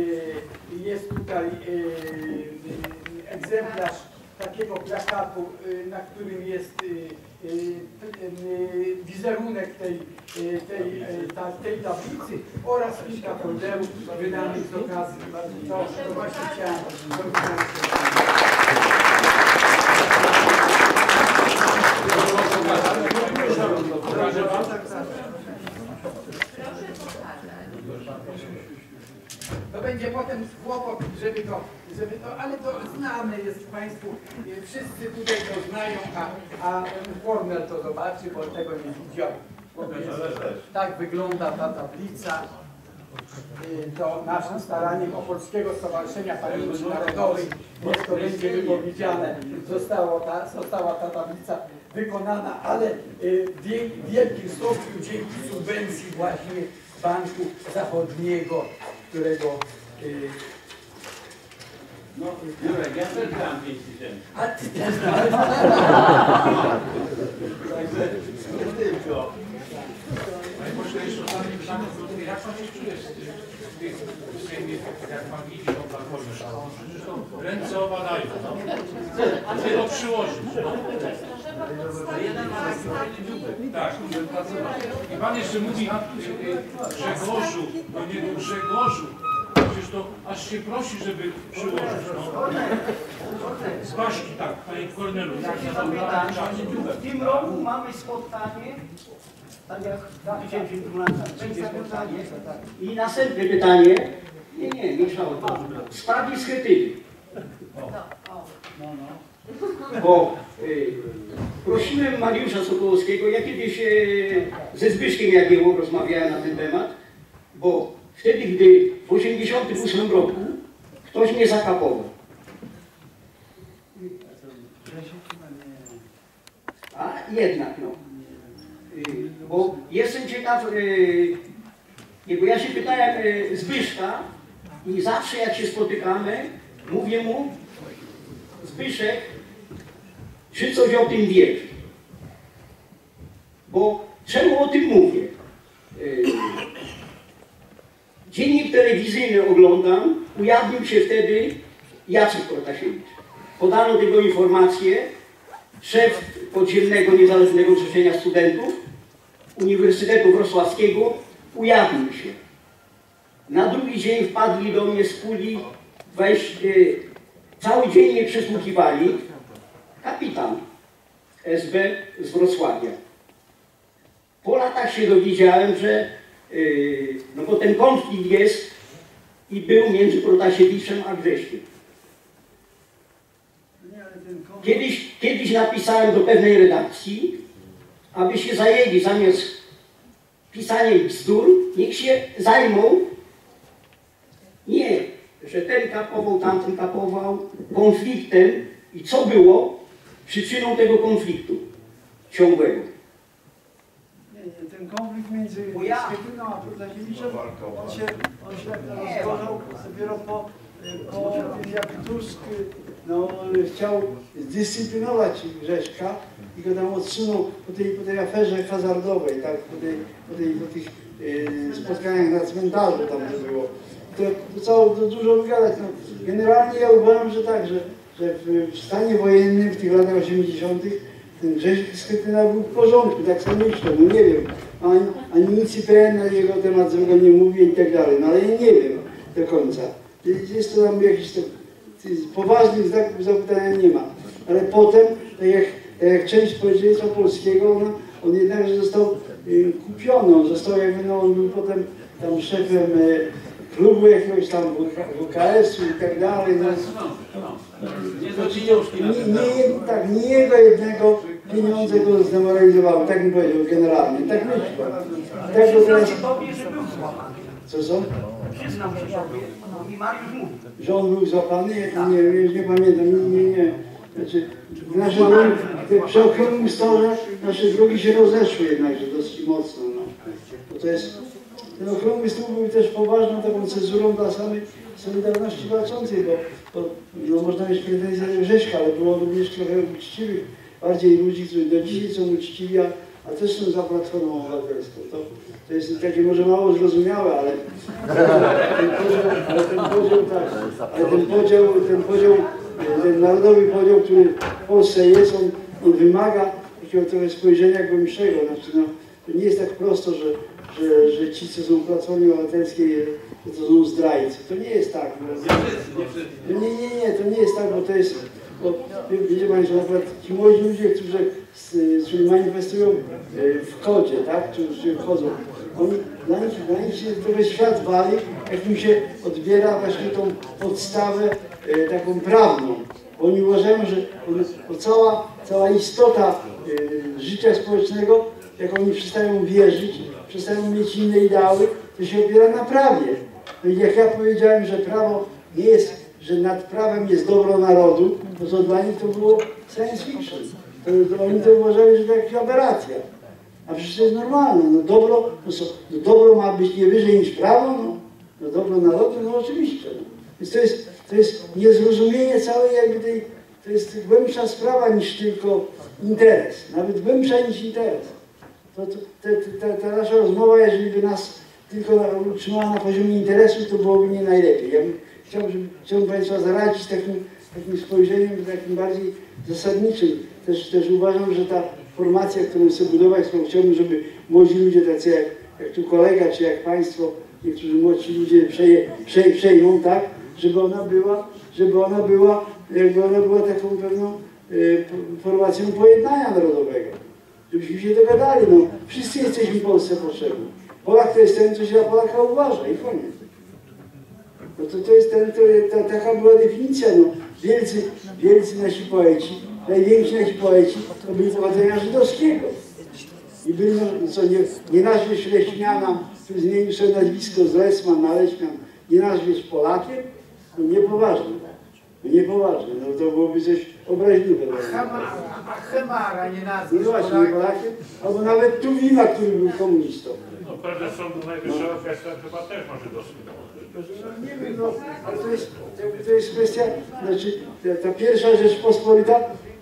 O: jest tutaj e, egzemplarz takiego plakatu, y, na którym jest y, y, y, wizerunek tej, y, tej, y, tej tablicy oraz kilka folderów wydanych z okazji. To, to właśnie chciałem To będzie potem kłopot, żeby to, żeby to, ale to znane jest Państwu, y, wszyscy tutaj to znają, a, a Warner to zobaczy, bo tego nie widział. Tak wygląda ta tablica. Y, To naszym staraniem Opolskiego Stowarzyszenia Pamięci Narodowej, niech to będzie wypowiedziane, zostało ta, została ta tablica wykonana, ale y, w wie- w wielkim stopniu dzięki subwencji właśnie Banku Zachodniego, którego
F: No, Jurek, ja też dam 5 tysięcy.
O: a ty też
F: Także nie tylko.
P: Panie pośle, jeszcze ostatnie pytanie, jak pan jest czujesz w tych Sejmie, jak pan widzi tą platformę szalą? Przecież ręce opadają, no. Chcę to przyłożyć, no. Tak, żeby pracować. I pan jeszcze mówi Grzegorzu, do niego Grzegorzu. To aż się prosi, żeby przyłożyć, no. Z Baśki, tak, panie Kornelu.
I: W tym roku mamy spotkanie, tak jak w 2012 będzie spotkanie. I następne pytanie, nie, nie, mieszało to, w sprawie Schetyny. Bo y, prosiłem Mariusza Sokołowskiego, ja kiedyś y, ze Zbyszkiem Jagiełą rozmawiałem na ten temat, bo wtedy, gdy w 1988 roku ktoś mnie zakapował, A jednak no. Y, Bo jestem ciekaw, y, bo ja się pytałem y, Zbyszka i zawsze jak się spotykamy, mówię mu, Zbyszek, czy coś o tym wiesz? Bo czemu o tym mówię? Dziennik telewizyjny oglądam, ujawnił się wtedy Jacek Protasiewicz. Podano tego informację, szef podziemnego niezależnego zrzeszenia studentów Uniwersytetu Wrocławskiego ujawnił się. Na drugi dzień wpadli do mnie z puli, weź, y, cały dzień mnie przesłuchiwali, kapitan SB z Wrocławia. Po latach się dowiedziałem, że no bo ten konflikt jest i był między Protasiewiczem a Grześkiem. Kiedyś, kiedyś napisałem do pewnej redakcji, aby się zajęli zamiast pisaniem bzdur, niech się zajmą nie, że ten kapował, tamten kapował, konfliktem i co było przyczyną tego konfliktu ciągłego.
B: Ten konflikt między Schetyną a Protasiewiczem, on się, on się rozgorzał dopiero po, po tym, jak Tusk no, chciał zdyscyplinować Grześka i go tam odsunął po tej, po tej aferze hazardowej, tak, po, tej, po, tej, po tych e, spotkaniach na cmentarzu tam to było. To, to, cało, to dużo wygadać. No, generalnie ja uważam, że tak, że, że w, w stanie wojennym w tych latach 80 ten Grzesiek Schetyna był w porządku, tak sobie myślę, no nie wiem, ani, ani nic IPN na jego temat złego nie mówi i tak dalej, no ale ja nie wiem do końca. Jest to tam jakiś to, poważnych znaków zapytania nie ma, ale potem, tak jak, tak jak część społeczeństwa polskiego, on, on jednakże został y, kupiony, on został jakby, no on był potem tam szefem y, klubu jakiegoś tam WKS-u i tak dalej. No,
F: na
B: nie, nie, tak, nie jego jednego pieniądze go zdemoralizowały, tak mi powiedział generalnie, tak myślę. Tak go teraz...
I: Że był.
B: Co są?
I: Przyznam się sobie, no i Mariusz mówi.
B: Że on był złapany? Nie, już nie pamiętam, nie, nie, nie. Znaczy, nasze drogi, przy okrągłym stole nasze drogi się rozeszły jednakże dosyć mocno. No. Bo to jest, ten okrągły stół był też poważną taką cezurą dla samej Solidarności Walczącej, bo, bo no, można mieć pretensje do Grześka, ale było również trochę uczciwych, bardziej ludzi, którzy do dzisiaj są uczciwi, a, też są za Platformą Obywatelską. To, to jest takie może mało zrozumiałe, ale ten podział, ale ten podział, tak, ale ten podział, ten podział ten narodowy podział, który w Polsce jest, on, on wymaga takiego trochę spojrzenia głębszego. Znaczy, no, to nie jest tak prosto, że, że, że ci, co są w Platformie Obywatelskiej, to są zdrajcy. To nie jest tak. No. No Nie, nie, nie, to nie jest tak, bo to jest, bo, wie- wiecie Państwo, ci młodzi ludzie, którzy, którzy manifestują e, w kodzie, tak, czy wchodzą, oni, dla nich, dla nich się trochę świat wali, jak im się odbiera właśnie tą podstawę e, taką prawną. Oni uważają, że cała, cała istota e, życia społecznego, jak oni przestają wierzyć, przestają mieć inne ideały, to się opiera na prawie. No i jak ja powiedziałem, że prawo nie jest, że nad prawem jest dobro narodu, no to dla nich to było science fiction. To, to oni to uważali, że to jakaś aberracja. A przecież to jest normalne. No dobro, no co, no dobro ma być nie wyżej niż prawo, no, no dobro narodu, no oczywiście. No. Więc to jest, to jest niezrozumienie całej jakby tej, to jest głębsza sprawa niż tylko interes, nawet głębsza niż interes. To, to, te, te, ta nasza rozmowa, jeżeli by nas tylko utrzymała na poziomie interesu, to byłoby nie najlepiej. Ja bym chciał, żeby, chciałbym Państwa zaradzić takim, takim spojrzeniem, takim bardziej zasadniczym. Też, też uważam, że ta formacja, którą chcę budować, którą chciałbym, żeby młodzi ludzie tacy jak, jak tu kolega, czy jak Państwo, niektórzy młodsi ludzie przeje, prze, przejmą, tak, żeby ona była, żeby ona była, jakby ona była taką pewną e, formacją pojednania narodowego. Żebyśmy się dogadali, no. Wszyscy jesteśmy Polsce potrzebni. Polak to jest ten, co się na Polaka uważa i koniec. No to, to jest ten, to, ta, taka była definicja, no. Wielcy, wielcy nasi poeci, najwięksi nasi poeci, to byli pochodzenia żydowskiego. I byli, no, co nie, nie nazwiesz Leśmiana, który zmienił sobie nazwisko z Lesman na Leśmian, nie nazwiesz Polakiem, no niepoważne. No niepoważne, no to byłoby coś obraźliwe.
O: Chemara, a Chemara nie
B: No
O: nazwiesz
B: właśnie,
O: Polakiem.
B: Polakiem, albo nawet Tuwima, który był komunistą.
N: No prezes Sądu Najwyższego Kessler chyba też ma żydowski
B: No, nie wiem, no, ale to jest, to, to jest kwestia, znaczy ta, ta pierwsza Rzeczpospolita,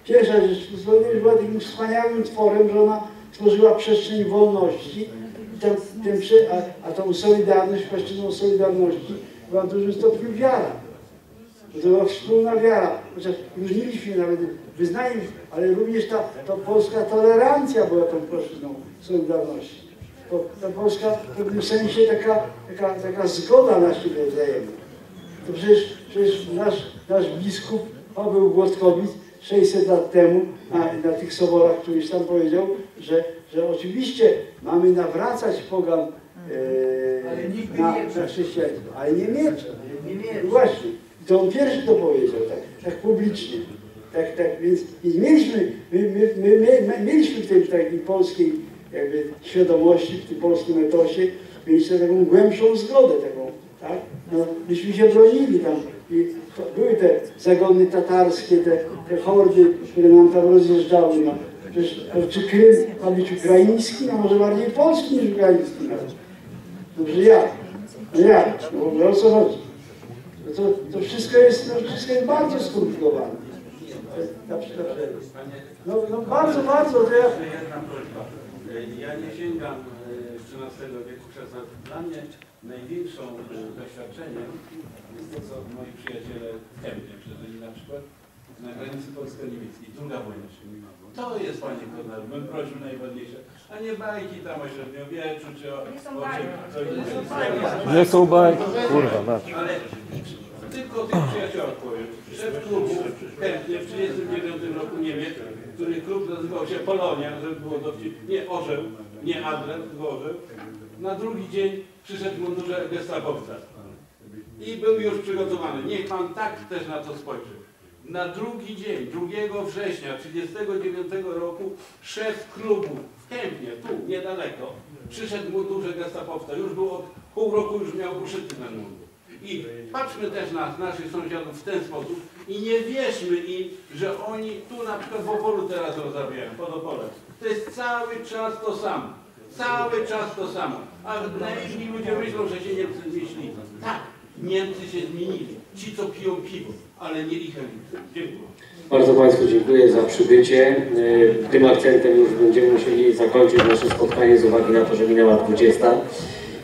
B: pierwsza Rzeczpospolita już była takim wspaniałym tworem, że ona tworzyła przestrzeń wolności i tam, prze- a, a tą solidarność, płaszczyzną solidarności była w dużym stopniu wiara. To była wspólna wiara, chociaż różniliśmy nawet wyznaniem, ale również ta, ta polska tolerancja była tą płaszczyzną solidarności. To, ta polska w pewnym sensie taka, taka, taka zgoda na siebie wzajemna. To przecież, przecież nasz, nasz biskup Paweł Głodkowic 600 lat temu na, na tych soborach któryś tam powiedział, że, że oczywiście mamy nawracać pogan e, na, na chrześcijaństwo, ale nie mieczem.
O: Nie miecze.
B: Właśnie. To on pierwszy to powiedział, tak, tak publicznie. Tak, tak, więc, mieliśmy, my, my, my, my, my mieliśmy w tej takiej polskiej jakby świadomości, w tym polskim etosie, mieliśmy taką głębszą zgodę taką, tak? No, myśmy się bronili tam i były te zagony tatarskie, te, te hordy, które nam tam rozjeżdżały, no. Przecież, czy Krym ma być ukraiński? No może bardziej polski niż ukraiński nawet. Dobrze jak? No jak? No o co chodzi? No to, to wszystko jest, no, wszystko jest bardzo skomplikowane. Na przykład, no, no bardzo, bardzo, to ja,
F: jedna prośba. E, Ja nie sięgam e, XIII wieku, XVI. Dla mnie największą e, doświadczeniem jest to, co moi przyjaciele w Kępie przeżyli na przykład na granicy polsko-niemieckiej. Druga wojna światowa. To jest, panie Kornelu, bym prosił najważniejsze. A nie bajki tam o średniowieczu, czy o,
C: Nie są bajki.
Q: Nie są bajki. Kurwa, na.
F: Ale tylko tych przyjaciół powiem. Szef klubu w Kępnie w 1939 roku Niemiec, który klub nazywał się Polonia, żeby było dowcip, nie Orzeł, nie Adler, tylko Orzeł. Na drugi dzień przyszedł w mundurze gestapowca. I był już przygotowany. Niech pan tak też na to spojrzy. Na drugi dzień, 2 września 1939 roku, szef klubu w Kępnie, tu niedaleko, przyszedł w mundurze gestapowca. Już był od pół roku, już miał uszyty ten mundur. I patrzmy też na naszych sąsiadów w ten sposób i nie wierzmy im, że oni tu na przykład w Opolu teraz rozrabiają, pod Opolem. To jest cały czas to samo. Cały czas to samo. A naiwni ludzie myślą, że się Niemcy zmieścili. Tak, Niemcy się zmienili. Ci, co piją piwo, ale nie ich elity. Dziękuję.
A: Bardzo Państwu dziękuję za przybycie. Y, Tym akcentem już będziemy musieli zakończyć nasze spotkanie z uwagi na to, że minęła 20.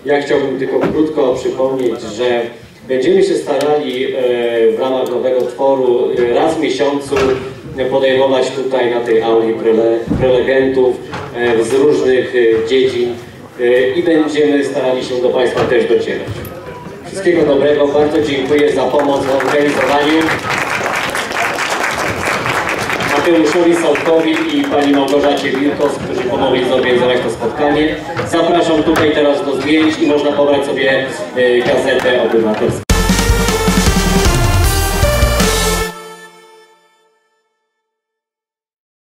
A: Ja chciałbym tylko krótko przypomnieć, że Będziemy się starali e, w ramach nowego tworu e, raz w miesiącu podejmować tutaj na tej auli prele, prelegentów e, z różnych e, dziedzin e, i będziemy starali się do Państwa też docierać. Wszystkiego dobrego, bardzo dziękuję za pomoc w organizowaniu. Mateuszowi Sałkowi i pani Małgorzacie Wilkos, którzy pomogli zorganizować to spotkanie. Zapraszam tutaj teraz do zdjęć i można pobrać sobie e, gazetę obywatelską.